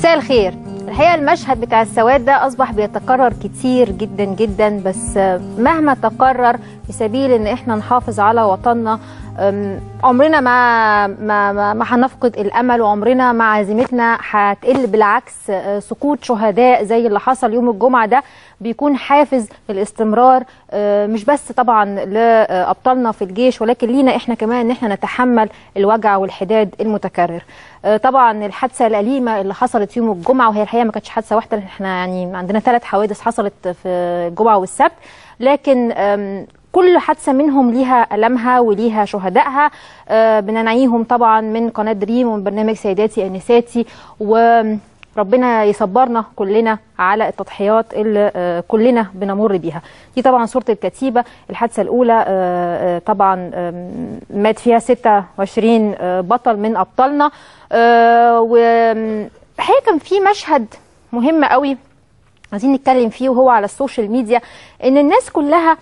مساء الخير. الحقيقة المشهد بتاع السواد ده أصبح بيتكرر كتير جدا جدا بس مهما تكرر في سبيل إن إحنا نحافظ على وطننا عمرنا ما ما ما, هنفقد الأمل وعمرنا ما عزيمتنا هتقل. بالعكس أه، سقوط شهداء زي اللي حصل يوم الجمعة ده بيكون حافز للاستمرار أه، مش بس طبعا لأبطالنا في الجيش ولكن لينا إحنا كمان إن إحنا نتحمل الوجع والحداد المتكرر. أه، طبعا الحادثة الأليمة اللي حصلت يوم الجمعة وهي الحقيقة ما كانتش حادثة واحدة إحنا يعني عندنا ثلاث حوادث حصلت في الجمعة والسبت لكن كل حادثة منهم ليها ألمها وليها شهدائها. آه، بننعيهم طبعا من قناة دريم ومن برنامج سيداتي انساتي وربنا يصبرنا كلنا على التضحيات اللي آه، كلنا بنمر بيها. دي طبعا صورة الكتيبة. الحادثة الأولى آه، طبعا مات فيها 26 آه، بطل من أبطالنا. والحقيقة كان في مشهد مهم قوي عايزين نتكلم فيه وهو على ال social media إن الناس كلها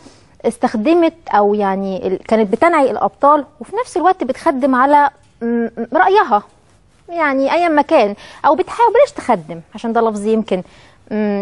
استخدمت أو يعني كانت بتنعي الأبطال وفي نفس الوقت بتخدم على رأيها. يعني ايا ما كان. أو بتحاول بلاش تخدم عشان ده لفظ يمكن.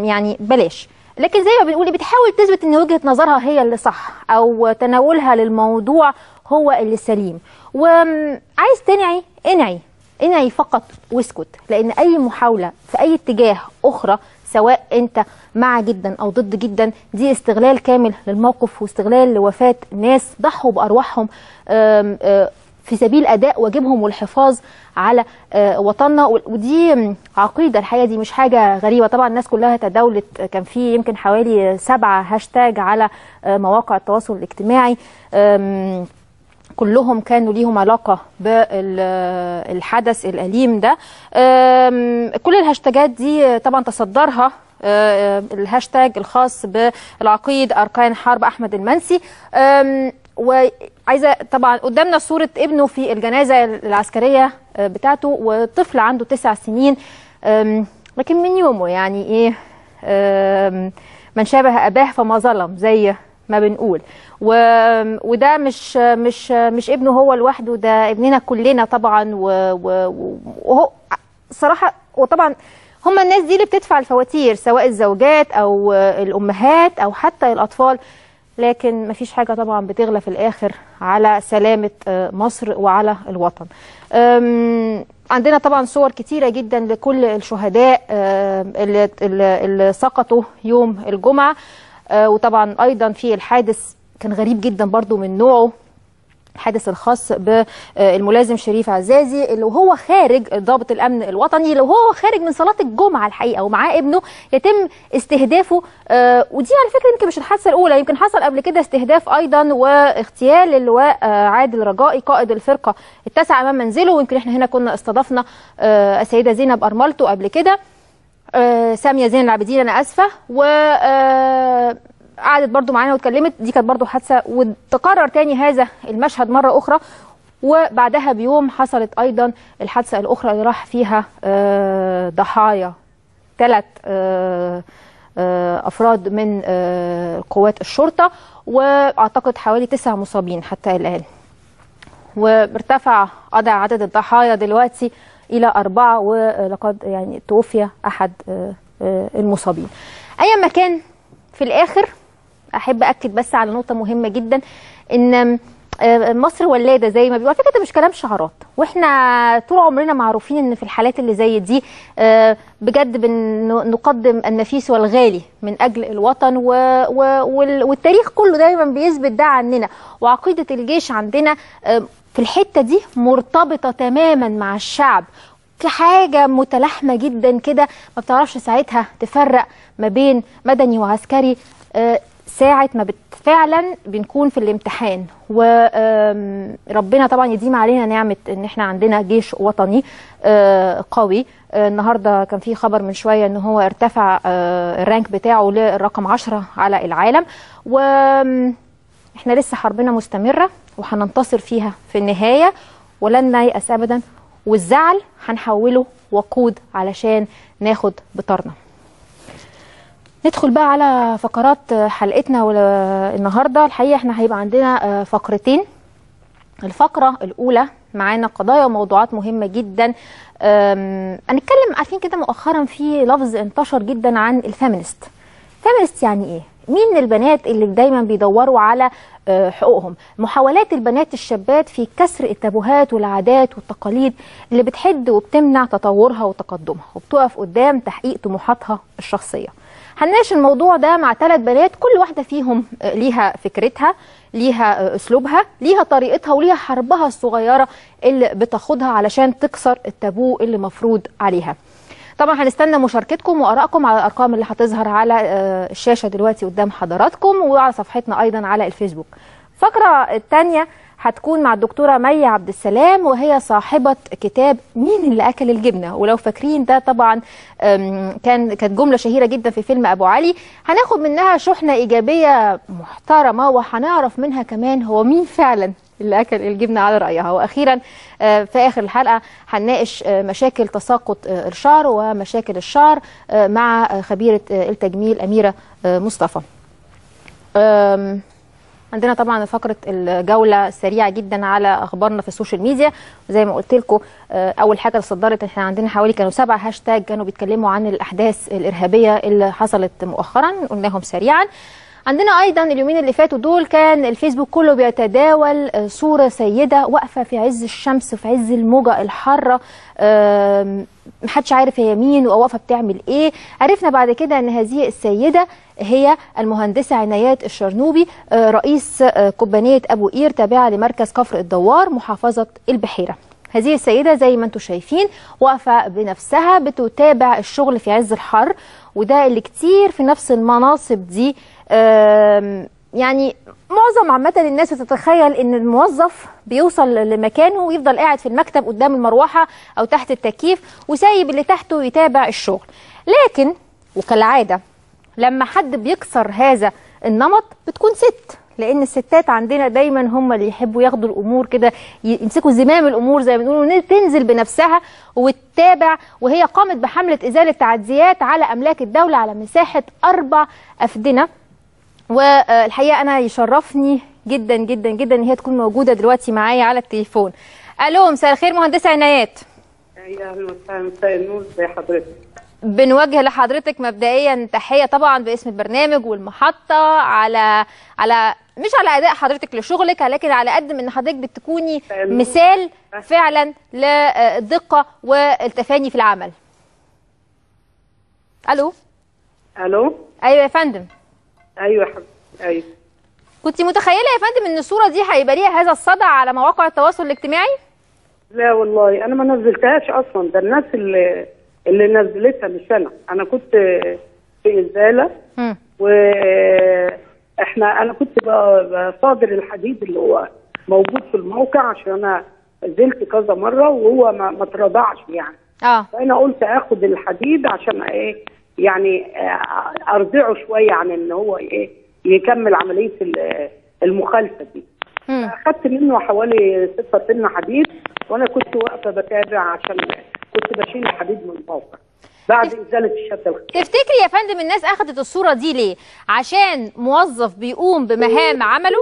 يعني بلاش. لكن زي ما بنقول بتحاول تثبت إن وجهة نظرها هي اللي صح أو تناولها للموضوع هو اللي سليم. وعايز تنعي انعي. انعي فقط واسكت. لأن أي محاولة في أي اتجاه أخرى سواء أنت مع جدا أو ضد جدا دي استغلال كامل للموقف واستغلال لوفاة ناس ضحوا بأرواحهم آه، في سبيل أداء واجبهم والحفاظ على آه، وطننا. ودي عقيدة الحقيقة دي مش حاجة غريبة. طبعا الناس كلها تداولت كان في يمكن حوالي سبعة هاشتاج على آه، مواقع التواصل الاجتماعي. كلهم كانوا ليهم علاقة بالحدث الأليم ده. كل الهاشتاجات دي طبعا تصدرها الهاشتاج الخاص بالعقيد أركان حرب أحمد المنسي. وعايزة طبعا قدامنا صورة ابنه في الجنازة العسكرية أه، بتاعته وطفل عنده تسع سنين. لكن من يومه يعني أم، من شابه أباه فما ظلم زي ما بنقول. و... وده مش مش مش ابنه هو لوحده ده ابننا كلنا طبعا. و... و... وهو صراحة وطبعا هم الناس دي اللي بتدفع الفواتير سواء الزوجات أو الأمهات أو حتى الأطفال. لكن مفيش حاجة طبعا بتغلى في الآخر على سلامة آه، مصر وعلى الوطن. عندنا طبعا صور كتيرة جدا لكل الشهداء آه، اللي, اللي اللي سقطوا يوم الجمعة. آه، وطبعا أيضا في الحادث كان غريب جدا برضو من نوعه. الحادث الخاص بالملازم شريف عزازي اللي وهو خارج ضابط الأمن الوطني اللي وهو خارج من صلاة الجمعة الحقيقة ومعاه ابنه يتم استهدافه. آه، ودي على فكرة يمكن مش الحادثة الأولى يمكن حصل قبل كده استهداف أيضا واغتيال اللواء عادل رجائي قائد الفرقة التاسعة أمام منزله ويمكن إحنا هنا كنا استضفنا آه، السيدة زينب أرملتو قبل كده. آه، سامية زين العابدين أنا آسفة. و قعدت برضو معانا واتكلمت دي كانت برضو حادثة وتكرر تاني هذا المشهد مرة أخرى. وبعدها بيوم حصلت أيضا الحادثة الأخرى اللي راح فيها آه، ضحايا. ثلاث أفراد من آه، قوات الشرطة وأعتقد حوالي تسع مصابين حتى الآن. وارتفع قضى عدد الضحايا دلوقتي إلى أربعة ولقد يعني توفي آه، آه، المصابين. أيا ما كان في الآخر أحب أكد بس على نقطة مهمة جدا إن آه، مصر ولادة زي ما بيقول على فكرة ده مش كلام شعارات. وإحنا طول عمرنا معروفين إن في الحالات اللي زي دي آه، بجد بنقدم النفيس والغالي من أجل الوطن و... و... وال- والتاريخ كله دايما بيثبت ده عننا. وعقيدة الجيش عندنا آه، في الحتة دي مرتبطة تماما مع الشعب. كحاجة متلاحمة جدا كده ما بتعرفش ساعتها تفرق ما بين مدني وعسكري. ساعة ما بت فعلا بنكون في الامتحان. وربنا طبعا يديم علينا نعمة إن إحنا عندنا جيش وطني آه، قوي. آه، النهارده كان في خبر من شوية إن هو ارتفع آه، الرانك بتاعه للرقم 10 على العالم. و إحنا لسه حربنا مستمرة وهننتصر فيها في النهاية. ولن نيأس أبدا والزعل هنحوله وقود علشان ناخد بطارنا. ندخل بقى على فقرات حلقتنا النهارده. الحقيقة إحنا هيبقى عندنا آه، فقرتين. الفقرة الأولى معانا قضايا وموضوعات مهمة جدا. هنتكلم عارفين كده مؤخرا في لفظ انتشر جدا عن ال feminist. feminist يعني إيه؟ مين البنات اللي دايما بيدوروا على آه، حقوقهم؟ محاولات البنات الشابات في كسر التابوهات والعادات والتقاليد اللي بتحد وبتمنع تطورها وتقدمها وبتقف قدام تحقيق طموحاتها الشخصية. هنناقش الموضوع ده مع ثلاث بنات كل واحدة فيهم آه، ليها فكرتها ليها آه، أسلوبها ليها طريقتها وليها حربها الصغيرة اللي بتاخدها علشان تكسر التابو اللي مفروض عليها. طبعا هنستنى مشاركتكم وآرائكم على الأرقام اللي هتظهر على آه، الشاشة دلوقتي قدام حضراتكم وعلى صفحتنا أيضا على الفيسبوك. الفقره الثانية هتكون مع الدكتورة مي عبد السلام وهي صاحبة كتاب مين اللي أكل الجبنة؟ ولو فاكرين ده طبعا كان كانت جملة شهيرة جدا في فيلم أبو علي. هناخد منها شحنة إيجابية محترمة وهنعرف منها كمان هو مين فعلا اللي أكل الجبنة على رأيها. وأخيرا آه، في آخر الحلقة هنناقش آه، مشاكل تساقط آه، الشعر ومشاكل الشعر مع آه، التجميل آه، مصطفى. عندنا طبعا فقرة الجولة السريعه جدا على أخبارنا في ال social media. وزي ما قلت لكم أول حاجة اللي صدرت إحنا عندنا حوالي كانوا سبع هاشتاج كانوا بيتكلموا عن الأحداث الإرهابية اللي حصلت مؤخرا قلناهم سريعا. عندنا أيضا اليومين اللي فاتوا دول كان الفيسبوك كله بيتداول آه، صورة سيدة واقفة في عز الشمس في عز الموجة الحارة. محدش عارف هي مين وواقفه بتعمل إيه. عرفنا بعد كده إن هذه السيدة هي المهندسة عنايات الشرنوبي آه، رئيس آه، كوبانية أبو قير تابعة لمركز كفر الدوار محافظة البحيرة. هذه السيدة زي ما أنتم شايفين واقفة بنفسها بتتابع الشغل في عز الحر. وده اللي كتير في نفس المناصب دي. يعني معظم عامة الناس بتتخيل إن الموظف بيوصل لمكانه ويفضل قاعد في المكتب قدام المروحة أو تحت التكييف وسايب اللي تحته يتابع الشغل. لكن وكالعادة لما حد بيكسر هذا النمط بتكون ست. لأن الستات عندنا دايما هم اللي يحبوا ياخدوا الأمور كده يمسكوا زمام الأمور زي ما بنقولوا تنزل بنفسها وتتابع وهي قامت بحملة إزالة تعديات على أملاك الدولة على مساحة أربع أفدنة. والحقيقة أنا يشرفني جدا جدا جدا إن هي تكون موجودة دلوقتي معايا على التليفون. ألو مساء الخير مهندسه عنايات. يا أهلا وسهلا مساء النور زي حضرتك؟ بنوجه لحضرتك مبدئيا تحية طبعا باسم البرنامج والمحطة على على مش على أداء حضرتك لشغلك لكن على قد ما إن حضرتك بتكوني. مثال فعلا للدقه والتفاني في العمل. ألو؟ ألو؟ أيوه يا فندم. أيوه يا حبيبتي أيوه. كنت متخيلة يا فندم إن الصورة دي هيبقى ليها هذا الصدى على مواقع التواصل الاجتماعي؟ لا والله أنا ما نزلتهاش أصلا. ده الناس اللي اللي نزلتها مش أنا. أنا كنت في إزالة مم. وإحنا أنا كنت بصادر الحديد اللي هو موجود في الموقع عشان أنا نزلت كذا مرة وهو ما, ما اترضعش يعني. آه. فأنا قلت آخد الحديد عشان إيه يعني آه، أرضعه شوية عن إن هو إيه يكمل عملية ال- المخالفة دي. أخدت منه حوالي 6 طن حديد وأنا كنت واقفة بتابع عشان كنت بشيل الحديد من الموقع. بعد إزالة الشده الخ- تفتكري يا فندم الناس أخذت الصورة دي ليه؟ عشان موظف بيقوم بمهام عمله.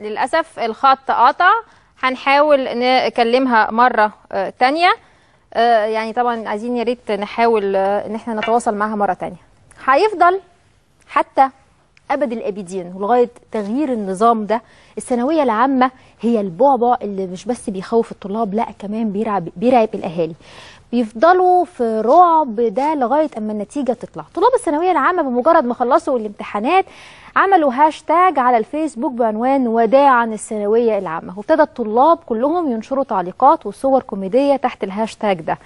للأسف الخط قاطع هنحاول نكلمها مرة آه، تانية. آه، يعني طبعا عايزين يا ريت نحاول آه، إن إحنا نتواصل معاها مرة تانية. هيفضل حتى أبد الابدين ولغاية تغيير النظام ده. الثانوية العامة هي البعبع اللي مش بس بيخوف الطلاب لا كمان بيرعب بيرعب الأهالي. بيفضلوا في رعب ده لغاية أما النتيجة تطلع. طلاب الثانوية العامة بمجرد ما خلصوا الامتحانات عملوا هاشتاج على الفيسبوك بعنوان وداعا الثانوية العامة. وابتدى الطلاب كلهم ينشروا تعليقات وصور كوميدية تحت الهاشتاج ده.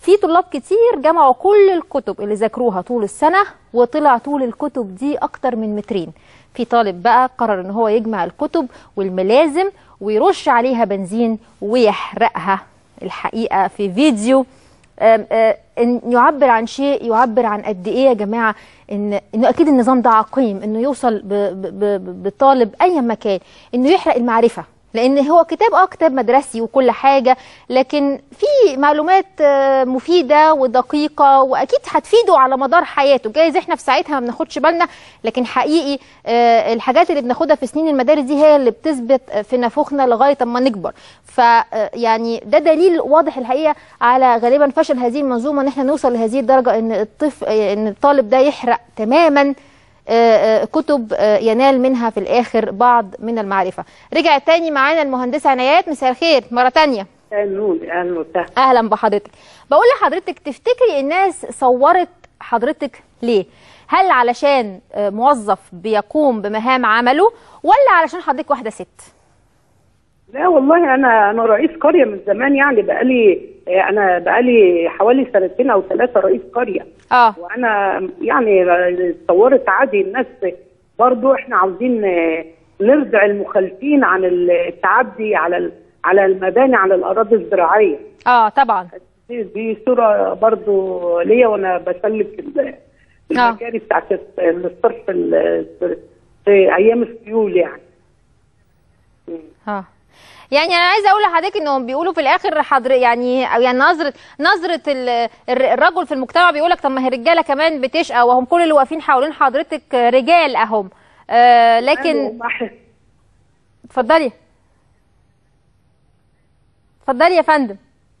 في طلاب كتير جمعوا كل الكتب اللي ذاكروها طول السنة وطلع طول الكتب دي أكتر من مترين. في طالب بقى قرر إن هو يجمع الكتب والملازم ويرش عليها بنزين ويحرقها. الحقيقة في فيديو إن يعبر عن شيء يعبر عن قد إيه يا جماعة إن إنه أكيد النظام ده عقيم إنه يوصل بطالب اي مكان إنه يحرق المعرفة. لأن هو كتاب آه كتاب مدرسي وكل حاجة لكن في معلومات آه، مفيدة ودقيقة وأكيد هتفيده على مدار حياته. جايز إحنا في ساعتها ما بناخدش بالنا لكن حقيقي آه، الحاجات اللي بناخدها في سنين المدارس دي هي اللي بتثبت في نافوخنا لغاية أما نكبر. ف آه، ده دليل واضح الحقيقة على غالبا فشل هذه المنظومة إن إحنا نوصل لهذه الدرجة إن الطفل إن الطالب ده يحرق تماما. كتب آه، ينال منها في الآخر بعض من المعرفة. رجع تاني معانا المهندسة عنايات. مساء الخير. مرة تانية. أهلا بحضرتك. بقول لحضرتك تفتكري الناس صورت حضرتك ليه؟ هل علشان آه، موظف بيقوم بمهام عمله ولا علشان حضرتك واحدة ست؟ لا والله أنا أنا رئيس قرية من زمان يعني بقالي أنا بقالي حوالي سنتين أو ثلاثة رئيس قرية. آه. وأنا يعني صورت عادي الناس. برضو إحنا عاوزين آه، نردع المخالفين عن التعدي على على المباني على الأراضي الزراعية. آه طبعا. دي, دي صورة برضو ليا وأنا بسلك آه. المجاري بتاعت الصرف ال- في أيام السيول يعني. آه. يعني أنا عايزة أقول لحضرتك انهم بيقولوا في الآخر حضر يعني أو يعني نظره نظرة ال- الر- الرجل في المجتمع بيقول لك طب ما هي الرجالة كمان بتشقى وهم كل اللي واقفين حوالين حضرتك رجال أهم. آه لكن اتفضلي. اتفضلي يا فندم.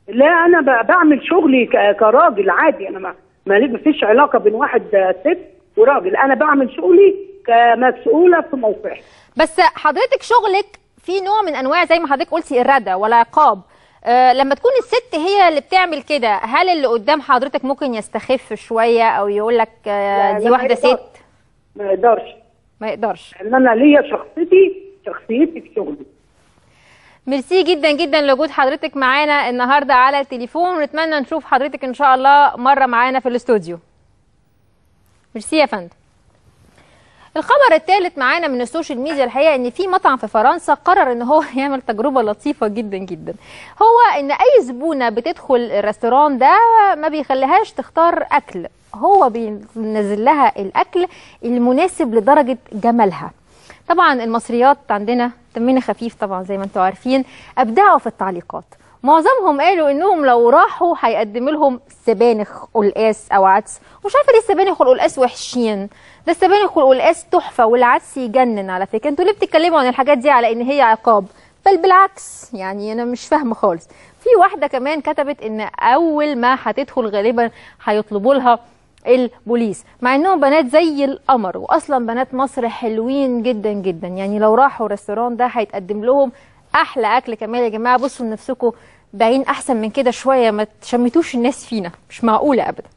لا أنا بعمل شغلي كراجل عادي. أنا ما مفيش علاقة بين واحد ست وراجل. أنا بعمل شغلي كمسؤولة في موقعي. بس حضرتك شغلك في نوع من أنواع زي ما حضرتك قلتي الردى والعقاب آه لما تكون الست هي اللي بتعمل كده هل اللي قدام حضرتك ممكن يستخف شوية أو يقول لك لا، دي واحدة. ست؟ ما يقدرش. ما يقدرش. ان أنا ليا شخصيتي شخصيتي في شغلي. ميرسي جدا جدا لوجود حضرتك معانا النهارده على التليفون. ونتمنى نشوف حضرتك إن شاء الله مرة معانا في الاستوديو. ميرسي يا فندم. الخبر الثالث معانا من ال social media الحقيقة إن في مطعم في فرنسا قرر إن هو يعمل تجربة لطيفة جدا جدا. هو إن أي زبونة بتدخل ال restaurant ده ما بيخليهاش تختار أكل. هو بينزل لها الأكل المناسب لدرجة جمالها. طبعا المصريات عندنا دمنا خفيف طبعا زي ما أنتم عارفين أبدعوا في التعليقات. معظمهم قالوا إنهم لو راحوا هيقدم لهم سبانخ قلقاس أو عدس. ومش عارفة ليه السبانخ والقلقاس وحشين. ده السبانخ والقلقاس تحفة والعدس يجنن على فكرة. أنتوا ليه بتتكلموا عن الحاجات دي على إن هي عقاب؟ بل بالعكس يعني أنا مش فاهمة خالص. في واحدة كمان كتبت إن أول ما هتدخل غالبا هيطلبوا لها البوليس مع إنهم بنات زي القمر واصلا بنات مصر حلوين جدا جدا. يعني لو راحوا ال restaurant ده هيتقدم لهم أحلى أكل كمان. يا جماعة بصوا لنفسكم بعين أحسن من كده شوية ما تشمتوش الناس فينا. مش معقولة ابدا.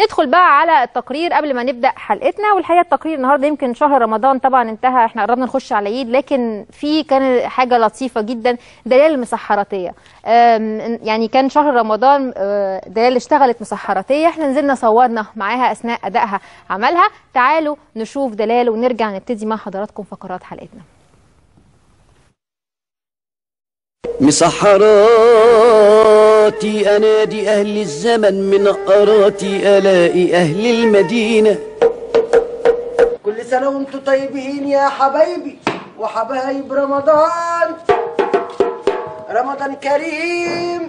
ندخل بقى على التقرير قبل ما نبدأ حلقتنا والحقيقة التقرير النهارده يمكن شهر رمضان طبعا انتهى إحنا قربنا نخش على العيد لكن في كان حاجة لطيفة جدا دلال المسحراتيه يعني كان شهر رمضان آه، دلال اشتغلت مسحراتية إحنا نزلنا صورنا معاها أثناء أدائها عملها. تعالوا نشوف دلال ونرجع نبتدي مع حضراتكم فقرات حلقتنا. مسحراتي أنادي أهل الزمن من قراتي ألاقي أهل المدينة. كل سنة وأنتم طيبين يا حبايبي وحبايب رمضان. رمضان كريم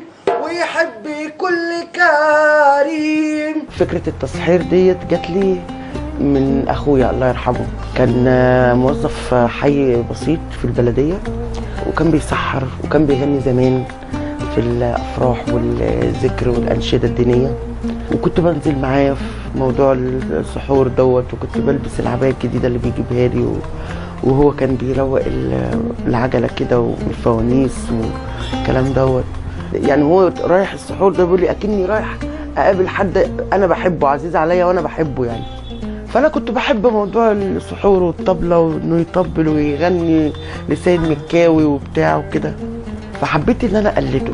ويحب كل كريم. فكرة التصحير ديت جات لي من أخويا الله يرحمه. كان موظف حي بسيط في البلدية وكان بيسحر وكان بيغني زمان. في الأفراح والذكر والأنشدة الدينية. وكنت بنزل معاه في موضوع السحور دوت وكنت بلبس العباية الجديدة اللي بيجيبها لي وهو كان بيروق ال- العجلة كده والفوانيس والكلام دوت. يعني هو رايح السحور ده بيقول لي أكني رايح أقابل حد أنا بحبه عزيز عليا وأنا بحبه يعني. فأنا كنت بحب موضوع السحور والطبلة وإنه يطبل ويغني لسيد مكاوي وبتاع وكده. فحبيت إن أنا أقلده.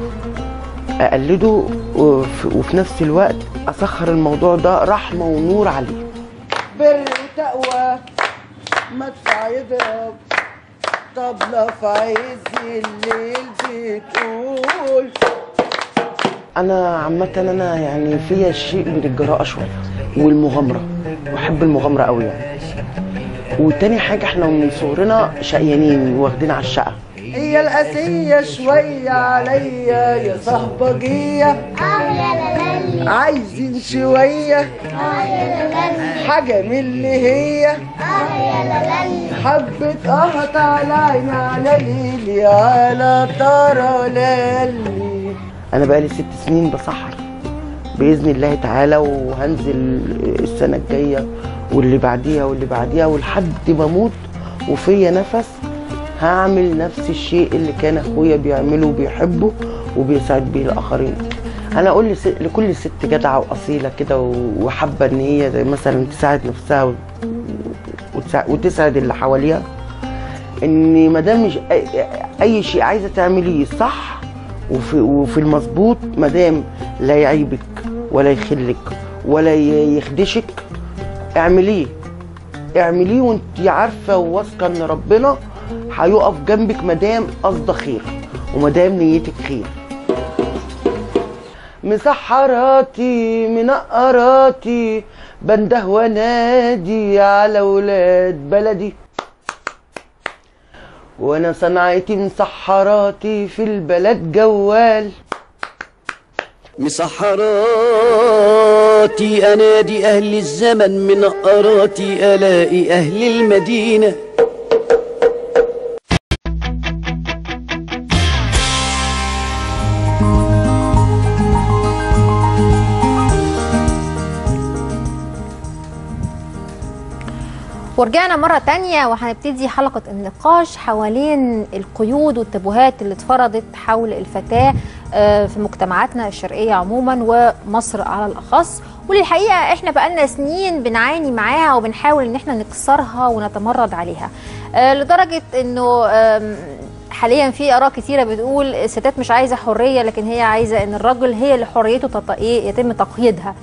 أقلده وفي, وفي نفس الوقت أسخر الموضوع ده رحمة ونور عليه. بر وتقوى مدفع يضرب طبلة في عز الليل بتقول أنا عامة أنا يعني فيا شيء من الجراءة شوية والمغامرة. بحب المغامرة قوي يعني. وتاني حاجة إحنا من صغرنا شقيانين واخدين على الشقة. هي القاسية شوية عليا يا صهبجية. عايزين شوية حاجة من اللي هي. حبة على عيني على ليلي على طرى ليلي. أنا بقالي ست سنين بسحر بإذن الله تعالى وهنزل السنة الجاية واللي بعديها واللي بعديها ولحد ما أموت وفيا نفس هعمل نفس الشيء اللي كان أخويا بيعمله وبيحبه وبيساعد بيه الآخرين. أنا أقول لكل ست جدعة وأصيلة كده وحابة إن هي مثلا تساعد نفسها وتسعد اللي حواليها إن ما دام مش اي, شيء عايزة تعمليه صح وفي, وفي المظبوط ما دام لا يعيبك ولا يخلك ولا يخدشك اعمليه. اعمليه وانت عارفة وواثقة إن ربنا هيقف جنبك ما دام قصده خير وما دام نيتك خير. مسحراتي منقراتي بنده ونادي على ولاد بلدي. وأنا صنعتي مسحراتي في البلد جوال. مسحراتي أنادي أهل الزمن منقراتي ألاقي أهل المدينة. ورجعنا مرة تانية وهنبتدي حلقة النقاش حوالين القيود والتابوهات اللي اتفرضت حول الفتاة آه، في مجتمعاتنا الشرقية عموما ومصر على الأخص. واللي الحقيقة إحنا بقالنا سنين بنعاني معاها وبنحاول إن إحنا نكسرها ونتمرد عليها. آه، لدرجة إنه حاليا في آراء كتيرة بتقول الستات مش عايزة حرية لكن هي عايزة إن الراجل هي اللي حريته إيه يتم تقييدها.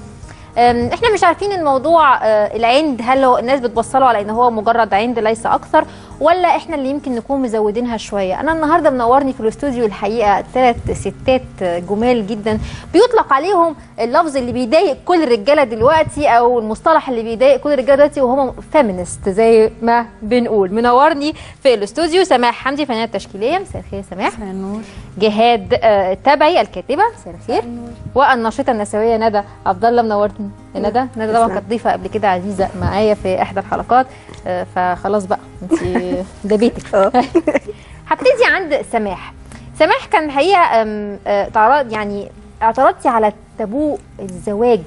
إحنا مش عارفين الموضوع آه، العند هل هو الناس بتبصله على إن هو مجرد عند ليس أكثر ولا إحنا اللي يمكن نكون مزودينها شوية؟ أنا النهارده منورني في الاستوديو الحقيقة ثلاث ستات جمال جدا بيطلق عليهم اللفظ اللي بيضايق كل الرجالة دلوقتي أو المصطلح اللي بيضايق كل الرجالة دلوقتي وهم فيمينست زي ما بنقول. منورني في الاستوديو سماح حمدي فنانة تشكيلية مساء الخير سماح. النور. جهاد آه، تبعي الكاتبة مساء الخير. والناشطه النسوية ندى عبد الله منورتني ندى ندى طبعا كانت ضيفة قبل كده عزيزة معايا في إحدى الحلقات. آه، فخلاص بقى انت ده بيتك. هبتدي عند سماح. سماح كان الحقيقة آه، تعرض يعني اعترضتي على تابو الزواج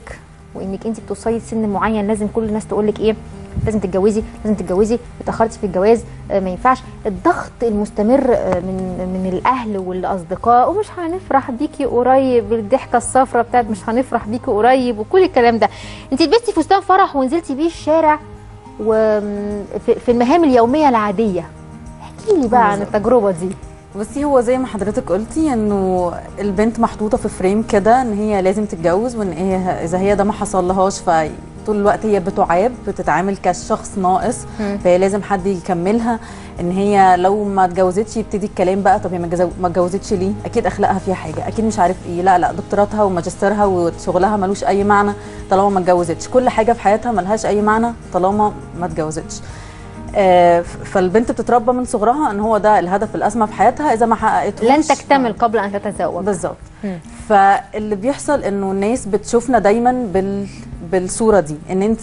وإنك انت بتوصلي لسن معين لازم كل الناس تقول لك إيه؟ لازم تتجوزي لازم تتجوزي اتأخرتي في الجواز آه، ما ينفعش. الضغط المستمر آه، من من الأهل والأصدقاء ومش هنفرح بيكي قريب الضحكة الصفراء بتاعت مش هنفرح بيكي قريب وكل الكلام ده. انت لبستي فستان فرح ونزلتي بيه الشارع وفي في المهام اليومية العادية. احكي لي بقى عن التجربة دي. بصي هو زي ما حضرتك قلتي انه البنت محطوطة في فريم كده ان هي لازم تتجوز وان هي إذا هي ده ما حصل لهاش فطول الوقت هي بتعاب بتتعامل كشخص ناقص فهي لازم حد يكملها إن هي لو ما اتجوزتش يبتدي الكلام بقى طب هي ما اتجوز- ما اتجوزتش ليه؟ أكيد أخلاقها فيها حاجة أكيد مش عارف إيه لا لا دكتوراتها وماجستيرها وشغلها ملوش أي معنى طالما ما اتجوزتش. كل حاجة في حياتها ملهاش أي معنى طالما ما اتجوزتش. فالبنت بتتربى من صغرها إن هو ده الهدف الاسمى في حياتها إذا ما حققتهوش. لن تكتمل قبل أن تتزوج. بالظبط. فاللي بيحصل إنه الناس بتشوفنا دايما بال بالصورة دي إن انت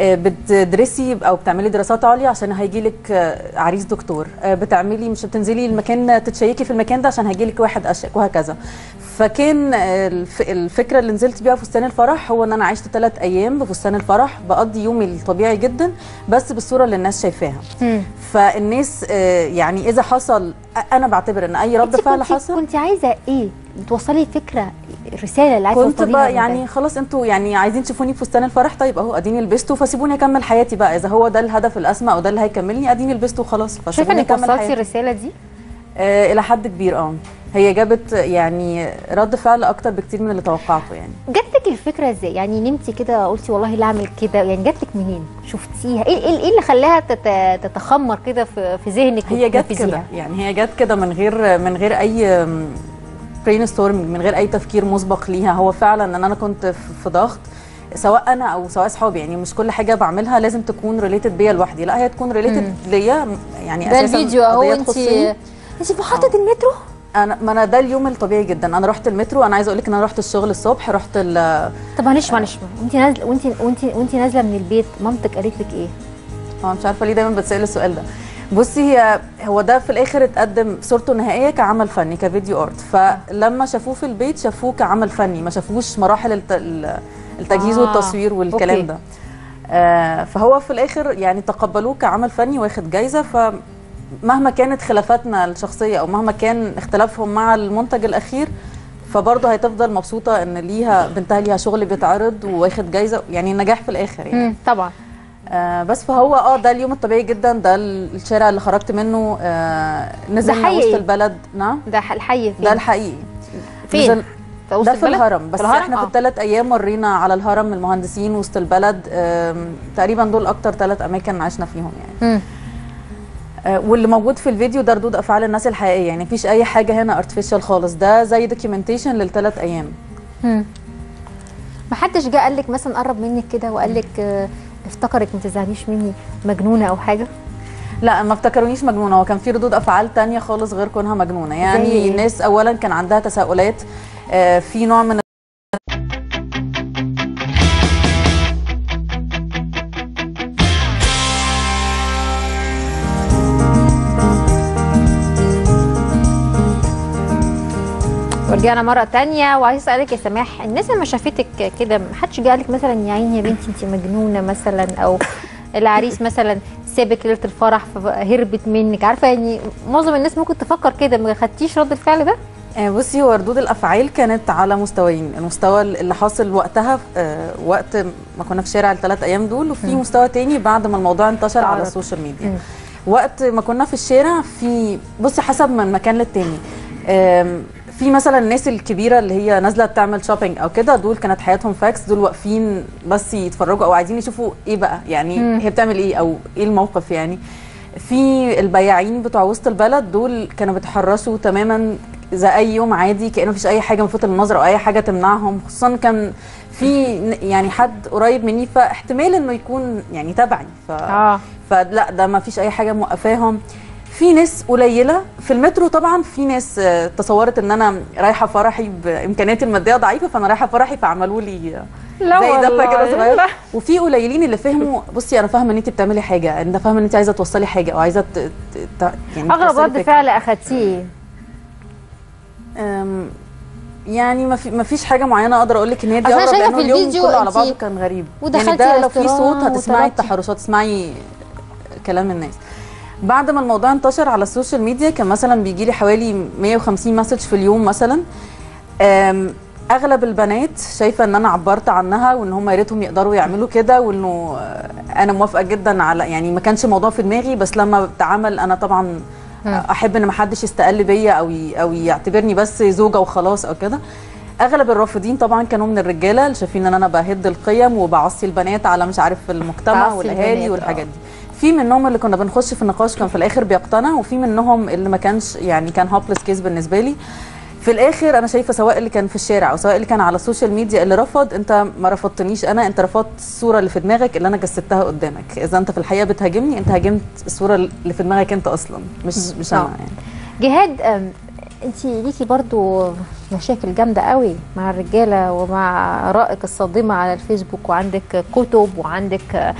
بتدرسي أو بتعملي دراسات عليا عشان هيجي لك عريس دكتور. آه، بتعملي مش بتنزلي المكان تتشيكي في المكان ده عشان هيجي لك واحد أشيك وهكذا. فكان آه، الف- الفكرة اللي نزلت بيها فستان الفرح هو إن أنا عشت ثلاث أيام بفستان الفرح بقضي يومي الطبيعي جدا بس بالصورة اللي الناس شايفاها. فالناس آه، يعني إذا حصل أنا بعتبر إن أي رد فعل حصل كنت عايزة إيه؟ بتوصلي فكرة رسالة اللي عايزة كنت بقى. يعني خلاص أنتوا يعني عايزين تشوفوني في فستان الفرح طيب أهو أديني لبسته فسيبوني أكمل حياتي بقى إذا هو ده الهدف الأسمى أو ده اللي هيكملني أديني لبسته وخلاص شايفة فسيبوني انك أكمل وصلتي حياتي. الرسالة دي؟ آه إلى حد كبير آه. هي جابت يعني رد فعل أكتر بكتير من اللي توقعته يعني. جات لك الفكرة إزاي؟ يعني نمتي كده قلتي والله لا أعمل كده؟ يعني جات لك منين؟ شفتيها؟ إيه إيه إيه اللي خلاها تت- تتخمر كده في في ذهنك هي جت؟ كده يعني هي جت كده من غير من غير أي brainstorm من غير أي تفكير مسبق ليها. هو فعلا إن أنا كنت في ضغط سواء أنا أو سواء أصحابي يعني مش كل حاجة بعملها لازم تكون related بيا لوحدي. لا هي تكون related ليا يعني ده أساسا الفيديو أهو انت. انت محطه المترو؟ أنا ما أنا ده اليوم الطبيعي جدا. أنا رحت المترو أنا عايزة أقول لك إن أنا رحت الشغل الصبح رحت ال- طب معلش معلش. وانت نازله وانت وانت وانت نازلة من البيت مامتك قالت لك إيه؟ آه مش عارفة ليه دايما بتسأل السؤال ده. بصي هي هو ده في الآخر اتقدم صورته النهائية كعمل فني ك video art. فلما شافوه في البيت شافوه كعمل فني. ما شافوش مراحل الت... ال- التجهيز آه، والتصوير والكلام okay. ده. آه فهو في الآخر يعني تقبلوه كعمل فني واخد جايزة. فمهما كانت خلافاتنا الشخصية أو مهما كان اختلافهم مع المنتج الأخير فبرضه هتفضل مبسوطة إن ليها بنتها ليها شغل بيتعرض واخد جايزة يعني نجاح في الآخر يعني طبعا آه بس فهو آه ده اليوم الطبيعي جدا ده الشارع اللي خرجت منه آه نزلنا. وسط البلد نعم ده فين؟ ده الحقيقي فين؟ نزل- في ده في؟ الهرم بس في الهرم؟ إحنا في آه. الثلاث أيام مرينا على الهرم المهندسين وسط البلد تقريبا دول أكتر ثلاث أماكن عشنا فيهم يعني مم. آه، واللي موجود في الفيديو ده ردود أفعال الناس الحقيقية. يعني مفيش أي حاجة هنا artificial خالص. ده زي documentation للثلاث أيام. ما حدش جه قال لك مثلا قرب منك كده وقال لك آه، افتكرك ما تزعليش مني مجنونة أو حاجة؟ لا ما افتكرونيش مجنونة. هو كان في ردود أفعال تانية خالص غير كونها مجنونة. يعني إيه؟ الناس اولا كان عندها تساؤلات آه، في نوع من ورجعنا مرة تانية. وعايز أسألك يا سماح الناس لما شافتك كده ما حدش جه لك مثلا يا عيني يا بنتي انت مجنونة مثلا أو العريس مثلا سابك ليلة الفرح فهربت منك؟ عارفة يعني معظم الناس ممكن تفكر كده ما خدتيش رد الفعل ده؟ آه، بصي هو ردود الأفعال كانت على مستويين. المستوى اللي حاصل وقتها آه، وقت ما كنا في شارع الثلاث أيام دول وفي مستوى تاني بعد ما الموضوع انتشر على. ال social media. مم. وقت ما كنا في الشارع في بصي حسب من مكان للتاني. في مثلا الناس الكبيرة اللي هي نازلة تعمل shopping أو كده دول كانت حياتهم focus دول واقفين بس يتفرجوا أو عايزين يشوفوا إيه بقى؟ يعني مم. هي بتعمل إيه؟ أو إيه الموقف يعني؟ في البياعين بتوع وسط البلد دول كانوا بيتحرشوا تماما زي أي يوم عادي كأنه مفيش أي حاجة ملفتة للنظر أو أي حاجة تمنعهم. خصوصا كان في يعني حد قريب مني فاحتمال إنه يكون يعني تبعي. ف... آه. فلا ده ما فيش أي حاجة موقفاهم. في ناس قليلة في المترو طبعا في ناس آه، تصورت إن أنا رايحة فرحي بإمكانياتي المادية ضعيفة فأنا رايحة فرحي فعملوا لي لا زي والله. دفه كده صغيره وفي قليلين اللي فهموا بصي أنا فاهمة إن انت بتعملي حاجة انت فاهمة إن انت عايزة توصلي حاجة أو عايزة ت... ت... ت... يعني أغرب رد. فعل أخدتيه يعني ما في ما فيش حاجة معينة أقدر أقول لك إن هي دي اغرب لأنه اليوم كله على بعضه كان غريب ودخلتي يعني ده لو في صوت هتسمعي. التحرشات تسمعي كلام الناس بعد ما الموضوع انتشر على ال social media كان مثلا بيجي لي حوالي 150 message في اليوم مثلا. أغلب البنات شايفة إن أنا عبرت عنها وإن هم يا ريتهم يقدروا يعملوا كده وإنه آه، أنا موافقة جدا على يعني ما كانش الموضوع في دماغي بس لما اتعمل أنا طبعا أحب إن ما حدش يستقل بيا أو أو يعتبرني بس زوجة وخلاص أو كده. أغلب الرافضين طبعا كانوا من الرجالة اللي شايفين إن أنا بهد القيم وبعصي البنات على مش عارف المجتمع والأهالي والحاجات دي. في منهم اللي كنا بنخش في النقاش كان في الآخر بيقتنع وفي منهم اللي ما كانش يعني كان hopeless case بالنسبة لي. في الآخر أنا شايفة سواء اللي كان في الشارع أو سواء اللي كان على ال social media اللي رفض أنت ما رفضتنيش أنا أنت رفضت الصورة اللي في دماغك اللي أنا جسدتها قدامك. إذا أنت في الحقيقة بتهاجمني أنت هاجمت الصورة اللي في دماغك أنت أصلا مش مش أنا آه. يعني. جهاد أنت ليكي برضو مشاكل جامدة قوي مع الرجالة ومع ارائك الصادمه على الفيسبوك وعندك كتب وعندك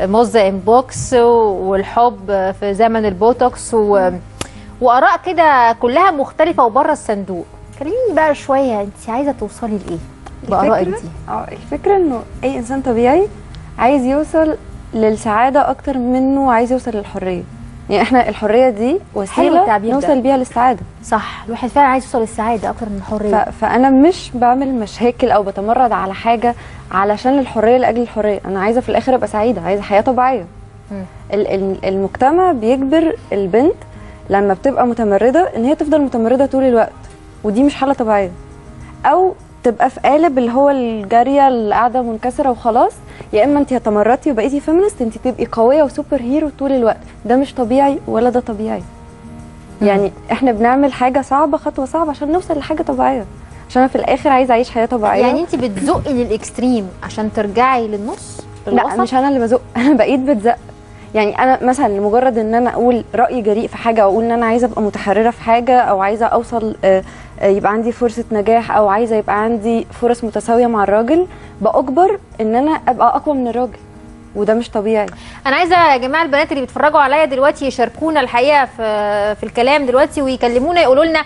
موزة inbox والحب في زمن البوتوكس و... وآراء كده كلها مختلفة وبره الصندوق. كلميني بقى شوية انت عايزة توصلي لإيه؟ بارائك دي آه الفكرة إنه أي إنسان طبيعي عايز يوصل للسعادة أكتر منه عايز يوصل للحرية. يعني إحنا الحرية دي ده. نوصل بيها للسعادة. صح. الواحد فعلا عايز يوصل للسعادة أكتر من ف... الحريه فأنا مش بعمل مشاكل أو بتمرد على حاجة علشان الحرية لأجل الحرية. أنا عايزة في الآخر أبقى سعيدة. عايزة حياة طبيعية. مم. ال- ال- المجتمع بيجبر البنت لما بتبقى متمردة إن هي تفضل متمردة طول الوقت. ودي مش حالة طبيعية. أو تبقى في قالب اللي هو الجارية اللي قاعدة منكسرة وخلاص. يا إما انت تمردتي وبقيتي feminist انت تبقي قوية و super hero طول الوقت. ده مش طبيعي ولا ده طبيعي. يعني إحنا بنعمل حاجة صعبة خطوة صعبة عشان نوصل لحاجة طبيعية. عشان أنا في الآخر عايزة أعيش حياة طبيعية. يعني انت بتزقي للإكستريم عشان ترجعي للنص؟ لا؟ مش أنا اللي بزق. أنا بقيت بتزق. يعني أنا مثلا لمجرد إن أنا أقول رأي جريء في حاجة أو أقول إن أنا عايزة أبقى متحررة في حاجة أو عايزة أوصل آه، يبقى عندي فرصة نجاح أو عايزة يبقى عندي فرص متساوية مع الراجل بأجبر إن أنا أبقى أقوى من الراجل وده مش طبيعي. أنا عايزة يا جماعة البنات اللي بيتفرجوا عليا دلوقتي يشاركونا الحقيقة في في الكلام دلوقتي ويكلمونا يقولوا لنا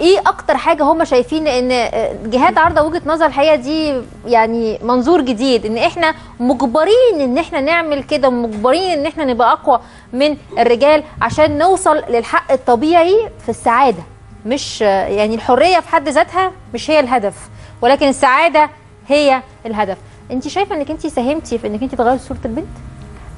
إيه أكتر حاجة هم شايفين إن آه، جهات عارضه وجهة نظر الحقيقة دي يعني منظور جديد إن إحنا مجبرين إن إحنا نعمل كده مجبرين إن إحنا نبقى أقوى من الرجال عشان نوصل للحق الطبيعي في السعادة. مش يعني الحرية في حد ذاتها مش هي الهدف ولكن السعادة هي الهدف. انت شايفة انك انت ساهمتي في انك انت تغيري صورة البنت؟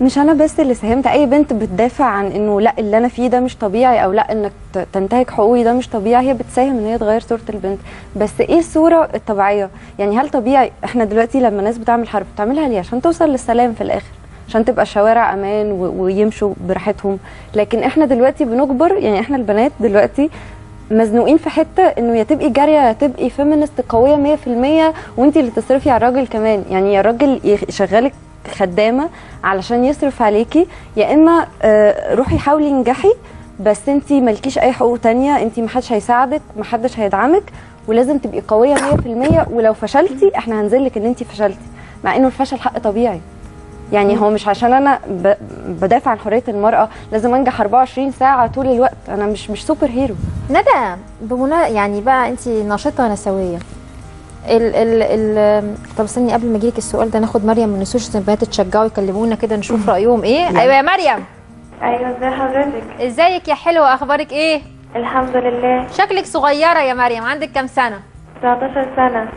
مش أنا بس اللي ساهمت أي بنت بتدافع عن إنه لأ اللي أنا فيه ده مش طبيعي أو لأ إنك تنتهك حقوقي ده مش طبيعي هي بتساهم إن هي تغير صورة البنت. بس إيه الصورة الطبيعية؟ يعني هل طبيعي إحنا دلوقتي لما ناس بتعمل حرب بتعملها ليه؟ عشان توصل للسلام في الآخر عشان تبقى الشوارع أمان ويمشوا براحتهم. لكن إحنا دلوقتي بنجبر يعني إحنا البنات دلوقتي مزنوقين في حتة إنه يا تبقي جارية يا تبقي فيمينست قوية 100% وانت اللي تصرفي على الراجل كمان. يعني يا الراجل يشغلك خدامة علشان يصرف عليكي يا إما آه، روحي حاولي انجحي بس انت مالكيش أي حقوق تانية انت محدش هيساعدك محدش هيدعمك ولازم تبقي قوية 100% ولو فشلتي إحنا هنزلك إن انت فشلتي مع إنه الفشل حق طبيعي. يعني هو مش عشان أنا ب- بدافع عن حرية المرأة لازم أنجح 24 ساعة طول الوقت. أنا مش مش super hero ندى بمنا يعني بقى انت ناشطه نسوية. ال ال ال طب استني قبل ما اجيلك السؤال ده ناخد مريم من ال social البنات تشجعوا يكلمونا كده نشوف رأيهم إيه. أيوه يا مريم. أيوه ازي حضرتك؟ إزيك يا حلوة؟ أخبارك إيه؟ الحمد لله. شكلك صغيرة يا مريم عندك كام سنة؟ 19 سنة.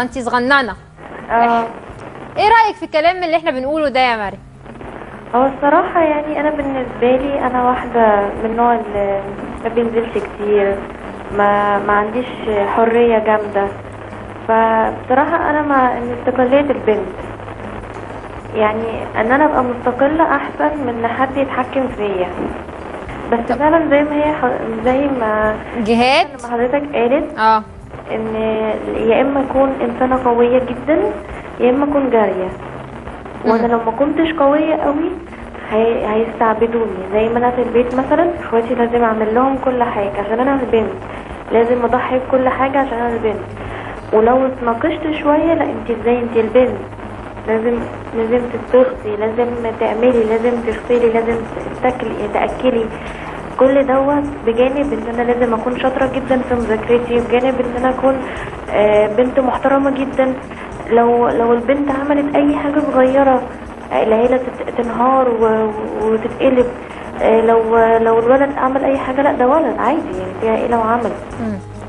انت صغننة. آه. إيه رأيك في الكلام اللي إحنا بنقوله ده يا مريم؟ هو الصراحة يعني أنا بالنسبة لي أنا واحدة من النوع اللي ما بينزلش كتير ما ما عنديش حرية جامدة. فبصراحة أنا مع ان استقلاليه البنت. يعني إن أنا أبقى مستقلة أحسن من إن حد يتحكم فيا. بس فعلا زي ما هي زي ما جهاد؟ ما حضرتك قالت آه. إن يا إما أكون إنسانة قوية جدا يا إما أكون جارية. وأنا لو ما كنتش قوية قوي هي... هيستعبدوني. زي ما أنا في البيت مثلا إخواتي لازم أعمل لهم كل حاجة عشان أنا البنت لازم أضحي بكل حاجة عشان أنا البنت ولو اتناقشت شوية لا أنت إزاي؟ أنت البنت. لازم لازم تطبخي لازم تعملي لازم تغسلي لازم تاكلي تأكلي. كل دوت بجانب إن أنا لازم أكون شاطرة جدا في مذاكرتي بجانب إن أنا أكون آه، بنت محترمة جدا. لو لو البنت عملت أي حاجة صغيرة آه، العيله تت- تنهار وتتقلب آه، لو لو الولد عمل أي حاجة لأ ده ولد عادي يعني فيها إيه لو عمل؟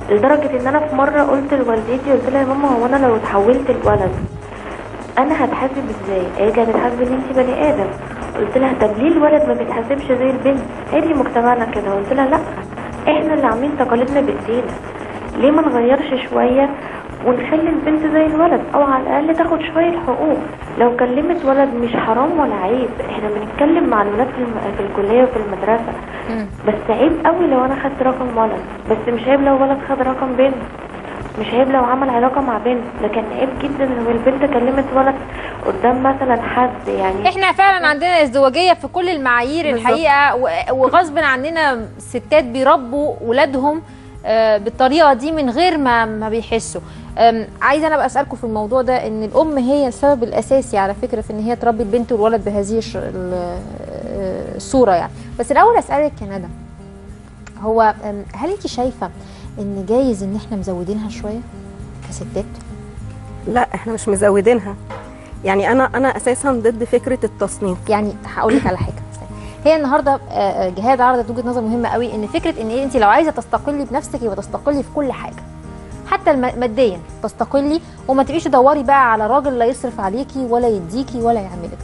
لدرجة إن أنا في مرة قلت لوالدتي قلت لها يا ماما هو أنا لو اتحولت لولد أنا هتحاسب إزاي؟ قالت لي هتتحاسب إن انت بني آدم. قلت لها طب ليه الولد ما بيتحاسبش زي البنت؟ قالت لي مجتمعنا كده. قلت لها لأ إحنا اللي عاملين تقاليدنا بايدينا ليه ما نغيرش شوية؟ ونخلي البنت زي الولد أو على الأقل تاخد شوية حقوق. لو كلمت ولد مش حرام ولا عيب إحنا بنتكلم مع الولاد في, الم... في الكلية وفي المدرسة. بس عيب قوي لو أنا خدت رقم ولد. بس مش عيب لو ولد خد رقم بنت. مش عيب لو عمل علاقة مع بنت. لكن عيب جدا لو البنت كلمت ولد قدام مثلا حد يعني. إحنا فعلا عندنا ازدواجية في كل المعايير بالظبط. الحقيقة وغصب عننا ستات بيربوا ولادهم بالطريقة دي من غير ما ما بيحسوا. عايزة أنا بقى أسألكم في الموضوع ده إن الأم هي السبب الأساسي على فكرة في إن هي تربي البنت والولد بهذه آه، الصورة يعني. بس الأول أسألك يا ندى هو هل انت شايفة إن جايز إن إحنا مزودينها شوية كستات؟ لا إحنا مش مزودينها. يعني أنا أنا أساسا ضد فكرة التصنيف. يعني هقول لك على حاجة. هي النهارده آه، آه، جهاد عرضت وجهة نظر مهمة قوي إن فكرة إن انت لو عايزة تستقلي بنفسك يبقى تستقلي في كل حاجة. حتى ماديا تستقلي وما تبقيش تدوري بقى على راجل لا يصرف عليكي ولا يديكي ولا يعملك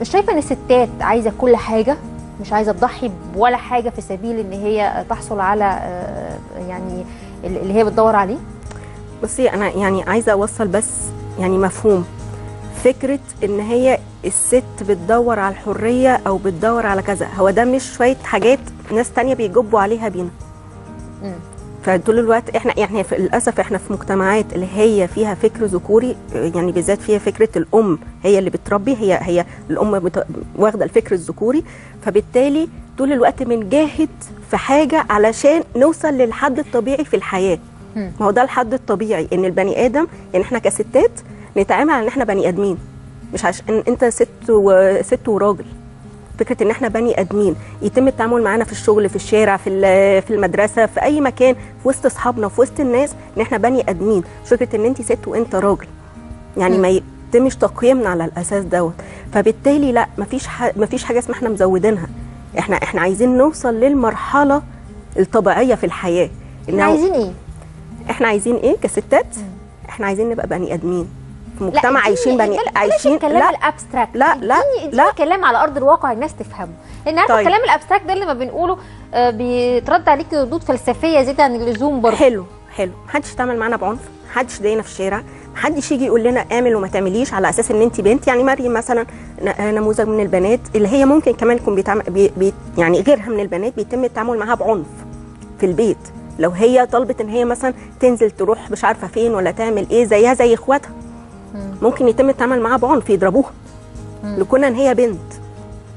مش شايفة إن الستات عايزة كل حاجة؟ مش عايزة تضحي ولا حاجة في سبيل إن هي تحصل على آه، يعني اللي هي بتدور عليه؟ بصي أنا يعني عايزة أوصل بس يعني مفهوم. فكرة إن هي الست بتدور على الحرية أو بتدور على كذا هو ده مش شوية حاجات ناس تانية بيجبوا عليها بينا. فطول الوقت إحنا يعني في للأسف إحنا في مجتمعات اللي هي فيها فكر ذكوري يعني بالذات فيها فكرة الأم هي اللي بتربي هي هي الأم واخدة الفكر الذكوري فبالتالي طول الوقت بنجاهد في حاجة علشان نوصل للحد الطبيعي في الحياة. ما هو ده الحد الطبيعي إن البني آدم يعني إحنا كستات نتعامل على إن إحنا بني آدمين. مش عشان أنت ست وست وراجل. فكرة إن إحنا بني آدمين. يتم التعامل معانا في الشغل في الشارع في ال- في المدرسة في أي مكان في وسط أصحابنا وفي وسط الناس إن إحنا بني آدمين. مش فكرة إن أنت ست وأنت راجل. يعني ما يتمش تقييمنا على الأساس دوت. فبالتالي لأ مفيش ح... مفيش حاجة اسمها إحنا مزودينها. إحنا إحنا عايزين نوصل للمرحلة الطبيعية في الحياة. إحنا عايزين إيه؟ إحنا عايزين إيه كستات؟ إحنا عايزين نبقى بني آدمين. في مجتمع لا، عايشين بني عايشين الكلام ال abstract. لا لا اديني كلام على أرض الواقع الناس تفهمه. لأن عارفة طيب. الكلام ال abstract ده اللي ما بنقوله آه، بيترد عليك ردود فلسفية زيادة عن اللزوم برضه. حلو حلو. محدش يتعامل معانا بعنف محدش يضايقنا في الشارع محدش يجي يقول لنا اعمل وما تعمليش على أساس إن انت بنت. يعني مريم مثلا ن- نموذج من البنات اللي هي ممكن كمان يكون بيتعامل بي بي يعني غيرها من البنات بيتم التعامل معاها بعنف في البيت. لو هي طلبت إن هي مثلا تنزل تروح مش عارفة فين ولا تعمل إيه زيها زي إخواتها. ممكن يتم التعامل معاها بعنف يضربوها. لكون إن هي بنت.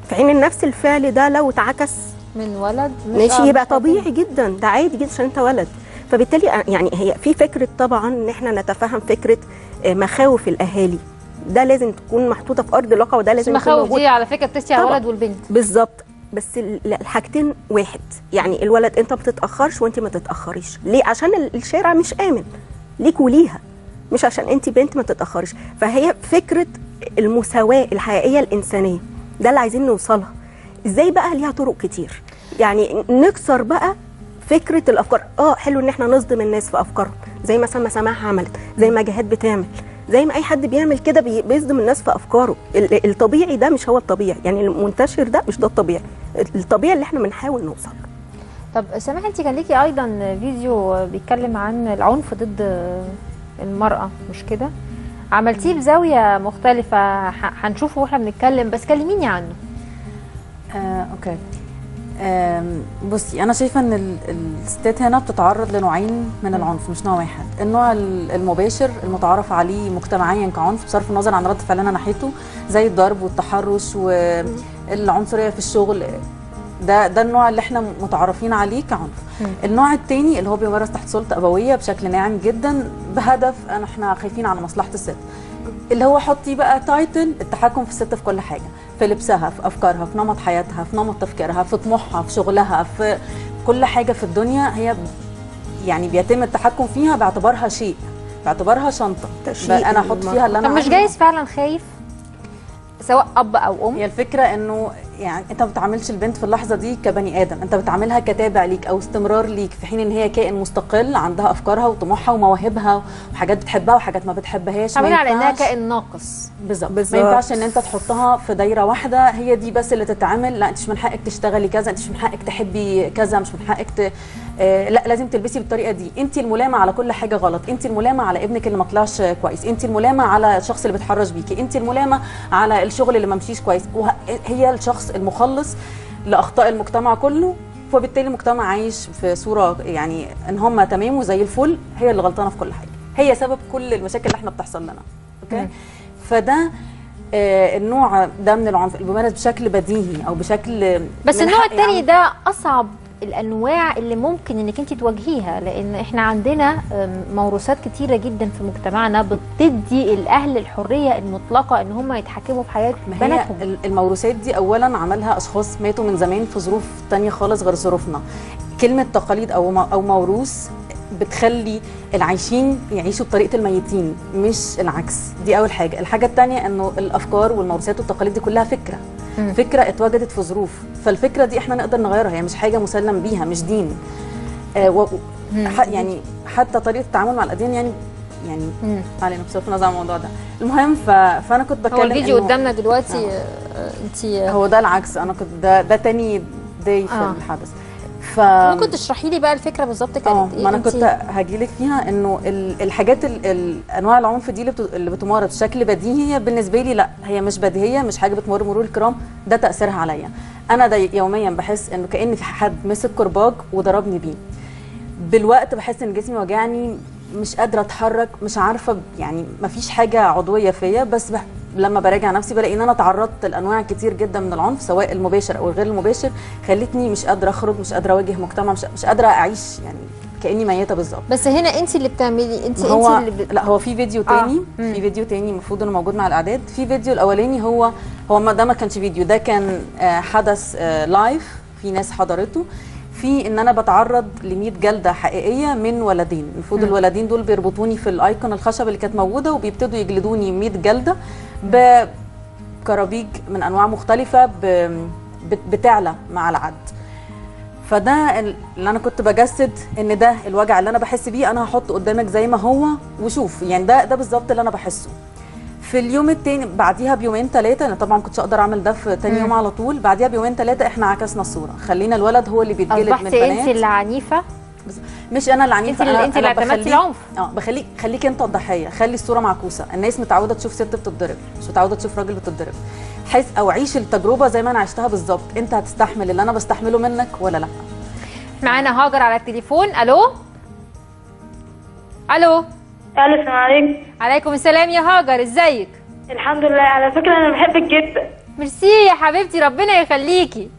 في حين ان نفس الفعل ده لو اتعكس من ولد ماشي آه، يبقى طبيعي جدا. ده عادي جدا عشان أنت ولد. فبالتالي أ- يعني هي في فكرة طبعا إن إحنا نتفهم فكرة آه، مخاوف الأهالي. ده لازم تكون محطوطة في أرض الواقع وده لازم المخاوف دي على فكرة بتسي على. الولد والبنت. بالظبط. بس ال- الحاجتين واحد. يعني الولد أنت ما بتتأخرش وأنت ما تتأخريش. ليه؟ عشان ال- الشارع مش آمن. ليك وليها. مش عشان انت بنت ما تتاخرش فهي فكرة المساواة الحقيقية الإنسانية. ده اللي عايزين نوصلها. إزاي بقى ليها طرق كتير؟ يعني نكسر بقى فكرة الأفكار. آه حلو إن إحنا نصدم الناس في أفكارهم. زي مثلا ما سماح عملت. زي ما جهاد بتعمل. زي ما أي حد بيعمل كده بي- بيصدم الناس في أفكاره. ال- الطبيعي ده مش هو الطبيعي. يعني المنتشر ده مش ده الطبيعي. الطبيعي اللي إحنا بنحاول نوصل. طب سامح انت كان ليكي أيضا فيديو بيتكلم عن العنف ضد المرأة مش كده؟ عملتيه بزاوية مختلفة ح- هنشوفه وإحنا بنتكلم بس كلميني عنه. آه، أوكي. آم، بصي أنا شايفة إن ال- الستات هنا بتتعرض لنوعين من العنف مش نوع واحد. النوع ال- المباشر المتعارف عليه مجتمعيا كعنف بصرف النظر عن رد فعلنا ناحيته زي الضرب والتحرش والعنصريه في الشغل. ده ده النوع اللي إحنا متعارفين عليه كعنف. النوع الثاني اللي هو بيمارس تحت سلطة أبوية بشكل ناعم جدا بهدف إن إحنا خايفين على مصلحة الست. اللي هو حطي بقى title التحكم في الست في كل حاجة. في لبسها في أفكارها في نمط حياتها في نمط تفكيرها في طموحها في شغلها في كل حاجة في الدنيا هي يعني بيتم التحكم فيها باعتبارها شيء باعتبارها شنطة. أنا أحط فيها اللي أنا طب مش. جايز فعلا خايف؟ سواء أب أو أم؟ هي الفكرة إنه يعني انت ما بتعاملش البنت في اللحظة دي كبني آدم انت بتعاملها كتابع ليك أو استمرار ليك في حين ان هي كائن مستقل عندها افكارها وطموحها ومواهبها وحاجات بتحبها وحاجات ما بتحبهاش تعملي على إنها كائن ناقص بالظبط ما. ينفعش ان انت تحطها في دايرة واحدة هي دي بس اللي تتعامل لا انت مش من حقك تشتغلي كذا انت مش من حقك تحبي كذا مش من حقك ت... آه لا لازم تلبسي بالطريقة دي انت الملامة على كل حاجة غلط انت الملامة على ابنك اللي ما طلعش كويس انت الملامة على الشخص اللي بيتحرش بيكي انت الملامة على الشغل اللي ما مشيش كويس وه... هي الشخص المخلص لأخطاء المجتمع كله وبالتالي المجتمع عايش في صورة يعني إن هم تمام وزي الفل هي اللي غلطانة في كل حاجة. هي سبب كل المشاكل اللي إحنا بتحصل لنا. أوكي؟ فده آه، النوع ده من العنف اللي بيمارس بشكل بديهي أو بشكل بس النوع حق التاني يعني- ده أصعب الأنواع اللي ممكن إنك أنت تواجهيها لأن إحنا عندنا موروثات كتيرة جدا في مجتمعنا بتدي الأهل الحرية المطلقة إن هم يتحكموا في حياة ما هي بناتهم. ال- الموروثات دي اولا عملها أشخاص ماتوا من زمان في ظروف تانية خالص غير ظروفنا. كلمة تقاليد أو أو موروث بتخلي العايشين يعيشوا بطريقة الميتين مش العكس. دي أول حاجة. الحاجة الثانية إنه الأفكار والموروثات والتقاليد دي كلها فكرة. فكرة اتوجدت في ظروف فالفكرة دي إحنا نقدر نغيرها هي مش حاجة مسلم بيها مش دين آه و... يعني حتى طريقة التعامل مع الاديان يعني يعني. علينا بصرف النظر عن الموضوع ده المهم ف... فأنا كنت بتكلم هو الفيديو قدامنا دلوقتي آه. انت هو ده العكس أنا كنت ده, ده تاني داي في آه. الحدث ف ممكن تشرحي لي بقى الفكرة بالظبط آه كانت إيه؟ ما أنا انت- كنت هجيلك فيها إنه ال- الحاجات ال- ال- أنواع العنف دي اللي بت- اللي بتمارس بشكل بديهي هي بالنسبة لي لأ هي مش بديهية مش حاجة بتمر مرور الكرام ده تأثيرها عليا. أنا ده يوميا بحس إنه كان في حد مسك كرباج وضربني بيه. بالوقت بحس إن جسمي وجعني مش قادرة أتحرك مش عارفة يعني مفيش حاجة عضوية فيا بس. لما براجع نفسي بلاقي إن أنا تعرضت لأنواع كتير جدا من العنف سواء المباشر أو الغير المباشر خلتني مش قادرة أخرج مش قادرة أواجه مجتمع مش, مش قادرة أعيش يعني كأني ميتة بالظبط بس هنا انت اللي بتعملي انت هو انت اللي بت... لا هو في فيديو آه. تاني مم. في فيديو تاني المفروض إنه موجود مع الأعداد في فيديو الأولاني هو هو ما ده ما كانش فيديو ده كان آه، حدث آه، live في ناس حضرته في إن أنا بتعرض ل 100 جلدة حقيقية من ولدين المفروض. الولدين دول بيربطوني في الأيكون الخشب اللي كانت موجودة وبيبتدوا يجلدوني 100 جلدة بكرابيج من أنواع مختلفة بتعلى مع العد. فده ال- اللي أنا كنت بجسد إن ده الوجع اللي أنا بحس بيه أنا هحطه قدامك زي ما هو وشوف. يعني ده ده بالظبط اللي أنا بحسه. في اليوم التاني بعديها بيومين ثلاثة أنا طبعا كنتش أقدر أعمل ده في تاني. يوم على طول. بعديها بيومين ثلاثة إحنا عكسنا الصورة. خلينا الولد هو اللي بيتجلد من اصبحتي أنت البنات اللي عنيفة؟ مش أنا اللي عنيفه أنت أنت اللي اعتمدتي بخليك- العنف. آه بخليك خليك أنت الضحية خلي الصورة معكوسه الناس متعودة تشوف ست بتتضرب مش متعودة تشوف راجل بتتضرب. حيث أو عيش التجربة زي ما أنا عشتها بالظبط. أنت هتستحمل اللي أنا بستحمله منك ولا لأ. معانا هاجر على التليفون. ألو؟ ألو؟ ألو السلام عليكم. عليكم السلام يا هاجر إزيك؟ الحمد لله. على فكرة أنا بحبك جدا. ميرسي يا حبيبتي ربنا يخليكي.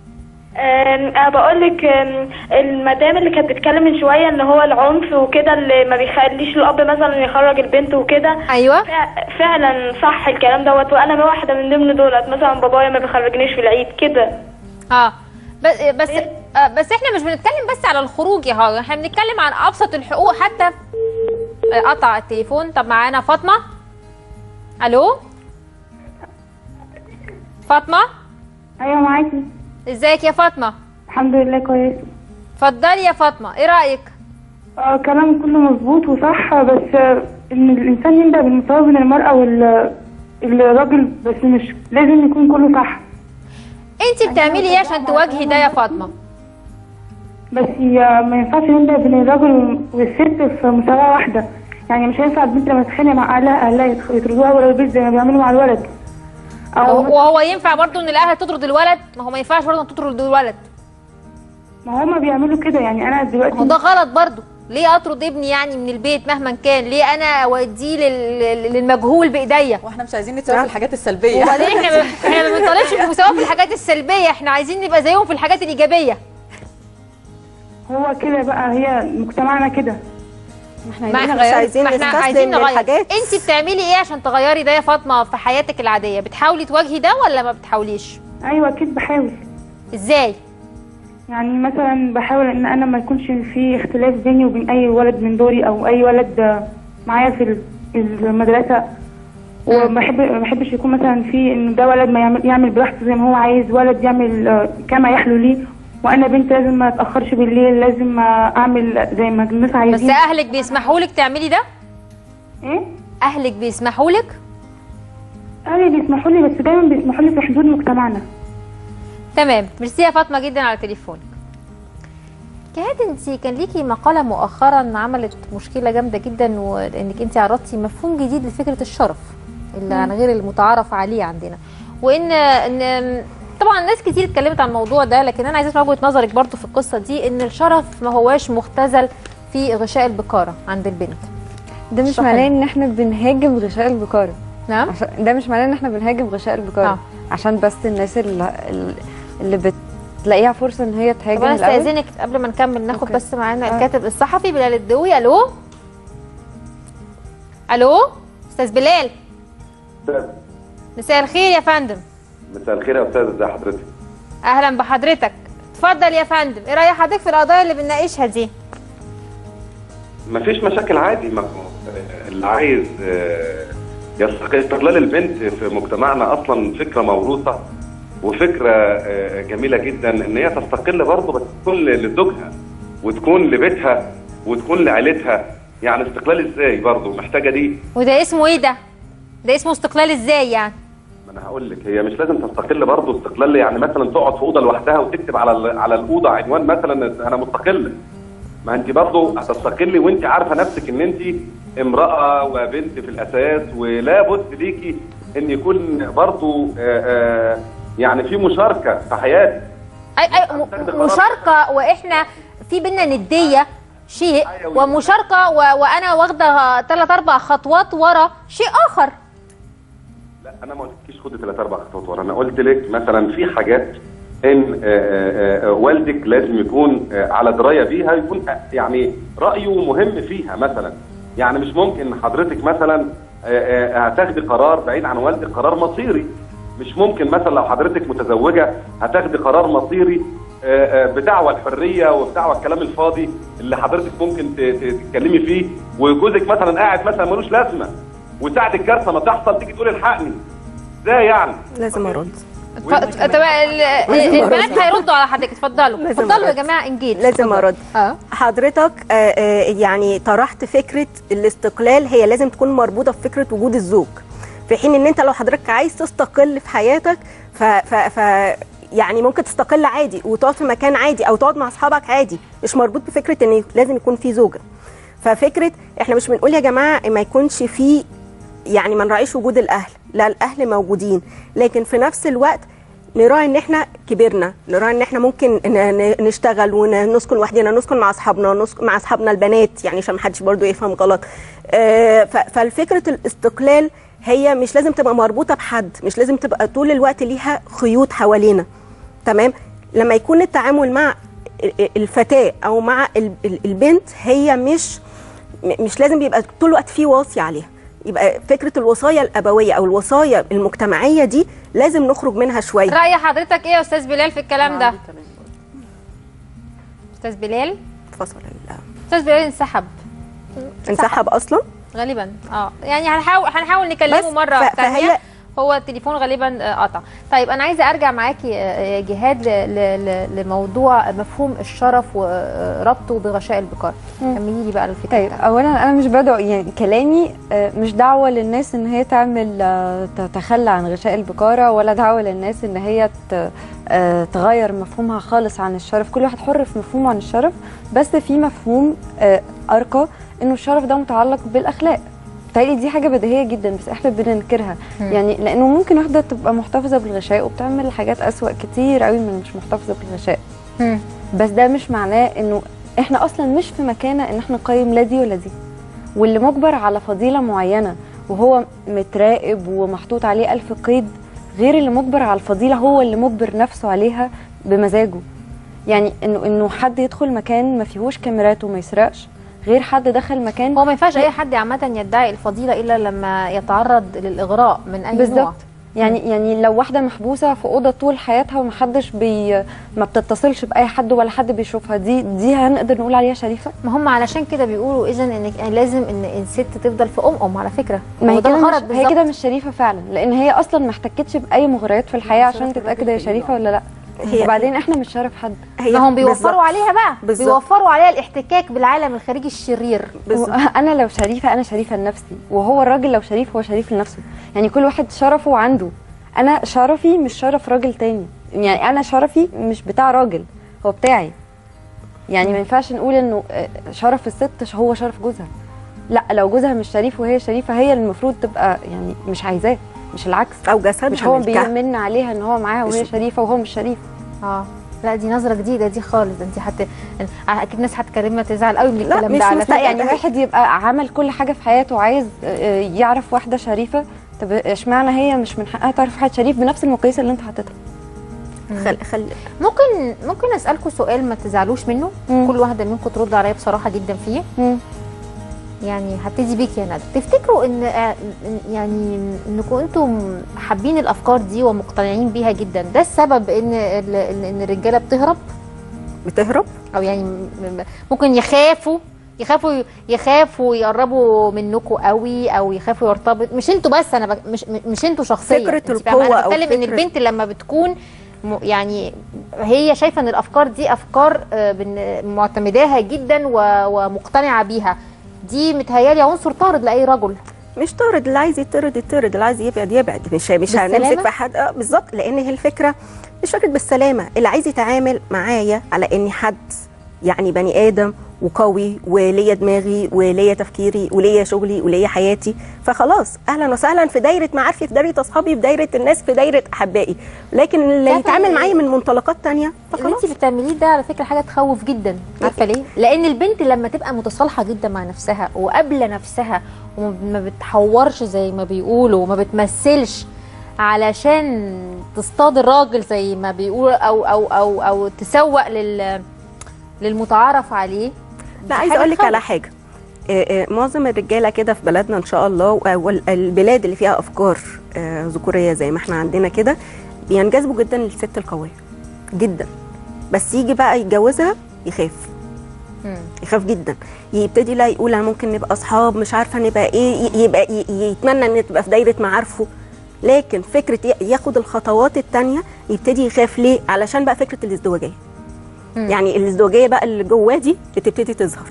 أنا بقول لك المدام اللي كانت بتتكلم من شوية إن هو العنف وكده اللي ما بيخليش الأب مثلا يخرج البنت وكده. أيوه. فعلا صح الكلام دوت. وأنا واحدة من ضمن دولت. مثلا بابايا ما بيخرجنيش في العيد كده. آه. بس بس آه بس إحنا مش بنتكلم بس على الخروج يا هاجر إحنا بنتكلم عن أبسط الحقوق. حتى آه، قطع التليفون. طب معانا فاطمة؟ ألو؟ فاطمة؟ أيوه معاكي. ازيك يا فاطمة؟ الحمد لله كويس. اتفضلي يا فاطمة إيه رأيك؟ آه كلام كله مظبوط وصح بس آه، إن الإنسان يبدا بالمساواة بين المرأة والراجل بس مش لازم يكون كله صح. انت بتعملي إيه عشان تواجهي ده يا فاطمة؟ بس هي ما ينفعش نبدا بين الراجل والست في مساواة واحدة. يعني مش هينفع البنت لما تتخانق مع أهلها أهلها يطردوها ولا البيت زي ما بيعملوا مع الولد. وهو وهو ينفع برضو إن الأهل تطرد الولد؟ ما هو ما ينفعش برضو إن تطرد الولد. ما هما بيعملوا كده يعني. أنا دلوقتي هو ده غلط برضو ليه أطرد ابني يعني من البيت مهما كان؟ ليه أنا أوديه لل- للمجهول بإيديا؟ وإحنا مش عايزين نتساوي في الحاجات السلبية. وبعدين إحنا إحنا ما بنطالبش بالمساواه في الحاجات السلبية. إحنا عايزين نبقى زيهم في الحاجات الإيجابية. هو كده بقى. هي مجتمعنا كده. ما إحنا ما إحنا عايزين نغير. انت بتعملي إيه عشان تغيري ده يا فاطمة في حياتك العادية؟ بتحاولي تواجهي ده ولا ما بتحاوليش؟ أيوه أكيد بحاول. إزاي؟ يعني مثلا بحاول إن أنا ما يكونش في اختلاف بيني وبين أي ولد من دوري أو أي ولد معايا في ال- المدرسة. وما بحب ما بحبش يكون مثلا في إن ده ولد ما يعمل يعمل براحته زي ما هو عايز ولد يعمل آه، كما يحلو ليه. وأنا بنت لازم ما أتأخرش بالليل لازم أعمل زي ما الناس بس عايزين أهلك بيسمحوا لك تعملي ده؟ إيه؟ أهلك بيسمحوا لك؟ أهلي بيسمحوا لي بس دايما بيسمحوا لي في حدود مجتمعنا. تمام. ميرسي يا فاطمة جدا على تليفونك. جهاد انت كان ليكي مقالة مؤخرا عملت مشكلة جامدة جدا وإنك انت عرضتي مفهوم جديد لفكرة الشرف اللي عن غير المتعارف عليه عندنا. وان إن طبعا ناس كتير اتكلمت عن الموضوع ده لكن أنا عايزة أسمع وجهة نظرك برضو في القصة دي إن الشرف ما هواش مختزل في غشاء البكاره عند البنت ده مش معناه. إن إحنا بنهاجم غشاء البكاره نعم عشان ده مش معناه إن إحنا بنهاجم غشاء البكاره آه. عشان بس الناس اللي, اللي بتلاقيها فرصة إن هي تهاجم طب أنا. استأذنك قبل ما نكمل ناخد أوكي. بس معانا آه. الكاتب الصحفي بلال الدوي ألو ألو أستاذ بلال مساء الخير يا فندم مساء الخير يا أستاذ ازي حضرتك. أهلا بحضرتك. اتفضل يا فندم. إيه رأي حضرتك في القضايا اللي بنناقشها دي؟ مفيش مشاكل عادي. ما اللي عايز آه، استغلال البنت في مجتمعنا أصلا فكرة موروثة وفكرة آه، جميلة جدا إن هي تستقل برضه بس تكون لزوجها وتكون لبيتها وتكون لعيلتها. يعني استقلال إزاي برضه؟ محتاجة دي. وده اسمه إيه ده؟ ده اسمه استقلال إزاي يعني؟ أنا هقول لك هي مش لازم تستقل برضه استقلال يعني مثلا تقعد في أوضة لوحدها وتكتب على على الأوضة عنوان مثلا أنا مستقله ما أنت برضه هتستقلي وأنت عارفة نفسك إن أنت امرأة وبنت في الأساس ولا بد ليكي إن يكون برضه يعني في مشاركة في حياتك. أي م- مشاركة وإحنا في بينا ندية شيء ومشاركة و... وأنا واخدة ثلاث أربع خطوات ورا شيء آخر. أنا ما قلتلكيش خدي ثلاث أربع خطوات ورا. أنا قلت لك مثلا في حاجات إن آه، آه، آه، والدك لازم يكون على دراية بيها يكون يعني رأيه مهم فيها مثلا. يعني مش ممكن حضرتك مثلا هتاخدي قرار بعيد عن والدك قرار مصيري. مش ممكن مثلا لو حضرتك متزوجة هتاخدي قرار مصيري بدعوى الحريه وبدعوى الكلام الفاضي اللي حضرتك ممكن تتكلمي فيه وجوزك مثلا قاعد مثلا ملوش لازمة. وساعة الكارثة ما تحصل تيجي تقولي الحقني. إزاي يعني؟ لازم أرد. طب البنات. هيردوا على حضرتك اتفضلوا. اتفضلوا يا. جماعة إنجيل. لازم أرد. حضرتك آه، آه، يعني طرحت فكرة الاستقلال هي لازم تكون مربوطة بفكره وجود الزوج. في حين إن أنت لو حضرتك عايز تستقل في حياتك ف, ف, ف يعني ممكن تستقل عادي وتقعد في مكان عادي أو تقعد مع أصحابك عادي. مش مربوط بفكرة إن لازم يكون في زوجة. ففكرة إحنا مش بنقول يا جماعة ما يكونش في يعني ما نراعيش وجود الأهل لا الأهل موجودين لكن في نفس الوقت نراعي إن إحنا كبرنا نراعي إن إحنا ممكن نشتغل ونسكن لوحدنا نسكن مع أصحابنا نسكن مع أصحابنا البنات يعني عشان ما حدش برضو يفهم غلط. آه، ف- فالفكرة الاستقلال هي مش لازم تبقى مربوطة بحد مش لازم تبقى طول الوقت ليها خيوط حوالينا. تمام؟ لما يكون التعامل مع ال- الفتاة أو مع ال- ال- البنت هي مش مش لازم يبقى طول الوقت في وصي عليها. يبقى فكرة الوصايا الأبوية أو الوصايا المجتمعية دي لازم نخرج منها شوية. رأي حضرتك إيه يا أستاذ بلال في الكلام ده؟ أستاذ بلال؟ فصل أستاذ بلال انسحب. انسحب أصلا؟ غالبا. آه يعني هنحاول هنحاول نكلمه مرة ثانية. هو التليفون غالبا آه، قطع. طيب أنا عايزة أرجع معاكي آه، جهاد ل- ل- ل- لموضوع مفهوم الشرف وربطه بغشاء البقار كملي لي بقى الفكرة طيب اولا أنا مش بدعو يعني كلامي آه، مش دعوة للناس إن هي تعمل آه، تتخلى عن غشاء البقارة ولا دعوة للناس إن هي آه، تغير مفهومها خالص عن الشرف. كل واحد حر في مفهومه عن الشرف بس في مفهوم آه، أرقى إنه الشرف ده متعلق بالأخلاق. بتهيألي دي حاجة بديهية جدا بس إحنا بننكرها. يعني لأنه ممكن واحدة تبقى محتفظة بالغشاء وبتعمل حاجات أسوأ كتير قوي من مش محتفظة بالغشاء. بس ده مش معناه إنه إحنا أصلا مش في مكانة إن إحنا نقيم لا دي ولا دي. واللي مجبر على فضيلة معينة وهو متراقب ومحطوط عليه ألف قيد غير اللي مجبر على الفضيلة هو اللي مجبر نفسه عليها بمزاجه. يعني انه إنه حد يدخل مكان ما فيهوش كاميرات وما يسرقش. غير حد دخل مكان؟ هو ما ينفعش أي حد عامة يدعي الفضيلة إلا لما يتعرض للإغراء من أي نوع. بالظبط. يعني يعني لو واحدة محبوسة في أوضة طول حياتها ومحدش بي ما بتتصلش بأي حد ولا حد بيشوفها دي دي هنقدر نقول عليها شريفة؟ ما هم علشان كده بيقولوا اذا إن لازم إن الست تفضل في ام ام على فكرة. ما هي ده كده مش هي كده مش شريفة فعلا لأن هي أصلا ما احتكتش بأي مغريات في الحياة عشان تتأكد هي شريفة ولا لأ. هي- وبعدين إحنا مش شرف حد. ما هم بيوفروا عليها بقى. بالظبط. بيوفروا عليها الاحتكاك بالعالم الخارجي الشرير. أنا لو شريفة أنا شريفة لنفسي. وهو الراجل لو شريف هو شريف لنفسه. يعني كل واحد شرفه عنده. أنا شرفي مش شرف راجل تاني. يعني أنا شرفي مش بتاع راجل هو بتاعي. يعني ما ينفعش نقول انه آه، شرف الست هو شرف جوزها. لا لو جوزها مش شريف وهي شريفة هي المفروض تبقى يعني مش عايزاه. مش العكس. أو جسدها مش هو. بيمن عليها إن هو معاها وهي مش- شريفة وهو مش شريف آه. لا دي نظرة جديدة دي خالص. انت حتى أكيد ناس هتكلمنا تزعل قوي من لا الكلام ده على فكرة. يعني واحد يبقى عمل كل حاجة في حياته وعايز آه، يعرف واحدة شريفة. طب اشمعنى هي مش من حقها تعرف حد شريف بنفس المقاييس اللي انت حاططها خل خل ممكن ممكن أسألكم سؤال ما تزعلوش منه؟ مم. كل واحدة منكم ترد عليا بصراحة جدا فيه. يعني هبتدي بيك يا ندى. تفتكروا إن آه، إن- يعني إنكم أنتم حابين الأفكار دي ومقتنعين بيها جدا؟ ده السبب إن إن الرجالة بتهرب؟ بتهرب؟ أو يعني ممكن يخافوا يخافوا يخافوا يقربوا منكم قوي أو يخافوا يرتبط؟ مش أنتوا بس أنا بك مش مش أنتوا شخصيا. فاهمة؟ القوة أنا بتكلم إن البنت لما بتكون يعني هي شايفة إن الأفكار دي أفكار آه، معتمداها جدا ومقتنعة بيها. دي متهيألي عنصر طارد لأي رجل. مش طارد اللي عايز يطرد يطرد اللي عايز يبعد يبعد. مش مش؟ هنمسك في حد. آه بالظبط لأن هي الفكرة مش فكره بالسلامة. اللي عايز يتعامل معايا على إني حد يعني بني آدم وقوي وليا دماغي وليا تفكيري وليا شغلي وليا حياتي. فخلاص أهلا وسهلا في دايرة معارفي في دايرة أصحابي في دايرة الناس في دايرة أحبائي. لكن اللي يتعامل؟ معايا من منطلقات تانية اللي انت بتعمليه ده على فكرة حاجة تخوف جدا عارفة ليه؟ لأن البنت لما تبقى متصالحة جدا مع نفسها وقابلة نفسها وما بتحورش زي ما بيقولوا وما بتمثلش علشان تصطاد الراجل زي ما بيقول أو أو أو أو تسوق لل للمتعارف عليه لا عايزة أقول لك على حاجة. آه، آه، معظم الرجالة كده في بلدنا إن شاء الله والبلاد اللي فيها أفكار آه، ذكورية زي ما إحنا عندنا كده بينجذبوا جدا للست القوية جدا. بس يجي بقى يتجوزها يخاف. يخاف جدا. يبتدي لا يقول أنا ممكن نبقى أصحاب مش عارفة نبقى إيه يبقى يتمنى إن تبقى في دايرة معارفه. لكن فكرة ياخد الخطوات التانية يبتدي يخاف ليه؟ علشان بقى فكرة الازدواجية. يعني الازدواجيه بقى اللي جواه دي بتبتدي تظهر.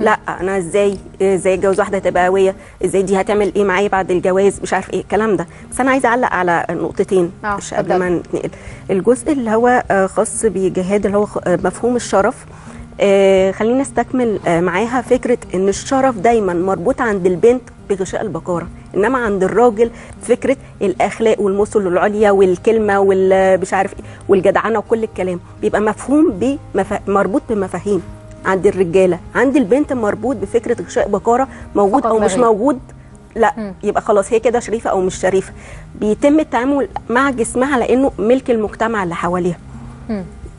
لا أنا إزاي إزاي اتجوز واحدة تبقى قوية؟ إزاي دي هتعمل إيه معايا بعد الجواز؟ مش عارف إيه الكلام ده. بس أنا عايزة أعلق على نقطتين آه، مش قبل. ما نتنقل الجزء اللي هو آه، خاص بجهاد اللي هو مفهوم الشرف. خلينا نستكمل آه، معاها فكرة إن الشرف دايما مربوط عند البنت بغشاء البكاره إنما عند الراجل فكرة الأخلاق والمثل العليا والكلمة والمش عارف إيه والجدعنة وكل الكلام. بيبقى مفهوم بمف... مربوط بمفاهيم. عند الرجالة عند البنت مربوط بفكرة غشاء بكاره موجود أو مش. موجود لا يبقى خلاص هي كده شريفة أو مش شريفة. بيتم التعامل مع جسمها على انه ملك المجتمع اللي حواليها.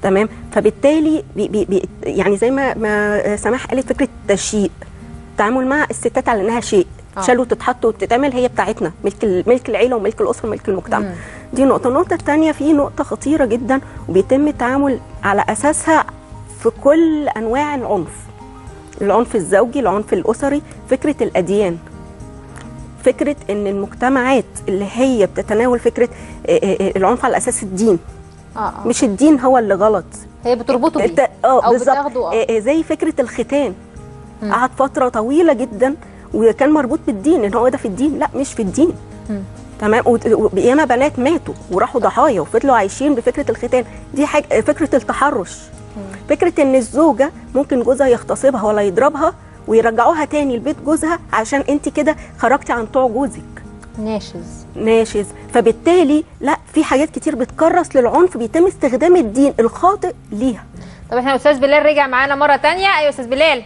تمام؟ فبالتالي بي بي بي يعني زي ما ما سماح قالت فكرة التشييء التعامل مع الستات على إنها شيء آه. شال وتتحط وتتعمل هي بتاعتنا ملك ملك العيلة وملك الأسرة وملك المجتمع. مم. دي نقطة. النقطة الثانية في نقطة خطيرة جدا وبيتم التعامل على أساسها في كل أنواع العنف. العنف الزوجي العنف الأسري فكرة الأديان. فكرة إن المجتمعات اللي هي بتتناول فكرة آه، آه، آه، العنف على أساس الدين. آه آه. مش الدين هو اللي غلط. هي بتربطه بيه آه أو بالظبط. بتاخده آه، آه، زي فكرة الختان. قعد فترة طويلة جدا وكان مربوط بالدين إن هو ده في الدين. لا مش في الدين. مم. تمام؟ وياما بنات ماتوا وراحوا ضحايا وفضلوا عايشين بفكرة الختان. دي حاجة آه، فكرة التحرش. فكرة إن الزوجة ممكن جوزها يغتصبها ولا يضربها ويرجعوها تاني لبيت جوزها عشان أنت كده خرجتي عن طوع جوزك. ناشز. ناشز فبالتالي لا في حاجات كتير بتكرس للعنف بيتم استخدام الدين الخاطئ ليها. طب إحنا أستاذ بلال رجع معانا مرة تانية؟ أيوه أستاذ بلال.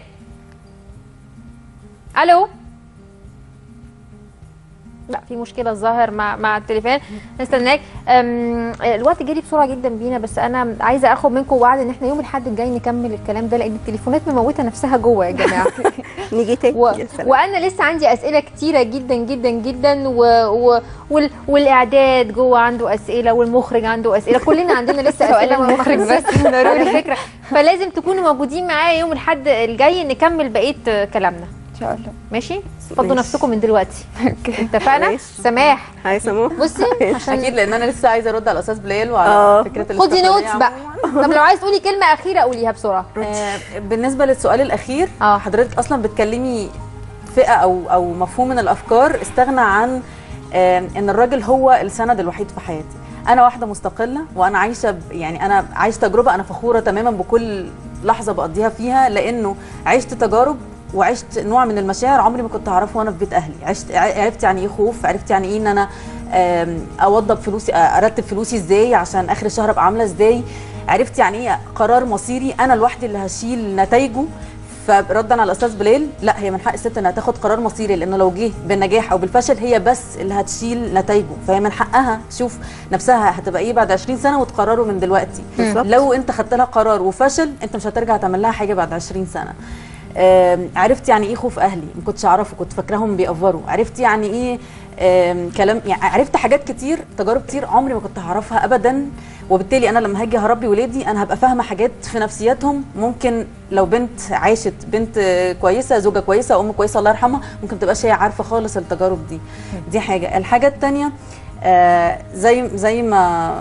ألو؟ لا في مشكلة الظاهر مع مع التليفون. نستناك الوقت جري بسرعة جدا بينا بس أنا عايزة أخد منكم وعد إن إحنا يوم الأحد الجاي نكمل الكلام ده لأن التليفونات مموتة نفسها جوه يا جماعة. نيجي تاني. و... وأنا لسه عندي أسئلة كتيرة جدا جدا جدا و... و... وال... والإعداد جوه عنده أسئلة والمخرج عنده أسئلة. كلنا عندنا لسه أسئلة ما المخرج. بس. ضروري. فكرة. فلازم تكونوا موجودين معايا يوم الأحد الجاي نكمل بقية كلامنا. ان شاء الله. ماشي؟ فضوا. نفسكم من دلوقتي. اتفقنا؟ ماشي. سماح. هاي سمو. بصي عشان أكيد لأن أنا لسه عايزة أرد على الأستاذ بلال وعلى آه. فكرة خدي نوتس بقى. طب لو عايز تقولي كلمة أخيرة قوليها بسرعة. آه، بالنسبة للسؤال الأخير آه. حضرتك أصلا بتكلمي فئة أو أو مفهوم من الأفكار استغنى عن آه، إن الراجل هو السند الوحيد في حياتي. أنا واحدة مستقلة وأنا عايشة ب- يعني أنا عايشه تجربة أنا فخورة تماما بكل لحظة بقضيها فيها لأنه عشت تجارب وعشت نوع من المشاعر عمري ما كنت اعرفه وأنا في بيت أهلي. عشت عرفت يعني إيه خوف عرفت يعني إيه إن أنا أوضب فلوسي أرتب فلوسي إزاي عشان آخر الشهر أبقى عاملة إزاي. عرفت يعني إيه قرار مصيري أنا لوحدي اللي هشيل نتائجه فردا على الأستاذ بلال لا هي من حق الست إنها تاخد قرار مصيري لأنه لو جه بالنجاح أو بالفشل هي بس اللي هتشيل نتائجه فهي من حقها تشوف نفسها هتبقى إيه بعد 20 سنة وتقرره من دلوقتي. لو أنت خدت لها قرار وفشل أنت مش هترجع تعمل لها حاجة بعد 20 سنة. عرفت يعني إيه خوف أهلي؟ ما كنتش أعرفه كنت فاكراهم بيأفروا عرفت يعني إيه كلام يعني عرفت حاجات كتير تجارب كتير عمري ما كنت هعرفها ابدا. وبالتالي أنا لما هاجي هربي ولادي أنا هبقى فاهمة حاجات في نفسياتهم. ممكن لو بنت عاشت بنت آه، كويسة زوجة كويسة أم كويسة الله يرحمها ممكن تبقاش هي عارفة خالص التجارب دي. دي حاجة. الحاجة الثانية زي زي ما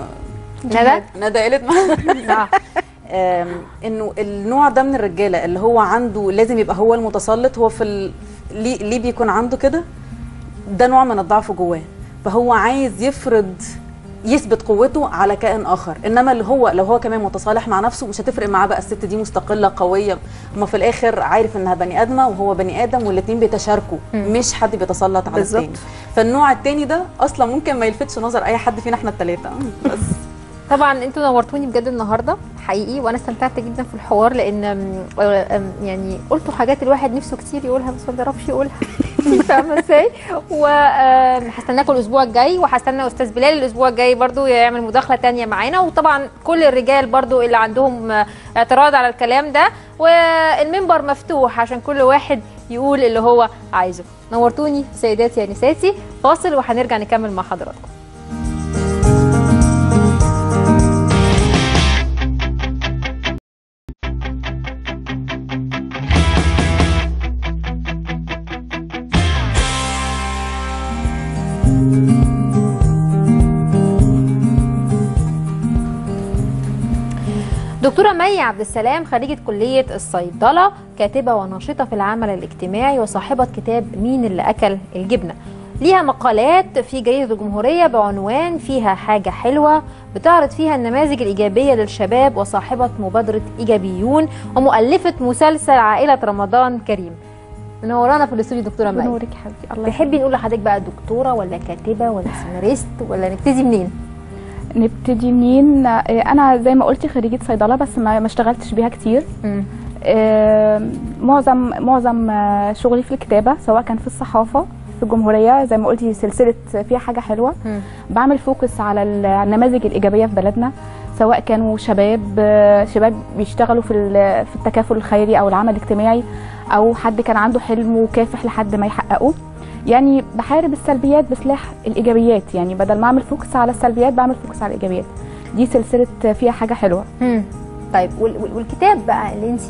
ندى؟ ندى قالت آه. آم، إنه النوع ده من الرجالة اللي هو عنده لازم يبقى هو المتسلط هو في ال... ليه ليه بيكون عنده كده؟ ده نوع من الضعف جواه. فهو عايز يفرض يثبت قوته على كائن آخر. إنما اللي هو لو هو كمان متصالح مع نفسه مش هتفرق معاه بقى الست دي مستقلة قوية. هما في الآخر عارف إنها بني آدمة وهو بني آدم والاثنين بيتشاركوا. مش حد بيتسلط على. الثاني فالنوع الثاني ده أصلا ممكن ما يلفتش نظر أي حد فينا إحنا الثلاثه بس. طبعا أنتوا نورتوني بجد النهارده حقيقي وأنا استمتعت جدا في الحوار لأن يعني قلتوا حاجات الواحد نفسه كتير يقولها بس ما بيعرفش يقولها. فاهمة إزاي؟ وهستناكم الأسبوع الجاي وهستنى أستاذ بلال الأسبوع الجاي برضو يعمل مداخلة تانية معانا وطبعا كل الرجال برضو اللي عندهم اعتراض على الكلام ده والمنبر مفتوح عشان كل واحد يقول اللي هو عايزه. نورتوني سيداتي يا نساتي فاصل وهنرجع نكمل مع حضراتكم. دكتورة مي عبد السلام خريجة كلية الصيدلة كاتبة وناشطة في العمل الاجتماعي وصاحبة كتاب مين اللي أكل الجبنة. ليها مقالات في جريدة الجمهورية بعنوان فيها حاجة حلوة بتعرض فيها النماذج الإيجابية للشباب وصاحبة مبادرة إيجابيون ومؤلفة مسلسل عائلة رمضان كريم. منورانا في الاستوديو دكتورة مي بنورك يا حبيبتي. الله تحبي نقول لحضرتك بقى دكتورة ولا كاتبة ولا سيناريست ولا نبتدي منين؟ نبتدي منين؟ آه، أنا زي ما قلتي خريجة صيدلة بس ما اشتغلتش بيها كتير. آه، معظم معظم آه، شغلي في الكتابة سواء كان في الصحافة في الجمهورية زي ما قلتي سلسلة فيها حاجة حلوة. بعمل فوكس على النماذج الإيجابية في بلدنا. سواء كانوا شباب آه، شباب بيشتغلوا في في التكافل الخيري أو العمل الاجتماعي أو حد كان عنده حلم وكافح لحد ما يحققه يعني بحارب السلبيات بسلاح الإيجابيات. يعني بدل ما أعمل focus على السلبيات بعمل focus على الإيجابيات. دي سلسلة فيها حاجة حلوة. مم. طيب وال- وال- والكتاب بقى اللي انت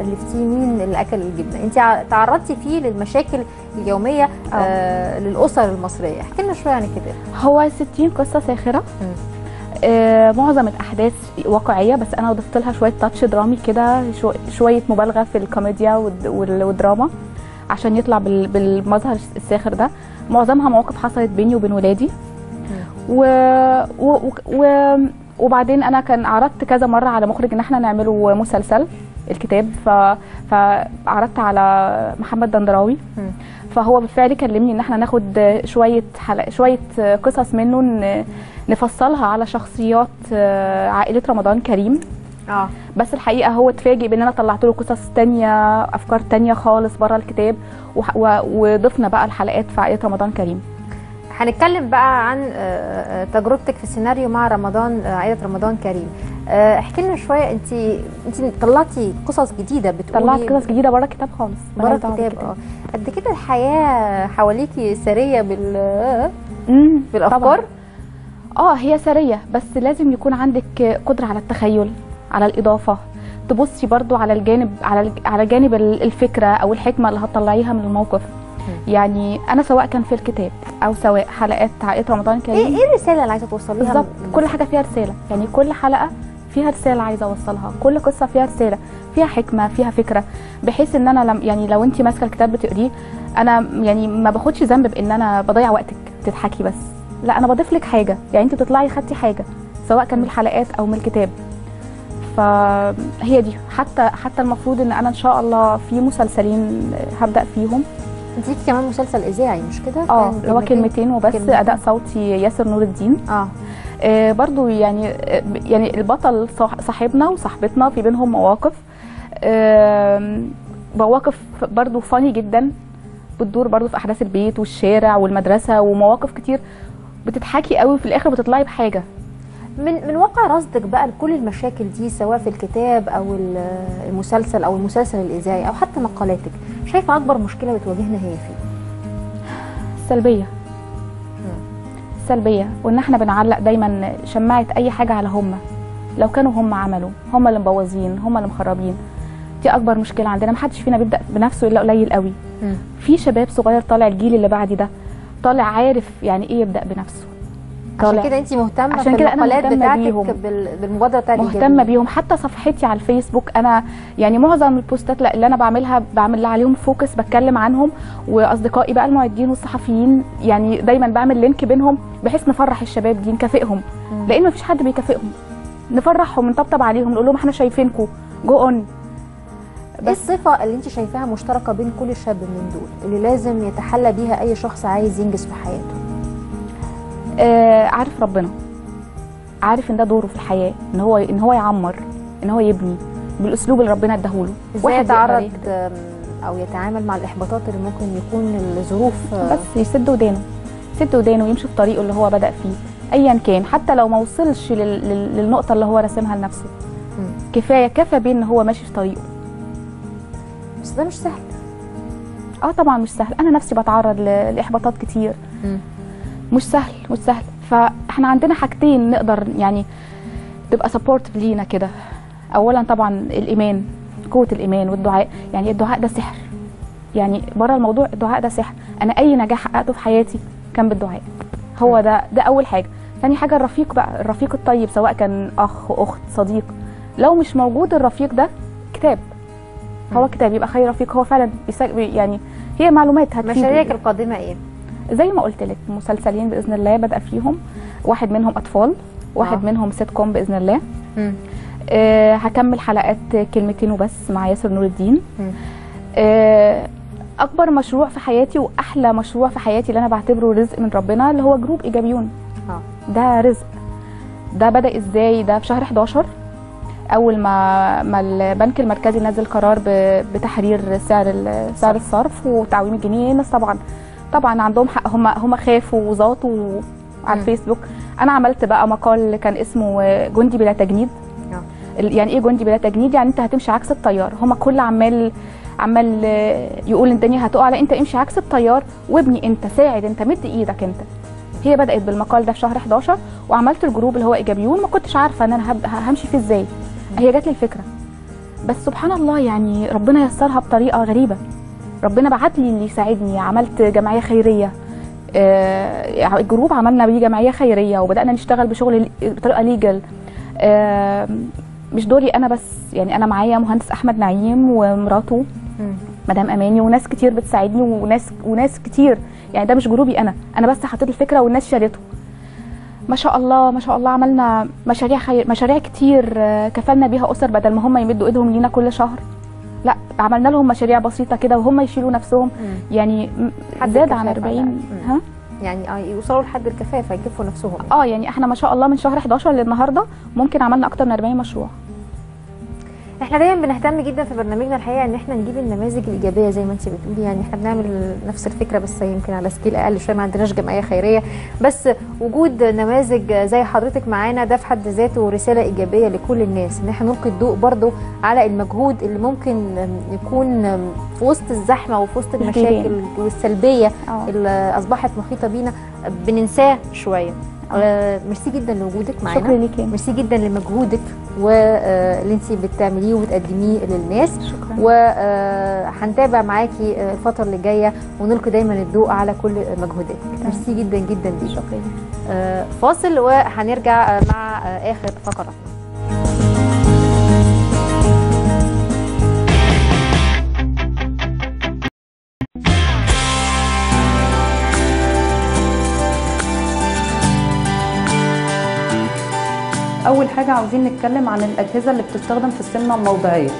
ألفتيه مين اللي اكل الجبنه انت تعرضتي فيه للمشاكل اليومية آه. للأسر المصرية. احكي لنا شوية عن الكتاب. هو 60 قصة ساخرة. آه معظم الأحداث واقعية بس أنا ضفت لها شوية touch درامي كده شو شوية مبالغة في الكوميديا والد- وال- والدراما عشان يطلع بال- بالمظهر الساخر ده. معظمها مواقف حصلت بيني وبين ولادي. و... و... و... وبعدين أنا كان عرضت كذا مرة على مخرج إن إحنا نعمله مسلسل الكتاب ف... فعرضت على محمد دندراوي. فهو بالفعل كلمني إن إحنا ناخد شوية حلق شوية قصص منه. نفصلها على شخصيات آه، عائلة رمضان كريم. آه. بس الحقيقة هو اتفاجئ بإن أنا طلعت له قصص تانية أفكار تانية خالص بره الكتاب. وضفنا بقى الحلقات في عائلة رمضان كريم. هنتكلم بقى عن آه، آه، تجربتك في السيناريو مع رمضان عائلة رمضان كريم. احكي لنا شوية انت انت طلعتي قصص جديدة بتقولي طلعت قصص جديدة بره الكتاب خالص بره الكتاب. آه. قد كده الحياة حواليكي سرية بال بالأفكار؟ آه هي سرية بس لازم يكون عندك قدرة على التخيل على الإضافة. تبصي برضو على الجانب على على جانب ال- الفكرة أو الحكمة اللي هتطلعيها من الموقف. يعني أنا سواء كان في الكتاب أو سواء حلقات عائلة رمضان كريم. إيه إيه الرسالة اللي عايزة توصليها؟ بالظبط كل حاجة فيها رسالة. يعني كل حلقة فيها رسالة عايزة أوصلها. كل قصة فيها رسالة فيها حكمة فيها فكرة. بحيث إن أنا لم يعني لو انت ماسكة الكتاب بتقريه أنا يعني ما باخدش ذنب بإن أنا بضيع وقتك تضحكي بس. لا أنا بضيف لك حاجة. يعني أنت بتطلعي خدتي حاجة سواء كان من الحلقات أو من الكتاب. فهي دي. حتى حتى المفروض إن أنا إن شاء الله في مسلسلين هبدأ فيهم. انت ليكي كمان مسلسل إذاعي مش كده؟ آه هو كلمتين. وبس. كلمتين. أداء صوتي ياسر نور الدين. آه. آه برضو يعني آه يعني البطل صاح- صاحبنا وصاحبتنا في بينهم مواقف. آم، مواقف برضو فاني جدا. بتدور برضو في أحداث البيت والشارع والمدرسة ومواقف كتير. بتضحكي قوي في الآخر بتطلعي بحاجة. من من واقع رصدك بقى لكل المشاكل دي سواء في الكتاب أو ال- المسلسل أو المسلسل الإذاعي أو حتى مقالاتك شايفة أكبر مشكلة بتواجهنا هي فين؟ السلبيه السلبيه وإن إحنا بنعلق دايما شماعة أي حاجة على هم. لو كانوا هم عملوا هم اللي مبوظين هم اللي مخربين. دي أكبر مشكلة عندنا. محدش فينا بيبدأ بنفسه إلا قليل قوي. في شباب صغير طالع الجيل اللي بعدي ده. طالع عارف يعني إيه يبدأ بنفسه عشان. كده انت مهتمة عشان كده المقالات مهتمة بتاعتك بيهم. بالمبادرة بتاعت مهتمة. بيهم حتى صفحتي على الفيسبوك أنا يعني معظم البوستات اللي أنا بعملها بعمل عليهم focus بتكلم عنهم وأصدقائي بقى المعدين والصحفيين يعني دايما بعمل link بينهم بحيث نفرح الشباب دي نكافئهم لأن مفيش حد بيكافئهم نفرحهم نطبطب عليهم نقول لهم إحنا شايفينكم go on إيه الصفة اللي انت شايفاها مشتركة بين كل شاب من دول اللي لازم يتحلى بيها أي شخص عايز ينجز في حياته؟ آه عارف ربنا. عارف إن ده دوره في الحياة إن هو إن هو يعمر إن هو يبني بالأسلوب اللي ربنا اداهوله. إزاي يتعرض أو يتعامل مع الإحباطات اللي ممكن يكون الظروف آه، بس يسد ودانه يسد ودانه ويمشي في طريقه اللي هو بدأ فيه ايا كان. حتى لو ما وصلش لل... لل... للنقطة اللي هو راسمها لنفسه. كفاية كفى بيه إن هو ماشي في طريقه. بس ده مش سهل. آه طبعا مش سهل. أنا نفسي بتعرض. لإحباطات كتير. مش سهل مش سهل. فإحنا عندنا حاجتين نقدر يعني تبقى سبورت لينا كده. اولا طبعا الإيمان قوة الإيمان والدعاء. يعني الدعاء ده سحر. يعني بره الموضوع الدعاء ده سحر. أنا أي نجاح حققته في حياتي كان بالدعاء. هو ده ده أول حاجة. ثاني حاجة الرفيق بقى الرفيق الطيب سواء كان أخ أخت صديق. لو مش موجود الرفيق ده كتاب. هو كتاب يبقى خير رفيق هو فعلا يعني هي معلومات هتفيد. مشاريعك القادمة إيه؟ زي ما قلت لك مسلسلين بإذن الله بادئه فيهم. واحد منهم أطفال واحد آه. آه. منهم سيت كوم بإذن الله. آه هكمل حلقات كلمتين وبس مع ياسر نور الدين. آه أكبر مشروع في حياتي وأحلى مشروع في حياتي اللي أنا بعتبره رزق من ربنا اللي هو جروب إيجابيون. آه. ده رزق. ده بدأ إزاي؟ ده في شهر 11 أول ما ما البنك المركزي نزل قرار بتحرير سعر سعر الصرف وتعويم الجنيه الناس طبعا طبعا عندهم حق هم هم خافوا وزاطوا على الفيسبوك. أنا عملت بقى مقال كان اسمه جندي بلا تجنيد. ال- يعني إيه جندي بلا تجنيد؟ يعني أنت هتمشي عكس التيار. هما كل عمال عمال آه، يقول الدنيا هتقع لا أنت امشي عكس التيار وابني أنت ساعد أنت مد إيدك أنت. هي بدأت بالمقال ده في شهر 11 وعملت الجروب اللي هو إيجابيون. ما كنتش عارفة إن أنا همشي فيه إزاي. هي جات لي الفكرة. بس سبحان الله يعني ربنا يسرها بطريقة غريبة. ربنا بعت لي اللي يساعدني عملت جمعية خيرية. آه، ال group عملنا بيه جمعية خيرية وبدأنا نشتغل بشغل بطريقة legal مش دوري أنا بس يعني أنا معايا مهندس أحمد نعيم ومراته مدام أماني وناس كتير بتساعدني وناس وناس كتير. يعني ده مش group ي أنا. أنا بس حطيت الفكرة والناس شالته. ما شاء الله ما شاء الله عملنا مشاريع خير مشاريع كتير آه، كفلنا بيها أسر بدل ما هم يمدوا إيدهم لينا كل شهر. لا عملنا لهم مشاريع بسيطة كده وهم يشيلوا نفسهم. يعني م- حد زاد عن الكفافة 40 بقى. ها؟ يعني آه يوصلوا لحد الكفافه يكفوا نفسهم. آه يعني إحنا ما شاء الله من شهر 11 للنهاردة ممكن عملنا أكتر من 40 مشروع. إحنا دايما بنهتم جدا في برنامجنا الحقيقة إن إحنا نجيب النماذج الإيجابية زي ما انت بتقولي. يعني إحنا بنعمل نفس الفكرة بس يمكن على سكيل أقل شوية ما عندناش جمعية خيرية. بس وجود نماذج زي حضرتك معانا ده في حد ذاته رسالة إيجابية لكل الناس. إن إحنا نلقي الضوء برضو على المجهود اللي ممكن يكون في وسط الزحمة وفي وسط المشاكل والسلبية اللي أصبحت محيطة بينا بننساه شوية. آه، ميرسي جدا لوجودك معانا. شكرا ليكي. ميرسي جدا لمجهودك واللي انت بتعمليه وبتقدميه للناس. شكرا. وهنتابع معاكي آه، الفترة اللي جاية ونلقي دايما الضوء على كل مجهوداتك ميرسي جدا جدا ليكي شكرا فاصل وهنرجع آه، مع آه، آخر فقراتنا أول حاجة عاوزين نتكلم عن الأجهزة اللي بتستخدم في السمنة الموضعية.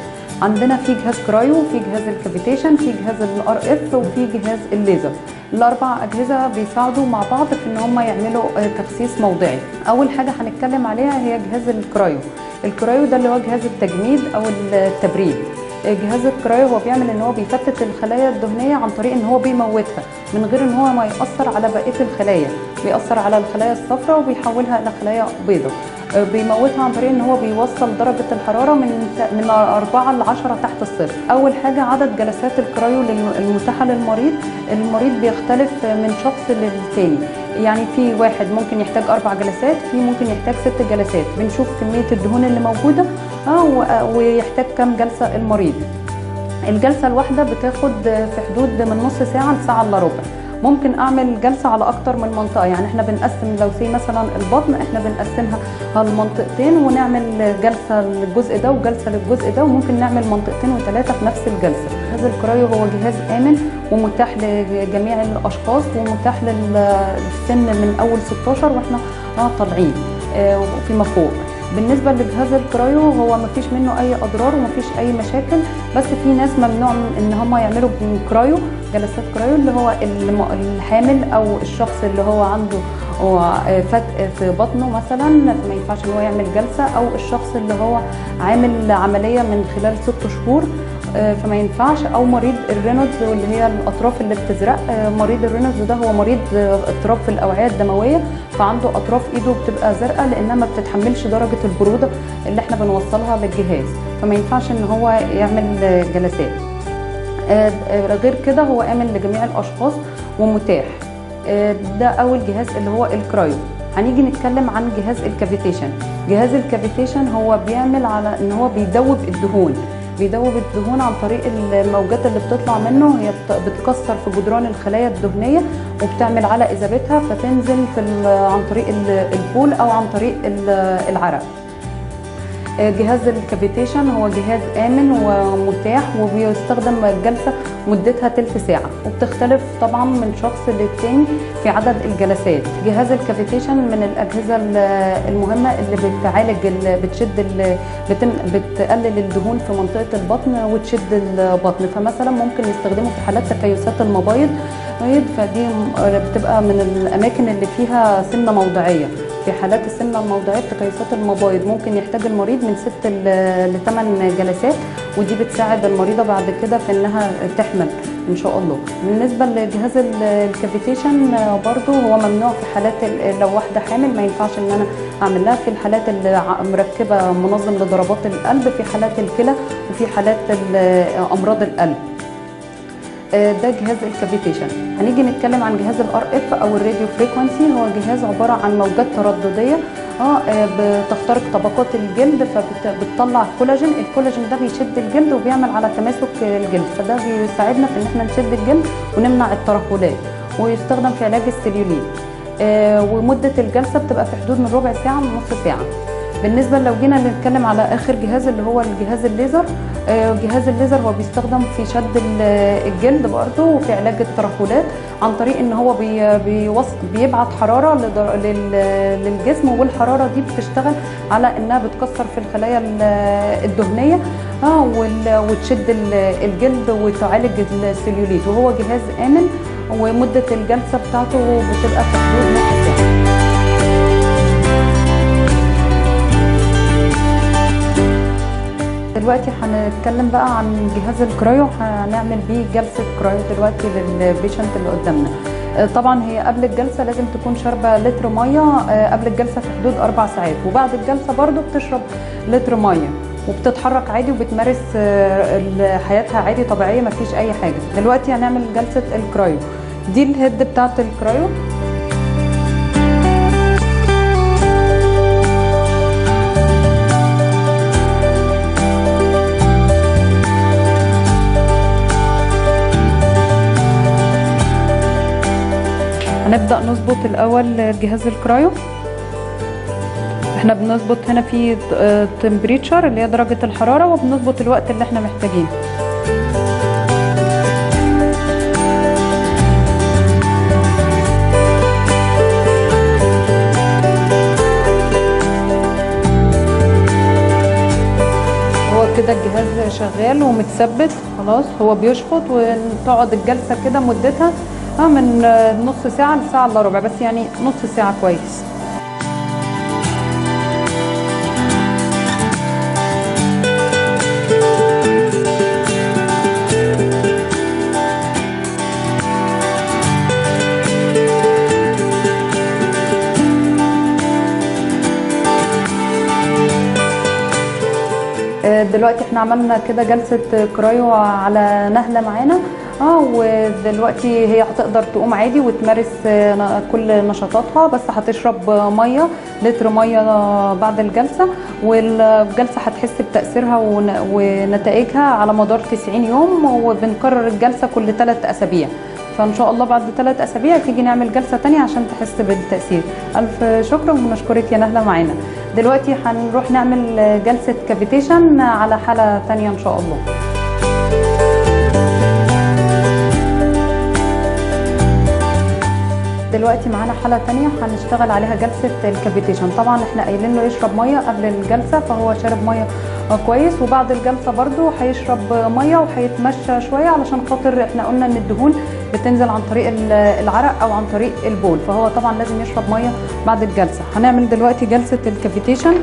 عندنا في جهاز cryo وفي جهاز ال cavitation في جهاز ال RF وفي جهاز الليزر. الأربع أجهزة بيساعدوا مع بعض في إن هم يعملوا آه، تخسيس موضعي. أول حاجة هنتكلم عليها هي جهاز ال cryo. ال cryo ده اللي هو جهاز التجميد أو التبريد. جهاز ال cryo هو بيعمل إن هو بيفتت الخلايا الدهنية عن طريق إن هو بيموتها من غير إن هو ما يأثر على بقية الخلايا. بيأثر على الخلايا الصفراء وبيحولها إلى خلايا بيضاء. بيموتها عن طريق إن هو بيوصل درجة الحرارة من من 4 ل 10 تحت الصفر. أول حاجة عدد جلسات الكرايو المتاحة للمريض المريض بيختلف من شخص للتاني. يعني في واحد ممكن يحتاج أربع جلسات في ممكن يحتاج ست جلسات. بنشوف كمية الدهون اللي موجودة آه، ويحتاج كام جلسة المريض. الجلسة الواحدة بتاخد في حدود من نص ساعة لساعة إلا ربع. ممكن أعمل جلسة على أكتر من منطقة. يعني إحنا بنقسم لو سي مثلا البطن إحنا بنقسمها لمنطقتين ونعمل جلسة للجزء ده وجلسة للجزء ده وممكن نعمل منطقتين وثلاثه في نفس الجلسة. جهاز الكرايو هو جهاز آمن ومتاح لجميع الأشخاص ومتاح للسن من أول 16 وإحنا آه طالعين آه، فيما فوق بالنسبة لجهاز الكرايو هو ما فيش منه أي أضرار وما فيش أي مشاكل بس في ناس ممنوع من إن هم يعملوا cryo جلسات cryo اللي هو الحامل أو الشخص اللي هو عنده هو فتق في بطنه مثلا فما ينفعش إن هو يعمل جلسة أو الشخص اللي هو عامل عملية من خلال ست شهور آه، فما ينفعش. أو مريض ال Raynaud's واللي هي الأطراف اللي بتزرق. آه، مريض ال Raynaud's ده هو مريض آه، اضطراب في الأوعية الدموية فعنده أطراف إيده بتبقى زرقاء لأنها ما بتتحملش درجة البرودة اللي إحنا بنوصلها للجهاز. فما ينفعش إن هو يعمل آه، جلسات. آه، آه، غير كده هو آمن لجميع الأشخاص ومتاح. آه، ده أول جهاز اللي هو ال cryo. هنيجي نتكلم عن جهاز ال cavitation. جهاز ال cavitation هو بيعمل على إن هو بيدوب الدهون. بيدوب الدهون عن طريق الموجات اللي بتطلع منه. هي بت- بتكسر في جدران الخلايا الدهنية وبتعمل على اذابتها فتنزل في عن طريق ال- البول أو عن طريق ال- العرق. جهاز ال cavitation هو جهاز آمن ومتاح وبيستخدم الجلسة مدتها تلت ساعة. وبتختلف طبعا من شخص للتاني في عدد الجلسات. جهاز ال cavitation من الأجهزة ال- المهمة اللي بتعالج ال- بتشد بتقلل الدهون في منطقة البطن وتشد البطن. فمثلا ممكن نستخدمه في حالات تكيسات المبايض. مبايض فدي بتبقى من الأماكن اللي فيها سمنة موضعية. في حالات السمنة الموضعية في تكيسات المبايض. ممكن يحتاج المريض من ست ل 8 جلسات ودي بتساعد المريضة بعد كده في إنها تحمل إن شاء الله. بالنسبة لجهاز ال- ال cavitation برضو هو ممنوع في حالات ال- لو واحدة حامل ما ينفعش إن أنا اعمل لها في الحالات اللي ع- مركبة منظم لضربات القلب في حالات الكلى وفي حالات ال- أمراض القلب. ده جهاز ال cavitation هنيجي نتكلم عن جهاز ال RF أو ال radio frequency هو جهاز عبارة عن موجات ترددية آه آه، بتخترق طبقات الجلد فبتطلع كولاجين. الكولاجين ده بيشد الجلد وبيعمل على تماسك الجلد فده بيساعدنا في إن إحنا نشد الجلد ونمنع الترهلات ويستخدم في علاج السليوليت آه، ومدة الجلسة بتبقى في حدود من ربع ساعة لنص ساعة. بالنسبة لو جينا نتكلم على آخر جهاز اللي هو الجهاز الليزر آه، جهاز الليزر هو بيستخدم في شد ال- الجلد برضه وفي علاج الترهلات عن طريق إن هو بيبعت حرارة للجسم والحرارة دي بتشتغل على إنها بتكسر في الخلايا ال- الدهنية وال- وتشد ال- الجلد وتعالج السليوليت وهو جهاز آمن ومدة الجلسة بتاعته بتبقى في حدود نص ساعة. دلوقتي هنتكلم بقى عن جهاز ال cryo هنعمل بيه جلسة cryo دلوقتي لل patient اللي قدامنا. آه، طبعا هي قبل الجلسة لازم تكون شاربة لتر مية آه، قبل الجلسة في حدود أربع ساعات. وبعد الجلسة برضو بتشرب لتر مية وبتتحرك عادي وبتمارس آه، حياتها عادي طبيعية ما فيش أي حاجة. دلوقتي هنعمل جلسة ال cryo. دي ال head بتاعت ال cryo. هنبدأ نظبط الأول جهاز الكرايو. إحنا بنظبط هنا في تمبريتشر اللي هي درجة الحرارة وبنظبط الوقت اللي إحنا محتاجينه. هو كده الجهاز شغال ومتثبت خلاص. هو بيشفط وتقعد الجلسة كده مدتها. آه من نص ساعة لساعة إلا ربع بس يعني نص ساعة كويس. آه، دلوقتي إحنا عملنا كده جلسة كرايو على نهلة معانا. آه ودلوقتي هي هتقدر تقوم عادي وتمارس آه، كل نشاطاتها بس هتشرب آه، مية لتر مية آه، بعد الجلسة والجلسة هتحس بتأثيرها ون- ونتائجها على مدار 90 يوم وبنكرر الجلسة كل ثلاث أسابيع. فإن شاء الله بعد ثلاث أسابيع تيجي نعمل جلسة تانية عشان تحس بالتأثير. ألف شكر وبنشكرك يا نهلة معانا. دلوقتي هنروح نعمل جلسة كافيتيشن على حالة تانية إن شاء الله. دلوقتي معانا حالة تانية هنشتغل عليها جلسة ال cavitation طبعا إحنا قايلين له يشرب مية قبل الجلسة فهو شارب مية كويس. وبعد الجلسة برضو هيشرب مية وهيتمشى شوية علشان خاطر إحنا قلنا إن الدهون بتنزل عن طريق ال- العرق أو عن طريق البول. فهو طبعا لازم يشرب مية بعد الجلسة. هنعمل دلوقتي جلسة ال cavitation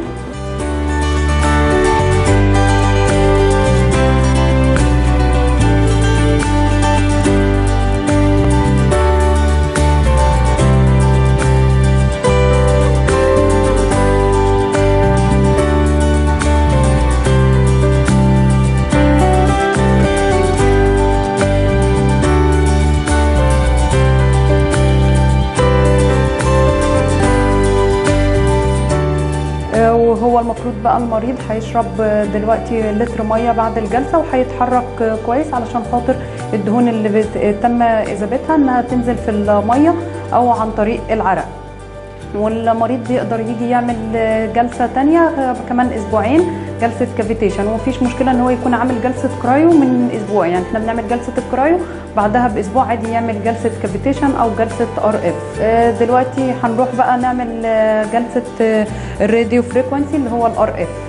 المريض هيشرب آه، دلوقتي لتر مية بعد الجلسة وهيتحرك آه، كويس علشان خاطر الدهون اللي تم اذابتها إنها تنزل في المية أو عن طريق العرق. والمريض يقدر يجي يعمل آه، جلسة تانية آه، كمان أسبوعين جلسة cavitation ومفيش مشكلة إن هو يكون عامل جلسة cryo من أسبوع. يعني إحنا بنعمل جلسة ال cryo بعدها بأسبوع عادي يعمل جلسة cavitation أو جلسة RF دلوقتي هنروح بقى نعمل آه، جلسة آه، الراديو فريكونسي اللي هو الار اف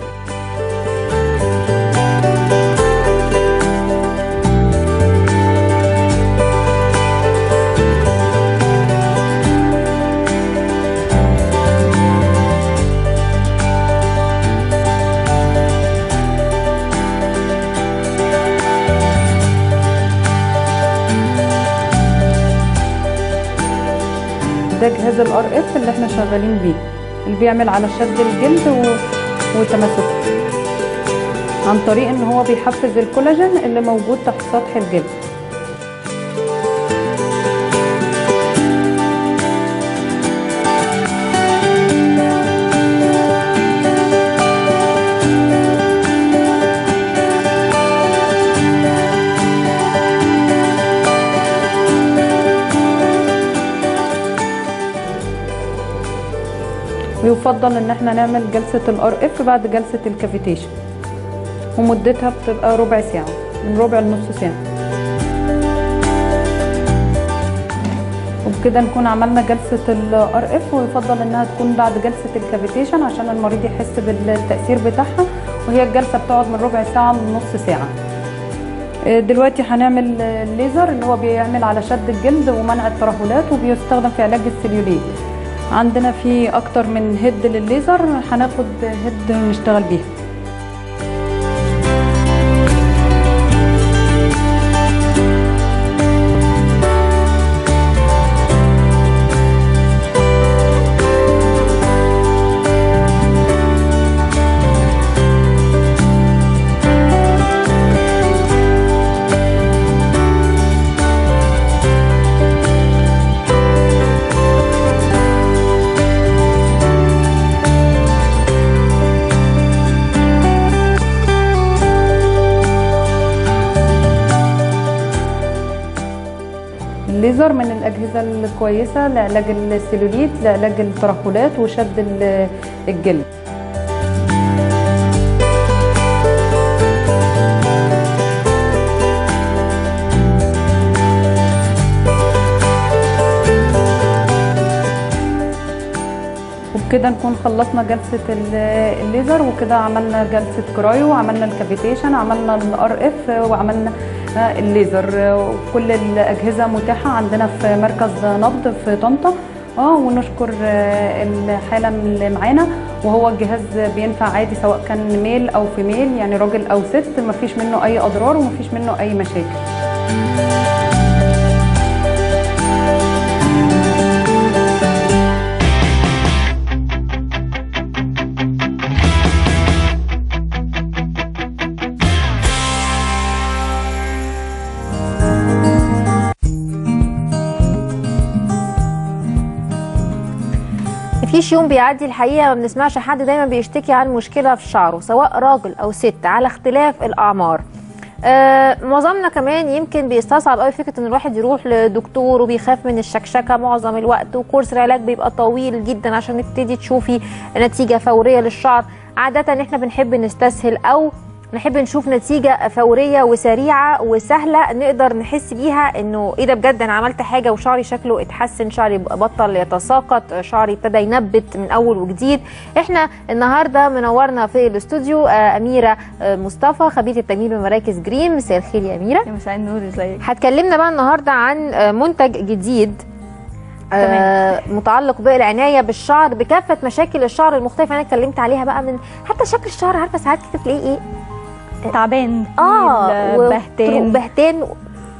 ده جهاز ال RF اللي إحنا شغالين بيه اللي بيعمل على شد الجلد و... وتماسكه. عن طريق إن هو بيحفز الكولاجين اللي موجود تحت سطح الجلد. ويفضل إن إحنا نعمل جلسة ال RF بعد جلسة ال cavitation ومدتها بتبقى ربع ساعة من ربع لنص ساعة. وبكده نكون عملنا جلسة ال RF ويفضل إنها تكون بعد جلسة ال cavitation عشان المريض يحس بالتأثير بتاعها وهي الجلسة بتقعد من ربع ساعة لنص ساعة. آه، دلوقتي هنعمل الليزر اللي هو بيعمل على شد الجلد ومنع الترهلات وبيستخدم في علاج السليوليت عندنا في أكتر من هيد للليزر هناخد هيد نشتغل بيها الكويسة لعلاج السيلوليت لعلاج الترهلات وشد ال- الجلد وبكده نكون خلصنا جلسة ال- الليزر وكده عملنا جلسة cryo وعملنا ال cavitation عملنا ال RF وعملنا آه، الليزر. آه، كل الأجهزة متاحة عندنا في مركز نبض في طنطا. آه ونشكر آه، الحالة اللي معانا. وهو الجهاز بينفع عادي سواء كان ميل أو فيميل يعني راجل أو ست. مفيش منه أي أضرار ومفيش منه أي مشاكل. مفيش يوم بيعدي الحقيقة ما بنسمعش حد دايما بيشتكي عن مشكلة في شعره سواء راجل أو ست على اختلاف الأعمار. آه معظمنا كمان يمكن بيستصعب قوي فكرة إن الواحد يروح لدكتور وبيخاف من الشكشكة معظم الوقت وكورس العلاج بيبقى طويل جدا عشان تبتدي تشوفي نتيجة فورية للشعر. عادة إحنا بنحب نستسهل أو نحب نشوف نتيجة فورية وسريعة وسهلة نقدر نحس بيها إنه إيه ده بجد أنا عملت حاجة وشعري شكله اتحسن شعري بطل يتساقط شعري ابتدى ينبت من أول وجديد. إحنا النهاردة منورنا في الاستوديو آه، أميرة آه، مصطفى خبيرة التجميل بمراكز جريم مساء الخير يا أميرة. مساء النور إزيك؟ هتكلمنا بقى النهاردة عن آه، منتج جديد آه متعلق بالعناية بالشعر بكافة مشاكل الشعر المختلفة. أنا اتكلمت عليها بقى من حتى شكل الشعر عارفة ساعات كده تلاقيه إيه؟ تعبان آه بهتان. بهتان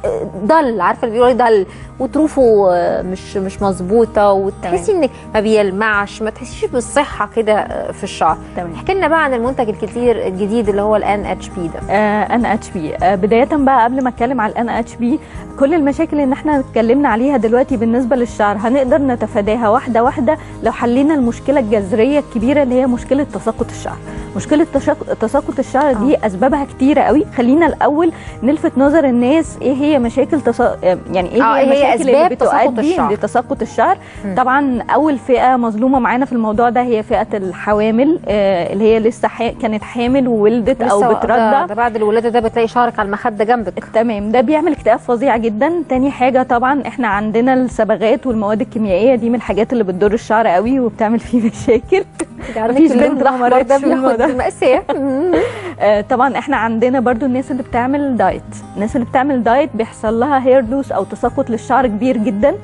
آه، ضل عارفة اللي بيقولوا ضل وطروفه آه، مش مش مظبوطة وتحسي إنك ما بيلمعش ما تحسيش بالصحة كده آه، في الشعر. تمام. احكي لنا بقى عن المنتج الكتير الجديد اللي هو ال NHP ده. NHP. بداية بقى قبل ما أتكلم على ال NHP كل المشاكل اللي إحنا اتكلمنا عليها دلوقتي بالنسبة للشعر هنقدر نتفاداها واحدة واحدة لو حلينا المشكلة الجذرية الكبيرة اللي هي مشكلة تساقط الشعر. مشكلة تساقط الشعر دي أسبابها كتيرة قوي. خلينا الأول نلفت نظر الناس إيه هي مشاكل تسا... يعني إيه آه، هي هي بتؤدي الشعر؟ لتساقط الشعر. طبعا أول فئة مظلومة معانا في الموضوع ده هي فئة الحوامل آه، اللي هي لسه ح... كانت حامل وولدت أو بترضع. ده, بعد الولادة ده بتلاقي شعرك على المخدة جنبك. تمام. ده بيعمل اكتئاب فظيع جدا. تاني حاجة طبعا إحنا عندنا الصبغات والمواد الكيميائية دي من الحاجات اللي بتضر الشعر قوي وبتعمل فيه مشاكل. مفيش بنت ما مرتش بالموضوع ده مأساة. آه، طبعا إحنا عندنا برضو الناس اللي بتعمل diet. الناس اللي بتعمل diet بيحصل لها hair loss أو تساقط للشعر كبير جدا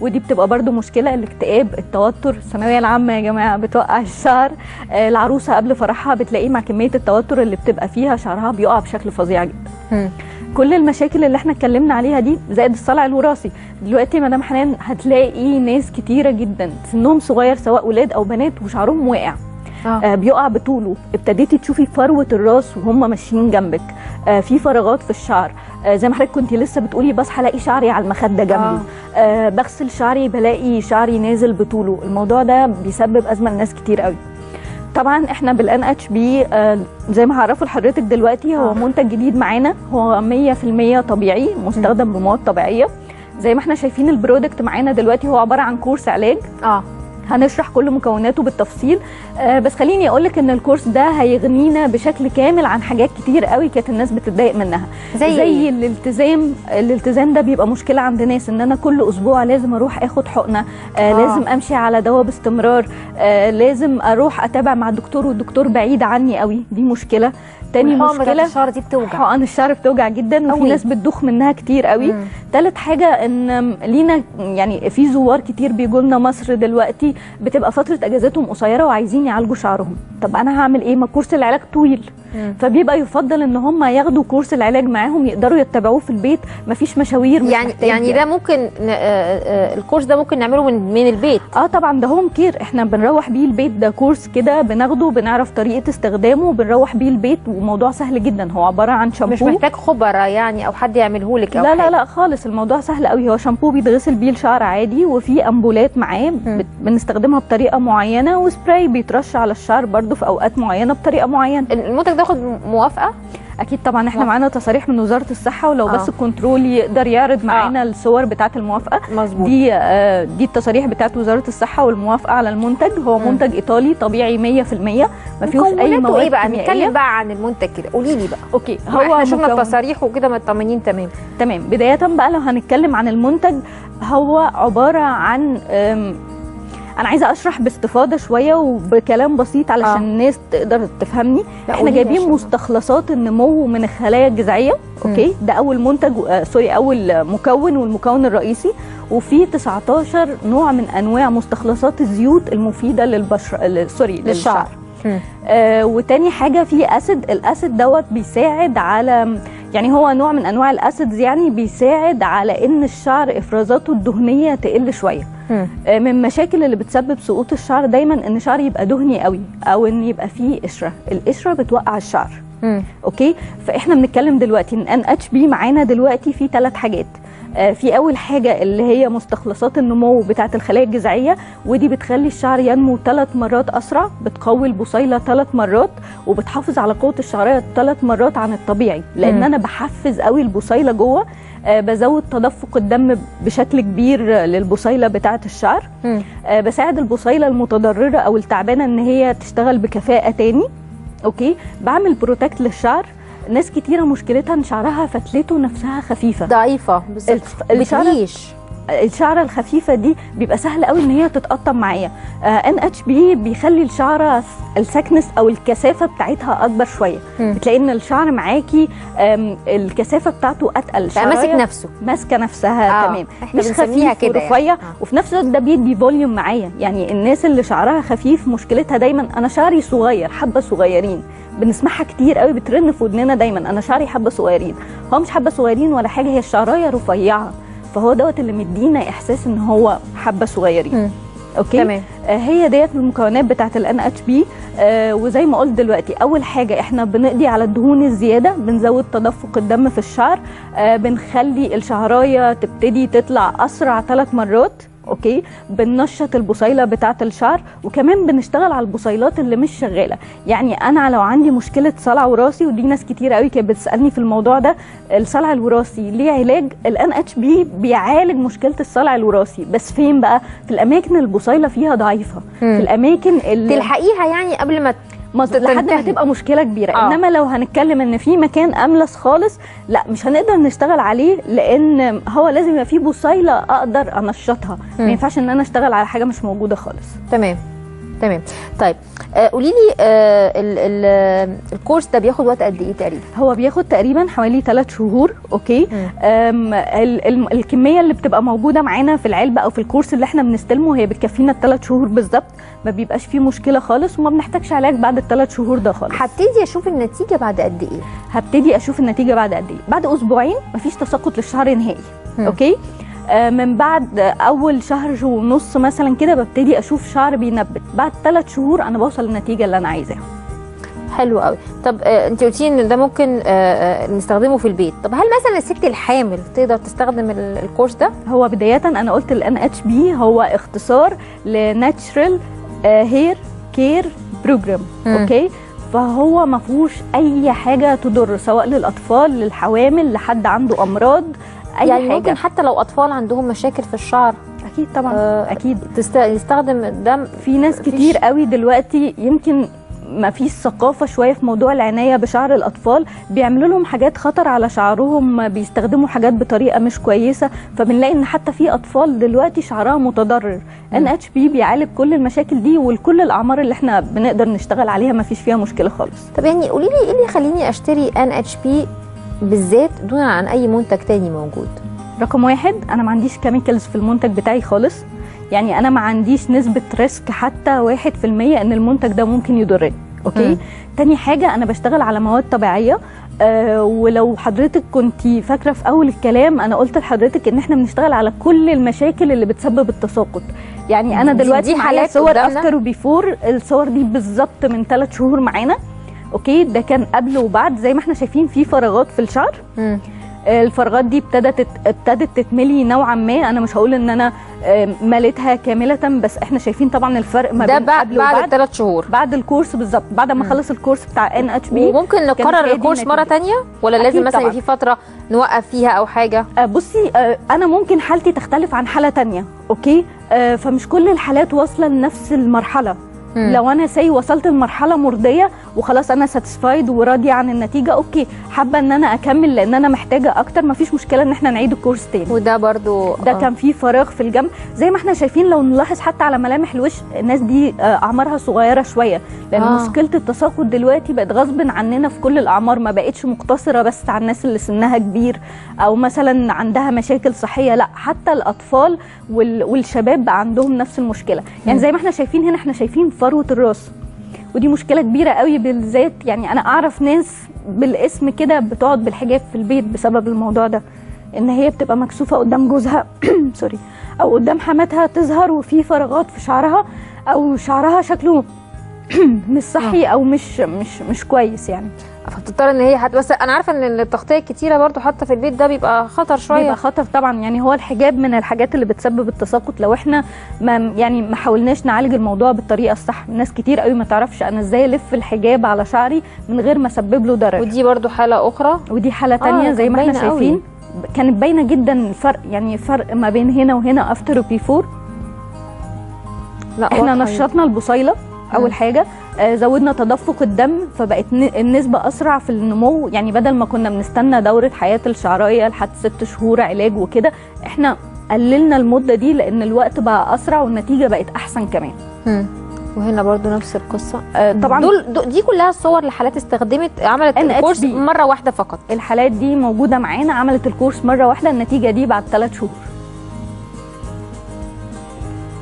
ودي بتبقى برضو مشكلة الاكتئاب التوتر. الثانوية العامة يا جماعة بتوقع الشعر. آه، العروسة قبل فرحها بتلاقيه مع كمية التوتر اللي بتبقى فيها شعرها بيقع بشكل فظيع جدا. كل المشاكل اللي إحنا اتكلمنا عليها دي زائد الصلع الوراثي. دلوقتي مدام حنان هتلاقي ناس كتيرة جدا سنهم صغير سواء ولاد أو بنات وشعرهم واقع. آه. بيقع بطوله. ابتديتي تشوفي فروة الراس وهم ماشيين جنبك. آه في فراغات في الشعر. آه زي ما حضرتك كنتي لسه بتقولي بصحى الاقي شعري على المخدة جنبي. آه. آه بغسل شعري بلاقي شعري نازل بطوله. الموضوع ده بيسبب أزمة لناس كتير قوي. طبعا إحنا بال NHP زي ما هعرفه لحضرتك دلوقتي هو منتج جديد معانا. هو 100% طبيعي مستخدم بمواد طبيعية. زي ما إحنا شايفين ال product معانا دلوقتي هو عبارة عن كورس علاج. آه. هنشرح كل مكوناته بالتفصيل آه بس خليني أقول لك إن الكورس ده هيغنينا بشكل كامل عن حاجات كتير قوي كانت الناس بتتضايق منها زي زي إيه؟ الالتزام الالتزام ده بيبقى مشكلة عند ناس إن أنا كل أسبوع لازم أروح آخد حقنة آه آه. لازم أمشي على دواء باستمرار آه لازم أروح أتابع مع الدكتور والدكتور بعيد عني قوي دي مشكلة تاني مشكلة الشعر دي بتوجع حقن الشعر بتوجع جدا وفي أوي. ناس بتدوخ منها كتير قوي مم. تالت حاجة إن لينا يعني في زوار كتير بيجوا لنا مصر دلوقتي بتبقى فترة أجازتهم قصيرة وعايزين يعالجوا شعرهم. طب أنا هعمل إيه؟ ما كورس العلاج طويل. فبيبقى يفضل إن هم ياخدوا كورس العلاج معاهم يقدروا يتبعوه في البيت. مفيش مشاوير مش يعني يعني ده ممكن آه، آه، الكورس ده ممكن نعمله من من البيت؟ آه طبعا ده home care إحنا بنروح بيه البيت ده كورس كده بناخده بنعرف طريقة استخدامه بنروح بيه البيت. وموضوع سهل جدا. هو عبارة عن شامبو مش محتاج خبراء يعني أو حد يعمله لك لا لا. لا خالص. الموضوع سهل قوي هو شامبو بيتغسل بيه الشعر عادي وفي أمبولات معاه بنستخدمها بطريقة معينة وسبراي بيترش على الشعر برضو في أوقات معينة بطريقة معينة. المنتج ده ياخد موافقة؟ أكيد طبعا. إحنا معانا تصاريح من وزارة الصحة ولو آه. بس ال control يقدر يعرض معانا الصور بتاعة الموافقة. مظبوط. دي آه دي التصاريح بتاعة وزارة الصحة والموافقة على المنتج. هو مم. منتج إيطالي طبيعي 100% ما فيهوش أي مكوناته مواد إيه بقى. نتكلم بقى عن المنتج كده. قولي لي بقى. okay. هو إحنا شفنا التصاريح وكده مطمنين تمام. تمام. بداية بقى لو هنتكلم عن المنتج هو عبارة عن أم، أنا عايزة أشرح باستفاضة شوية وبكلام بسيط علشان آه. الناس تقدر تفهمني. إحنا جايبين مستخلصات النمو من الخلايا الجذعية okay؟ ده أول منتج آه sorry أول مكون والمكون الرئيسي. وفي 19 نوع من أنواع مستخلصات الزيوت المفيدة للبشرة sorry للشعر. للشعر. آه وتاني حاجة في acid ال acid دوت بيساعد على يعني هو نوع من أنواع ال acids يعني بيساعد على إن الشعر إفرازاته الدهنية تقل شوية. آه من مشاكل اللي بتسبب سقوط الشعر دايما إن الشعر يبقى دهني قوي أو إن يبقى فيه قشرة. القشرة بتوقع الشعر. okay؟ فإحنا بنتكلم دلوقتي إن NHP معانا دلوقتي في ثلاث حاجات. في أول حاجة اللي هي مستخلصات النمو بتاعة الخلايا الجذعية ودي بتخلي الشعر ينمو ثلاث مرات أسرع بتقوي البصيله ثلاث مرات وبتحافظ على قوة الشعراية ثلاث مرات عن الطبيعي. لأن. أنا بحفز قوى البصيله جوه آه، بزود تدفق الدم بشكل كبير آه، للبصيله بتاعة الشعر. آه، بساعد البصيله المتضررة أو التعبانة إن هي تشتغل بكفاءة تاني. okay؟ بعمل protect للشعر. ناس كتيرة مشكلتها إن شعرها فتلته نفسها خفيفة. ضعيفة بالظبط. بتعيش. الشعرة الخفيفة دي بيبقى سهل قوي إن هي تتقطم معايا NHP بيخلي الشعرة ال thickness أو الكثافة بتاعتها أكبر شوية. بتلاقي إن الشعر معاكي الكثافة بتاعته أتقل بقى ماسك نفسه. ماسكة نفسها آه، تمام مش بنسميها خفيف كده يعني. آه. وفي نفس الوقت ده بيدي volume معايا يعني الناس اللي شعرها خفيف مشكلتها دايما أنا شعري صغير حبة صغيرين بنسمعها كتير قوي بترن في ودننا دايما أنا شعري حبة صغيرين هو مش حبة صغيرين ولا حاجة هي الشعراية رفيعة فهو دوت اللي مدينا إحساس إن هو حبة صغيرين. okay؟ تمام. آه هي ديت المكونات بتاعه ال NHP وزي ما قلت دلوقتي أول حاجة إحنا بنقضي على الدهون الزيادة بنزود تدفق الدم في الشعر. آه بنخلي الشعراية تبتدي تطلع أسرع ثلاث مرات. okay؟ بننشط البصيلة بتاعة الشعر وكمان بنشتغل على البصيلات اللي مش شغالة. يعني أنا لو عندي مشكلة صلع وراثي ودي ناس كتير قوي كانت بتسألني في الموضوع ده الصلع الوراثي ليه علاج؟ ال NHP بيعالج مشكلة الصلع الوراثي. بس فين بقى؟ في الأماكن البصيلة فيها ضعيفة. في الأماكن اللي تلحقيها يعني قبل ما مظبوط لحد ما تنتهي. تبقى مشكلة كبيرة آه. إنما لو هنتكلم إن في مكان أملس خالص لا مش هنقدر نشتغل عليه لأن هو لازم يبقى فيه بصيله أقدر أنشطها. ما ينفعش إن أنا أشتغل على حاجة مش موجودة خالص تمام تمام. طيب آه، قولي لي آه، ال- ال- الكورس ده بياخد وقت قد إيه تقريبا؟ هو بياخد تقريبا حوالي 3 شهور okay؟ أم ال ال الكمية اللي بتبقى موجودة معانا في العلبه أو في الكورس اللي إحنا بنستلمه هي بتكفينا الثلاث شهور بالظبط ما بيبقاش فيه مشكلة خالص وما بنحتاجش علاج بعد الثلاث شهور ده خالص. هبتدي أشوف النتيجة بعد قد إيه؟ هبتدي أشوف النتيجة بعد قد إيه؟ بعد أسبوعين مفيش تساقط للشعر نهائي. أوكي؟ من بعد أول شهر ونص مثلا كده ببتدي أشوف شعر بينبت. بعد ثلاث شهور أنا بوصل للنتيجه اللي أنا عايزاها. حلو قوي. طب آه، أنت قلتي إن ده ممكن آه، آه، نستخدمه في البيت. طب هل مثلا الست الحامل تقدر تستخدم ال- الكورس ده؟ هو بداية أنا قلت ال NHP هو اختصار ل natural hair care program. okay؟ فهو ما فيهوش أي حاجة تضر سواء للأطفال للحوامل لحد عنده أمراض أي يعني حاجة. ممكن حتى لو أطفال عندهم مشاكل في الشعر أكيد طبعا آه، أكيد. تست... يستخدم ده في ناس كتير قوي دلوقتي يمكن ما فيش ثقافة شوية في موضوع العناية بشعر الأطفال. بيعملوا لهم حاجات خطر على شعرهم بيستخدموا حاجات بطريقة مش كويسة. فبنلاقي إن حتى في أطفال دلوقتي شعرها متضرر. NHP بيعالج كل المشاكل دي ولكل الأعمار اللي إحنا بنقدر نشتغل عليها ما فيش فيها مشكلة خالص. طب يعني قولي لي إيه اللي يخليني أشتري NHP بالذات دون عن أي منتج تاني موجود. رقم واحد أنا ما عنديش chemicals في المنتج بتاعي خالص. يعني أنا ما عنديش نسبة risk حتى واحد في المية إن المنتج ده ممكن يضرني okay؟ مم. تاني حاجة أنا بشتغل على مواد طبيعية. آه ولو حضرتك كنت فاكرة في أول الكلام أنا قلت لحضرتك إن إحنا بنشتغل على كل المشاكل اللي بتسبب التساقط. يعني أنا دلوقتي دي حالات صور؟ after و before الصور دي بالظبط من ثلاث شهور معانا. okay ده كان قبل وبعد زي ما إحنا شايفين في فراغات في الشعر. مم. الفراغات دي ابتدت ابتدت تتملي نوعا ما. أنا مش هقول إن أنا مليتها كاملة بس إحنا شايفين طبعا الفرق ما ده بين بعد قبل بعد وبعد. الثلاث شهور. بعد الكورس بالظبط. بعد ما اخلص الكورس بتاع NHP وممكن نكرر الكورس مرة تانية؟ ولا لازم مثلا في فترة نوقف فيها أو حاجة؟ آه، بصي آه، أنا ممكن حالتي تختلف عن حالة تانية أوكي؟ آه، فمش كل الحالات واصلة لنفس المرحلة. مم. لو أنا say وصلت لمرحلة مرضية وخلاص أنا satisfied وراضية عن النتيجة okay حابة إن أنا أكمل لأن أنا محتاجة أكتر مفيش مشكلة إن إحنا نعيد الكورس تاني وده برضو ده آه. كان فيه فراغ في الجنب زي ما إحنا شايفين لو نلاحظ حتى على ملامح الوش الناس دي آه، أعمارها صغيرة شوية لأن آه. آه. مشكلة التساقط دلوقتي بقت غصب عننا في كل الأعمار ما بقتش مقتصرة بس على الناس اللي سنها كبير أو مثلا عندها مشاكل صحية لأ حتى الأطفال وال... والشباب بقى عندهم نفس المشكلة يعني زي ما إحنا شايفين هنا إحنا شايفين فروة الراس ودي مشكلة كبيرة قوي بالذات يعني أنا أعرف ناس بالاسم كده بتقعد بالحجاب في البيت بسبب الموضوع ده إن هي بتبقى مكسوفة قدام جوزها سوري أو قدام حماتها تظهر وفي فراغات في شعرها أو شعرها شكله مش صحي أو مش مش مش كويس يعني. فبتضطر إن هي حت... بس أنا عارفة إن التغطية الكتيرة برضو حتى في البيت ده بيبقى خطر شوية. بيبقى خطر طبعا. يعني هو الحجاب من الحاجات اللي بتسبب التساقط. لو إحنا ما يعني ما حاولناش نعالج الموضوع بالطريقة الصح. ناس كتير قوي ما تعرفش أنا إزاي ألف الحجاب على شعري من غير ما أسبب له ضرر ودي برضو حالة أخرى. ودي حالة تانية آه، زي ما إحنا باينة قوي. شايفين. كانت باينة جدا الفرق يعني فرق ما بين هنا وهنا افتر وبيفور لا إحنا نشطنا البصيله أول حاجة. زودنا تدفق الدم فبقت النسبة أسرع في النمو. يعني بدل ما كنا بنستنى دورة حياة الشعريه لحد ست شهور علاج وكده إحنا قللنا المدة دي لأن الوقت بقى أسرع والنتيجة بقت أحسن كمان. وهنا برضو نفس القصة. آه، طبعا. دول دول- دي كلها صور لحالات استخدمت عملت. الكورس مرة واحدة فقط. الحالات دي موجودة معانا عملت الكورس مرة واحدة النتيجة دي بعد ثلاث شهور.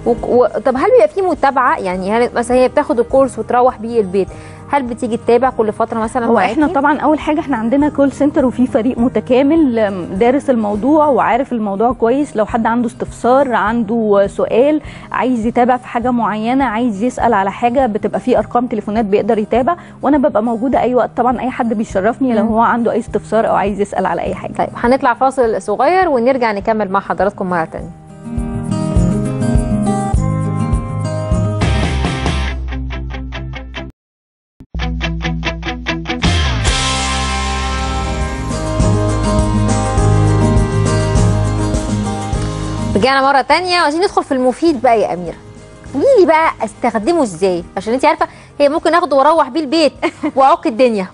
و... و... طب هل بيبقى في متابعة؟ يعني هل مثلا هي بتاخد الكورس وتروح بيه البيت هل بتيجي تتابع كل فترة مثلا هو؟ إحنا طبعا أول حاجة إحنا عندنا call center وفي فريق متكامل دارس الموضوع وعارف الموضوع كويس. لو حد عنده استفسار عنده سؤال عايز يتابع في حاجة معينة عايز يسأل على حاجة بتبقى في أرقام تليفونات بيقدر يتابع. وأنا ببقى موجودة أي وقت طبعا أي حد بيشرفني لو. هو عنده أي استفسار أو عايز يسأل على أي حاجة. طيب هنطلع فاصل صغير ونرجع نكمل مع حضراتكم مرة تانية. رجعنا مرة تانية. وعايزين ندخل في المفيد بقى يا أميرة. قولي لي بقى أستخدمه إزاي؟ عشان انت عارفة هي ممكن آخده وأروح بيه البيت وأعك الدنيا.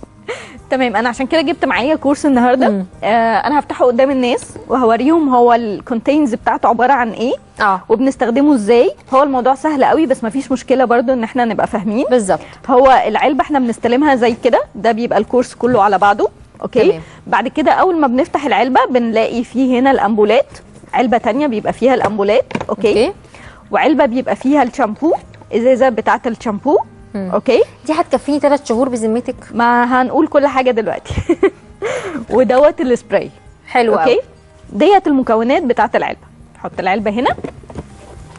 تمام أنا عشان كده جبت معايا كورس النهارده. آه أنا هفتحه قدام الناس وهوريهم هو ال contents بتاعته عبارة عن إيه آه. وبنستخدمه إزاي. هو الموضوع سهل قوي بس مفيش مشكلة برضو إن إحنا نبقى فاهمين. بالظبط. هو العلبة إحنا بنستلمها زي كده ده بيبقى الكورس كله على بعضه. okay؟ تمام. بعد كده أول ما بنفتح العلبة بنلاقي فيه هنا الأمبولات. علبة تانية بيبقى فيها الأمبولات okay, okay. وعلبة بيبقى فيها الشامبو إزازة بتاعة الشامبو. okay؟ دي هتكفيني ثلاث شهور بذمتك؟ ما هنقول كل حاجة دلوقتي. ودوت السبراي. حلو okay؟ أوي. ديت المكونات بتاعة العلبة. نحط العلبة هنا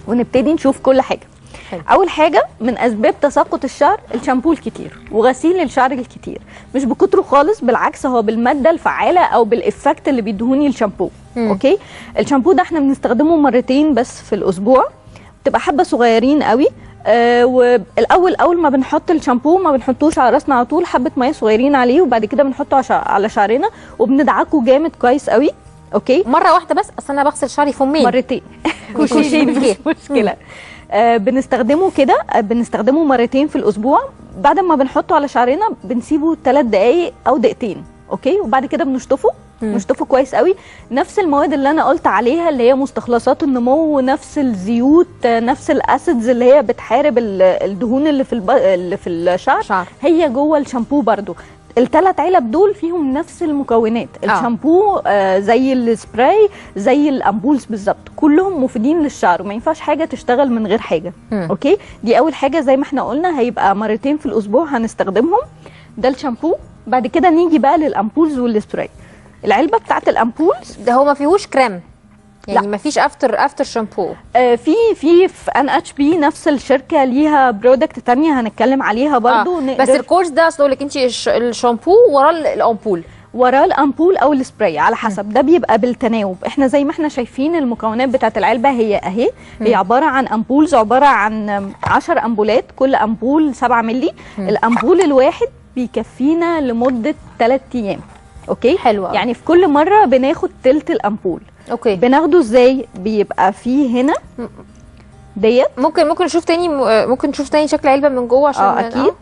ونبتدي نشوف كل حاجة. حلو. أول حاجة من أسباب تساقط الشعر الشامبو الكتير وغسيل الشعر الكتير. مش بكتره خالص بالعكس هو بالمادة الفعالة أو بال effect اللي بيدهوني الشامبو. مم. okay؟ الشامبو ده إحنا بنستخدمه مرتين بس في الأسبوع. بتبقى حبة صغيرين قوي. آه والأول أول ما بنحط الشامبو ما بنحطوش على راسنا على طول حبة ميه صغيرين عليه وبعد كده بنحطه على شع- على شعرنا وبندعكه جامد كويس قوي. okay؟ مرة واحدة بس أصل أنا بغسل شعري فمين؟ مرتين. مش كوشين. مش مشكلة. آه بنستخدمه كده آه بنستخدمه مرتين في الأسبوع. بعد ما بنحطه على شعرنا بنسيبه ثلاث دقائق أو دقيقتين. okay؟ وبعد كده بنشطفه. مم. نشطفه كويس قوي. نفس المواد اللي أنا قلت عليها اللي هي مستخلصات النمو ونفس الزيوت آه، نفس ال acids اللي هي بتحارب ال- الدهون اللي في الب... اللي في الشعر. شعر. هي جوه الشامبو برضو. الثلاث علب دول فيهم نفس المكونات. الشامبو آه زي السبراي زي ال ampoules بالظبط. كلهم مفيدين للشعر وما ينفعش حاجة تشتغل من غير حاجة. مم. okay؟ دي أول حاجة زي ما إحنا قلنا هيبقى مرتين في الأسبوع هنستخدمهم. ده الشامبو. بعد كده نيجي بقى لل ampoules وال spray. العلبة بتاعت ال ampoules ده هو ما فيهوش كريم. يعني لا. ما فيش after after shampoo آه في في في NHP نفس الشركة ليها product تانية هنتكلم عليها برضو. آه. بس الكورس ده أصل لك انت الش- الشامبو وراه ال- الأمبول. وراه الأمبول أو السبراي على حسب. ده بيبقى بالتناوب. إحنا زي ما إحنا شايفين المكونات بتاعت العلبة هي أهي. هي عبارة عن ampoules عبارة عن 10 أمبولات كل أمبول 7 مللي. الأمبول الواحد بيكفينا لمدة 3 أيام okay؟ حلو. يعني في كل مرة بناخد تلت الأمبول. okay. بناخده إزاي؟ بيبقى فيه هنا ديت. ممكن ممكن نشوف تاني ممكن نشوف تاني شكل علبة من جوه عشان آه أكيد.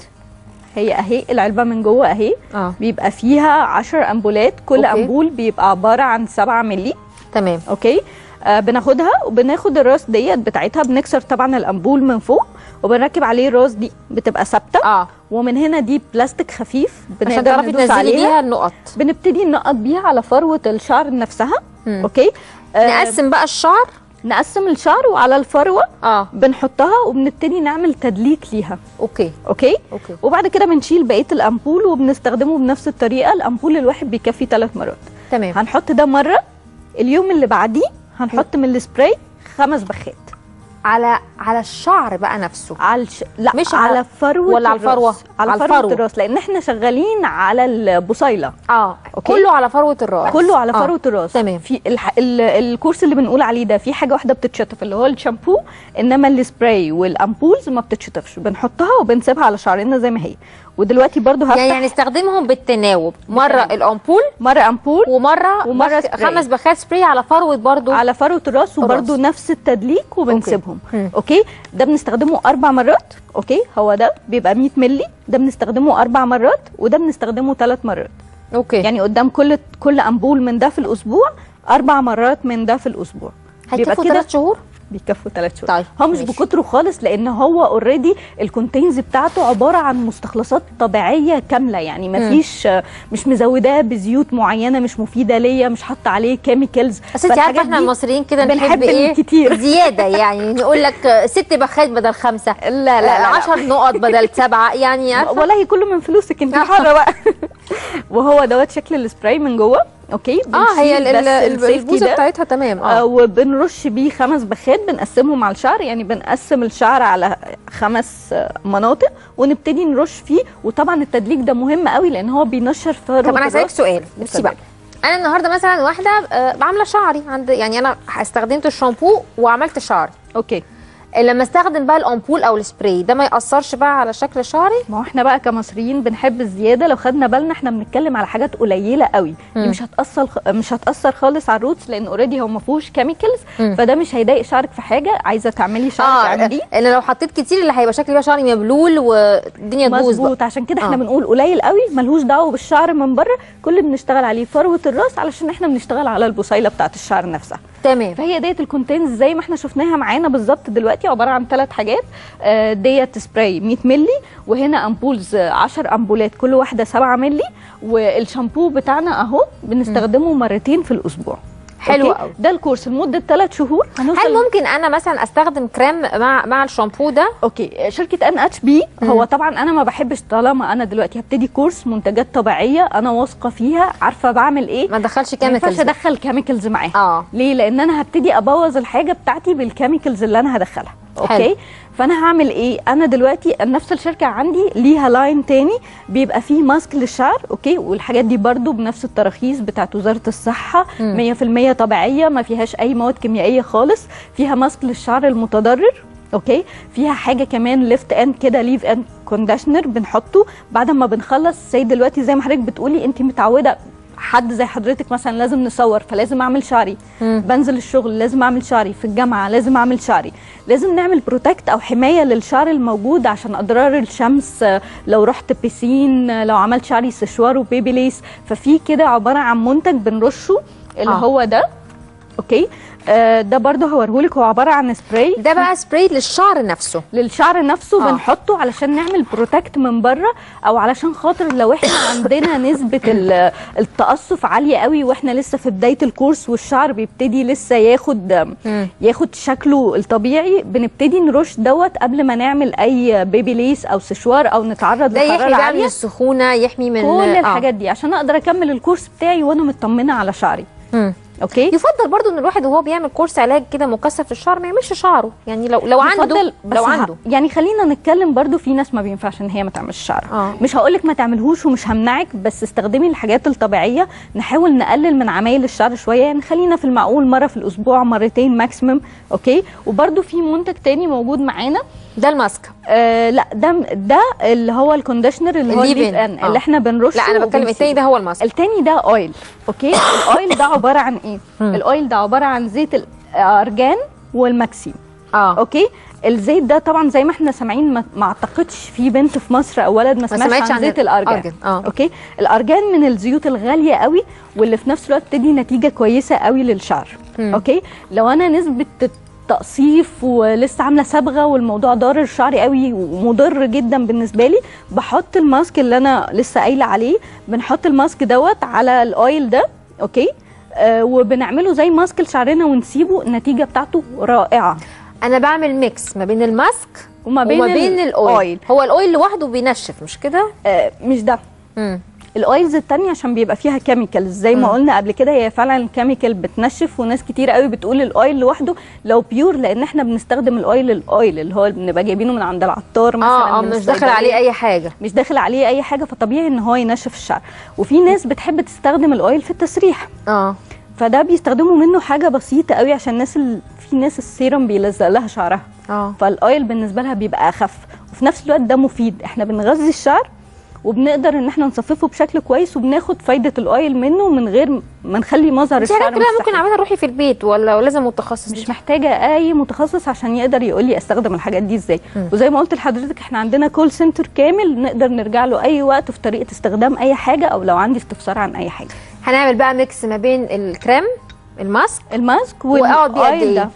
هي أهي العلبة من جوه أهي. آه. بيبقى فيها 10 أمبولات. كل okay. أمبول بيبقى عبارة عن 7 مللي. تمام. okay؟ آه بناخدها وبناخد الراس ديت بتاعتها. بنكسر طبعا الأمبول من فوق. وبنركب عليه الراس دي بتبقى ثابتة. آه. ومن هنا دي بلاستيك خفيف عشان بنقدر تعرفي تنزلي بيها النقط. بنبتدي ننقط بيها على فروة الشعر نفسها. مم. okay؟ آه نقسم بقى الشعر. نقسم الشعر وعلى الفروة آه. بنحطها وبنبتدي نعمل تدليك ليها. okay. okay؟ okay. وبعد كده بنشيل بقية الأمبول وبنستخدمه بنفس الطريقة. الأمبول الواحد بيكفي ثلاث مرات. تمام. هنحط ده مرة. اليوم اللي بعديه هنحط من السبراي خمس بخات. على على الشعر بقى نفسه على الش... لا مش على فروة ولا على الفروة الراس. على, فروة الراس لأن إحنا شغالين على البصيلة آه okay؟ كله على فروة الراس كله على آه. فروة الراس تمام في الح... ال... الكورس اللي بنقول عليه ده في حاجة واحدة بتتشطف اللي هو الشامبو إنما ال spray وال ampoules ما بتتشطفش بنحطها وبنسيبها على شعرنا زي ما هي ودلوقتي برضو هفتح يعني نستخدمهم بالتناوب مرة الأمبول مرة أمبول ومرة ومرة بخ... سبراي. خمس بخات سبراي على فروة برضو على فروة الراس وبرضو. نفس التدليك وبنسيبهم مم. okay. okay؟ ده بنستخدمه أربع مرات okay؟ هو ده بيبقى 100 مللي ده بنستخدمه أربع مرات وده بنستخدمه ثلاث مرات. okay. يعني قدام كل كل أمبول من ده في الأسبوع أربع مرات من ده في الأسبوع. هيكفوا ثلاث شهور؟ بيكفوا ثلاث شهور طيب هو مش. بكتره خالص لأن هو already ال contents بتاعته عبارة عن مستخلصات طبيعية كاملة. يعني ما. فيش مش مزوداه بزيوت معينة مش مفيده ليا مش حاطة عليه chemicals بس انت عارفة إحنا المصريين كده نحب بنحب إيه؟ الكتير. زيادة يعني نقول لك ست بخات بدل خمسة. لا لا لا, لا. 10 نقط بدل سبعة يعني عارفة؟ والله كله من فلوسك انت حره بقى. وهو دوت شكل السبراي من جوه. okay؟ آه هي البوزة. بتاعتها تمام آه. آه وبنرش بيه خمس بخات بنقسمهم على الشعر يعني بنقسم الشعر على خمس مناطق ونبتدي نرش فيه. وطبعا التدليك ده مهم قوي لأن هو بينشر فروه طب أنا هسالك. سؤال. بصي بقى أنا النهارده مثلا واحدة آه، عامله شعري عند يعني أنا استخدمت الشامبو وعملت شعري. okay. لما استخدم بقى الامبول أو السبراي ده ما يأثرش بقى على شكل شعري؟ ما هو إحنا بقى كمصريين بنحب الزيادة. لو خدنا بالنا إحنا بنتكلم على حاجات قليلة قوي. دي مم. مش هتأثر مش هتأثر خالص على ال roots لأن already هو ما فيهوش chemicals مم. فده مش هيضايق شعرك في حاجة. عايزة تعملي شعرك آه اعمليه أنا لو حطيت كتير اللي هيبقى شكلي بقى شعري مبلول والدنيا تبوظ مظبوط. عشان كده إحنا آه. بنقول قليل قوي. ملهوش دعوة بالشعر من بره. كل اللي بنشتغل عليه فروة الراس علشان إحنا بنشتغل على البصيلة بتاعة الشعر نفسها. تمام. فهي ديت ال contents زي ما إحنا شفناها معانا بالظبط دلوقتي. عبارة عن ثلاث حاجات. آه، ديت سبراي 100 مللي وهنا أمبولز 10 أمبولات كل واحدة 7 مللي والشامبو بتاعنا أهو بنستخدمه مرتين في الأسبوع. حلو؟ قوي. ده الكورس لمدة ثلاث شهور. هنوصل هل ممكن أنا مثلا أستخدم كريم مع مع الشامبو ده؟ okay. شركة NHP هو طبعا أنا ما بحبش طالما أنا دلوقتي هبتدي كورس منتجات طبيعية أنا واثقة فيها عارفة بعمل إيه. ما ادخلش ما ينفعش chemicals أدخل chemicals معاها. آه. ليه؟ لأن أنا هبتدي أبوظ الحاجة بتاعتي بال chemicals اللي أنا هدخلها. okay؟ حلو. فانا هعمل إيه؟ أنا دلوقتي نفس الشركة عندي ليها line تاني بيبقى فيه ماسك للشعر okay؟ والحاجات دي برضو بنفس التراخيص بتاعت وزارة الصحة مم. 100% طبيعية ما فيهاش أي مواد كيميائية خالص فيها ماسك للشعر المتضرر okay؟ فيها حاجة كمان leave-in كده leave-in conditioner بنحطه. بعد ما بنخلص زي دلوقتي زي ما حضرتك بتقولي انت متعودة حد زي حضرتك مثلا لازم نصور فلازم أعمل شعري. مم. بنزل الشغل لازم أعمل شعري. في الجامعة لازم أعمل شعري. لازم نعمل protect أو حماية للشعر الموجود عشان أضرار الشمس. لو رحت piscine لو عملت شعري سشوار و babyliss. ففي كده عبارة عن منتج بنرشه اللي آه. هو ده. okay؟ ده برضه هوريهولك هو عبارة عن سبراي ده بقى سبراي للشعر نفسه للشعر نفسه آه. آه. بنحطه علشان نعمل protect من بره أو علشان خاطر لو إحنا عندنا نسبة ال- التقصف عالية قوي وإحنا لسه في بداية الكورس والشعر بيبتدي لسه ياخد. ياخد شكله الطبيعي بنبتدي نرش دوت قبل ما نعمل أي babyliss أو سشوار أو نتعرض ده يحمي الحرارة بقى من عاليه السخونة يحمي من كل آه. الحاجات دي عشان أقدر أكمل الكورس بتاعي وأنا مطمنة على شعري. okay؟ يفضل برضو إن الواحد وهو بيعمل كورس علاج كده مكثف للشعر ما يعملش شعره. يعني لو لو عنده لو عنده. يعني خلينا نتكلم برضو في ناس ما بينفعش إن هي ما تعملش شعر. آه. مش هقولك ما تعملهوش ومش همنعك بس استخدمي الحاجات الطبيعية. نحاول نقلل من عمايل الشعر شوية. يعني خلينا في المعقول مرة في الأسبوع مرتين maximum okay؟ وبرضو في منتج تاني موجود معانا. ده الماسك آه لا ده ده اللي هو ال conditioner اللي هو. إن آه. اللي إحنا بنرشه لا أنا بتكلم. التاني ده هو الماسك التاني ده oil okay ال oil ده عبارة عن إيه. ال oil ده عبارة عن زيت الأرجان والمكسيم آه okay الزيت ده طبعا زي ما إحنا سامعين ما, أعتقدش في بنت في مصر أو ولد ما سمعش سمعتش عن, زيت. الأرجان آه. أوكي الأرجان من الزيوت الغالية قوي واللي في نفس الوقت بتدي نتيجة كويسة قوي للشعر مم. okay لو أنا نسبة تقصف ولسه عاملة صبغه والموضوع ضارر شعري قوي ومضر جدا بالنسبة لي. بحط الماسك اللي أنا لسه قايلة عليه. بنحط الماسك دوت على ال oil ده okay؟ آه وبنعمله زي ماسك لشعرنا ونسيبه. النتيجة بتاعته رائعة. أنا بعمل mix ما بين الماسك وما بين, وما بين ال oil. هو ال oil لوحده بينشف مش كده؟ آه مش ده. مم. ال oils التانية عشان بيبقى فيها chemicals زي ما مم. قلنا قبل كده هي فعلا ال chemical بتنشف وناس كتير قوي بتقول ال oil لوحده لو pure لأن إحنا بنستخدم ال oil ال oil اللي هو بنبقى جايبينه من عند العطار مثلا آه من مش داخل. عليه أي حاجة. مش داخل عليه أي حاجة فطبيعي إن هو ينشف الشعر. وفي ناس بتحب تستخدم ال oil في التسريح. آه. فده بيستخدموا منه حاجة بسيطة قوي عشان الناس ال... في ناس السيرم بيلزق لها شعرها. آه. فال oil بالنسبة لها بيبقى أخف. وفي نفس الوقت ده مفيد. إحنا بنغذي الشعر وبنقدر إن إحنا نصففه بشكل كويس وبناخد فايدة ال oil منه من غير ما نخلي مظهر دي الشعر حاجات كلها ممكن. أعملها لروحي في البيت ولا لازم متخصص؟ مش محتاجة أي متخصص عشان يقدر يقول لي أستخدم الحاجات دي إزاي. وزي ما قلت لحضرتك إحنا عندنا call center كامل نقدر نرجع له أي وقت في طريقة استخدام أي حاجة أو لو عندي استفسار عن أي حاجة. هنعمل بقى mix ما بين الكريم الماسك الماسك وأقعد بيه قد إيه؟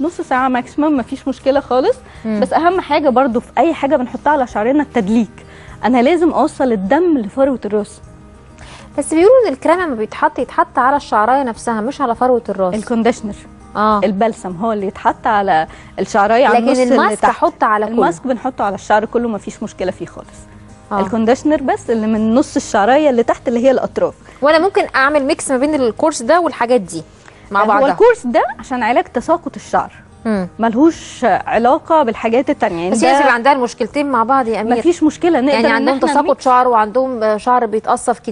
نص ساعة maximum مفيش مشكلة خالص. مم. بس أهم حاجة برضو في أي حاجة بنحطها على شعرنا التدليك. أنا لازم أوصل الدم لفروة الراس بس بيقولوا إن الكريم لما بيتحط يتحط على الشعراية نفسها مش على فروة الراس ال conditioner آه البلسم هو اللي يتحط على الشعراية على لكن النص الماسك. أحط على كله. الماسك بنحطه على الشعر كله مفيش مشكلة فيه خالص آه. ال conditioner بس اللي من نص الشعراية اللي تحت اللي هي الأطراف وأنا ممكن أعمل mix ما بين الكورس ده والحاجات دي مع هو بعضها الكورس ده عشان علاج تساقط الشعر. ملهوش علاقة بالحاجات التانية. بس ده- هي بيبقى عندها المشكلتين مع بعض يا أمير. مفيش مشكلة نقدر يعني عندهم تساقط شعر وعندهم شعر بيتقصف آه،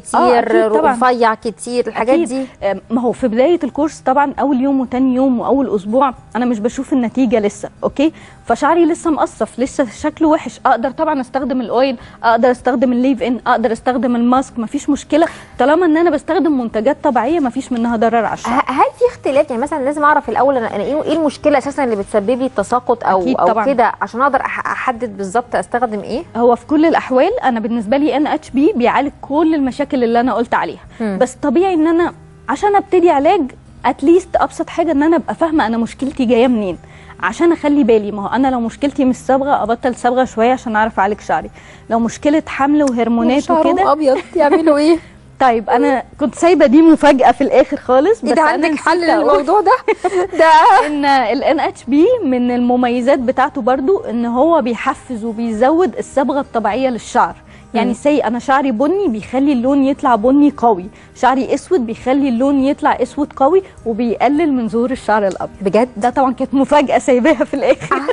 كتير. رفيع كتير الحاجات أكيد. دي. آه، ما هو في بداية الكورس طبعا أول يوم وتاني يوم وأول أسبوع أنا مش بشوف النتيجة لسه okay؟ فشعري لسه مقصف لسه شكله وحش. أقدر طبعا أستخدم ال oil أقدر أستخدم ال leave-in أقدر أستخدم ال mask مفيش مشكلة. طالما إن أنا بستخدم منتجات طبيعية مفيش منها ضرر على الشعر. هل في اختلاف؟ يعني مثلا لازم أعرف الأول أنا إيه إيه المشكلة أساسا اللي بتسبب لي التساقط أو أكيد أو. كده عشان أقدر أحدد بالظبط أستخدم إيه؟ هو في كل الأحوال أنا بالنسبة لي NHP بيعالج كل المشاكل اللي أنا قلت عليها. مم. بس طبيعي إن أنا عشان أبتدي علاج at least أبسط حاجة إن أنا أبقى فاهمة أنا مشكلتي جاية منين. عشان أخلي بالي ما هو أنا لو مشكلتي مش صبغه أبطل صبغه شوية عشان أعرف أعالج شعري. لو مشكلة حمل وهرمونات وكده أبيض يعملوا إيه؟ طيب أنا كنت سايبة دي مفاجأة في الآخر خالص إيه ده أنا عندك حل. للموضوع ده؟ ده إن ال NHP من المميزات بتاعته برضو إن هو بيحفز وبيزود الصبغة الطبيعية للشعر. يعني. say أنا شعري بني بيخلي اللون يطلع بني قوي شعري أسود بيخلي اللون يطلع أسود قوي وبيقلل من ظهور الشعر الأبيض. بجد؟ ده طبعا كانت مفاجأة سايباها في الآخر.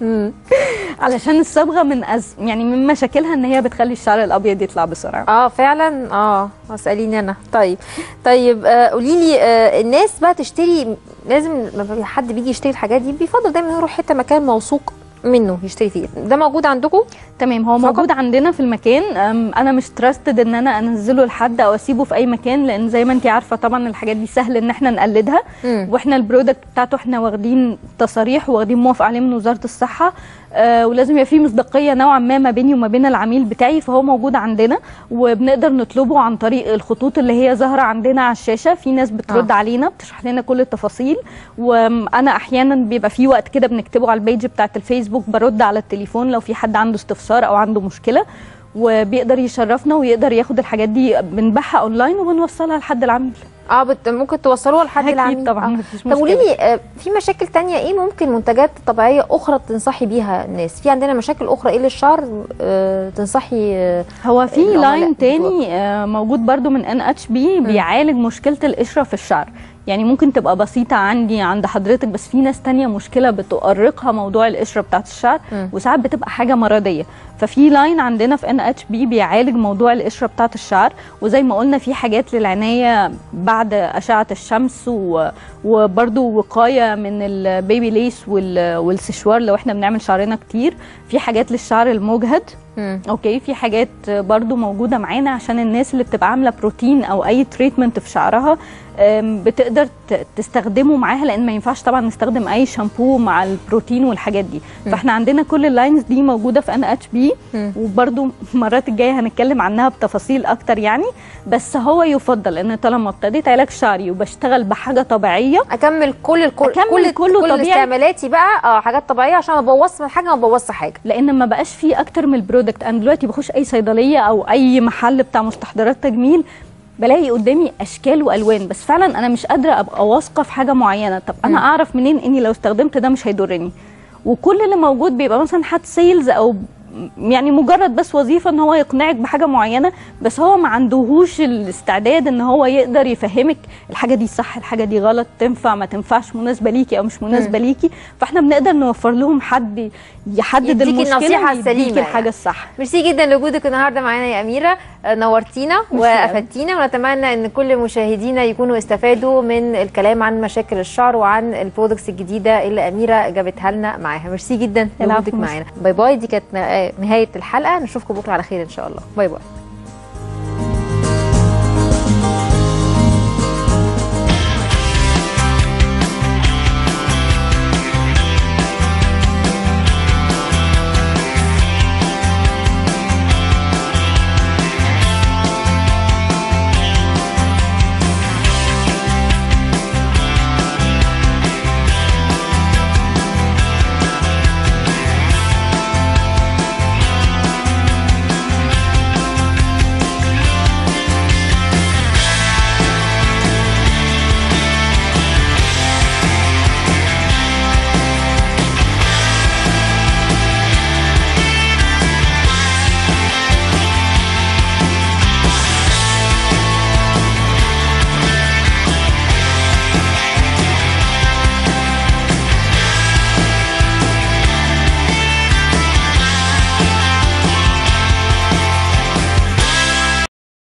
علشان الصبغة من أز... يعني من مشاكلها إن هي بتخلي الشعر الأبيض يطلع بسرعة. آه فعلا. آه اساليني أنا. طيب. طيب آه قولي لي آه الناس بقى تشتري لازم لما حد بيجي يشتري الحاجات دي بيفضل دايما يروح حتة مكان موثوق منه يشتري فيه. ده موجود عندكم تمام هو موجود عندنا في المكان. أنا مش trusted إن أنا أنزله لحد أو أسيبه في أي مكان لأن زي ما انت عارفة طبعا الحاجات دي سهل إن إحنا نقلدها. مم. وإحنا ال product بتاعته إحنا واخدين تصاريح واخدين موافقه عليه من وزارة الصحة. ولازم يبقى فيه مصداقية نوعا ما ما بيني وما بين العميل بتاعي فهو موجود عندنا وبنقدر نطلبه عن طريق الخطوط اللي هي ظاهرة عندنا على الشاشة في ناس بترد آه. آه. علينا بتشرح لنا كل التفاصيل وانا أحيانا بيبقى في وقت كده بنكتبه على ال page بتاعة الفيسبوك برد على التليفون لو في حد عنده استفسار أو عنده مشكلة وبيقدر يشرفنا ويقدر ياخد الحاجات دي بنبيعها أونلاين وبنوصلها لحد العميل آه بت... ممكن توصلوها لحد العميل طبعاً، آه. مفيش طب قولي. لي آه في مشاكل تانية إيه ممكن منتجات طبيعية أخرى تنصحي بيها الناس في عندنا مشاكل أخرى إيه للشعر آه تنصحي آه هو في line؟ تاني آه، موجود برضو من NHP بيعالج مشكلة القشرة في الشعر يعني ممكن تبقى بسيطة عندي عند حضرتك بس في ناس تانية مشكلة بتؤرقها موضوع القشرة بتاعت الشعر. وساعات بتبقى حاجة مرضية ففي line عندنا في NHP بيعالج موضوع القشرة بتاعت الشعر وزي ما قلنا في حاجات للعناية بعد أشعة الشمس و... وبرضو وقاية من ال Babyliss وال... والسشوار لو إحنا بنعمل شعرنا كتير في حاجات للشعر المجهد مم. okay في حاجات برضو موجودة معانا عشان الناس اللي بتبقى عاملة بروتين أو أي treatment في شعرها بتقدر تستخدمه معاها لأن ما ينفعش طبعا نستخدم أي شامبو مع البروتين والحاجات دي مم. فإحنا عندنا كل ال lines دي موجودة في NHP. وبرضو المرات الجاية هنتكلم عنها بتفاصيل أكتر يعني بس هو يفضل إن طالما ابتديت علاج شعري وبشتغل بحاجة طبيعية أكمل كل الكل أكمل كل كله كل طبيعي. استعمالاتي بقى آه حاجات طبيعية عشان ما ابوظش من حاجة ما أبوظش حاجة لأن ما بقاش فيه أكتر من ال product أنا دلوقتي بخش أي صيدلية أو أي محل بتاع مستحضرات تجميل بلاقي قدامي أشكال وألوان بس فعلا أنا مش قادرة أبقى واثقة في حاجة معينة. طب أنا أعرف منين إني لو استخدمت ده مش هيضرني؟ وكل اللي موجود بيبقى مثلا حد sales أو يعني مجرد بس وظيفة إن هو يقنعك بحاجة معينة بس هو ما عندهوش الاستعداد إن هو يقدر يفهمك الحاجة دي صح الحاجة دي غلط تنفع ما تنفعش مناسبة ليكي أو مش مناسبة مم. ليكي فإحنا بنقدر نوفر لهم حد يحدد المشكلة النصيحة ويديكي السليمة الحاجة الصح ميرسي جدا لوجودك النهارده معانا يا أميرة آه، نورتينا. وأفدتينا ونتمنى إن كل مشاهدينا يكونوا استفادوا من الكلام عن مشاكل الشعر وعن ال products الجديدة اللي أميرة جابتها لنا معاها ميرسي جدا لوجودك. معانا bye bye دي كانت نهاية الحلقة. نشوفكم بكرة على خير إن شاء الله. باي باي.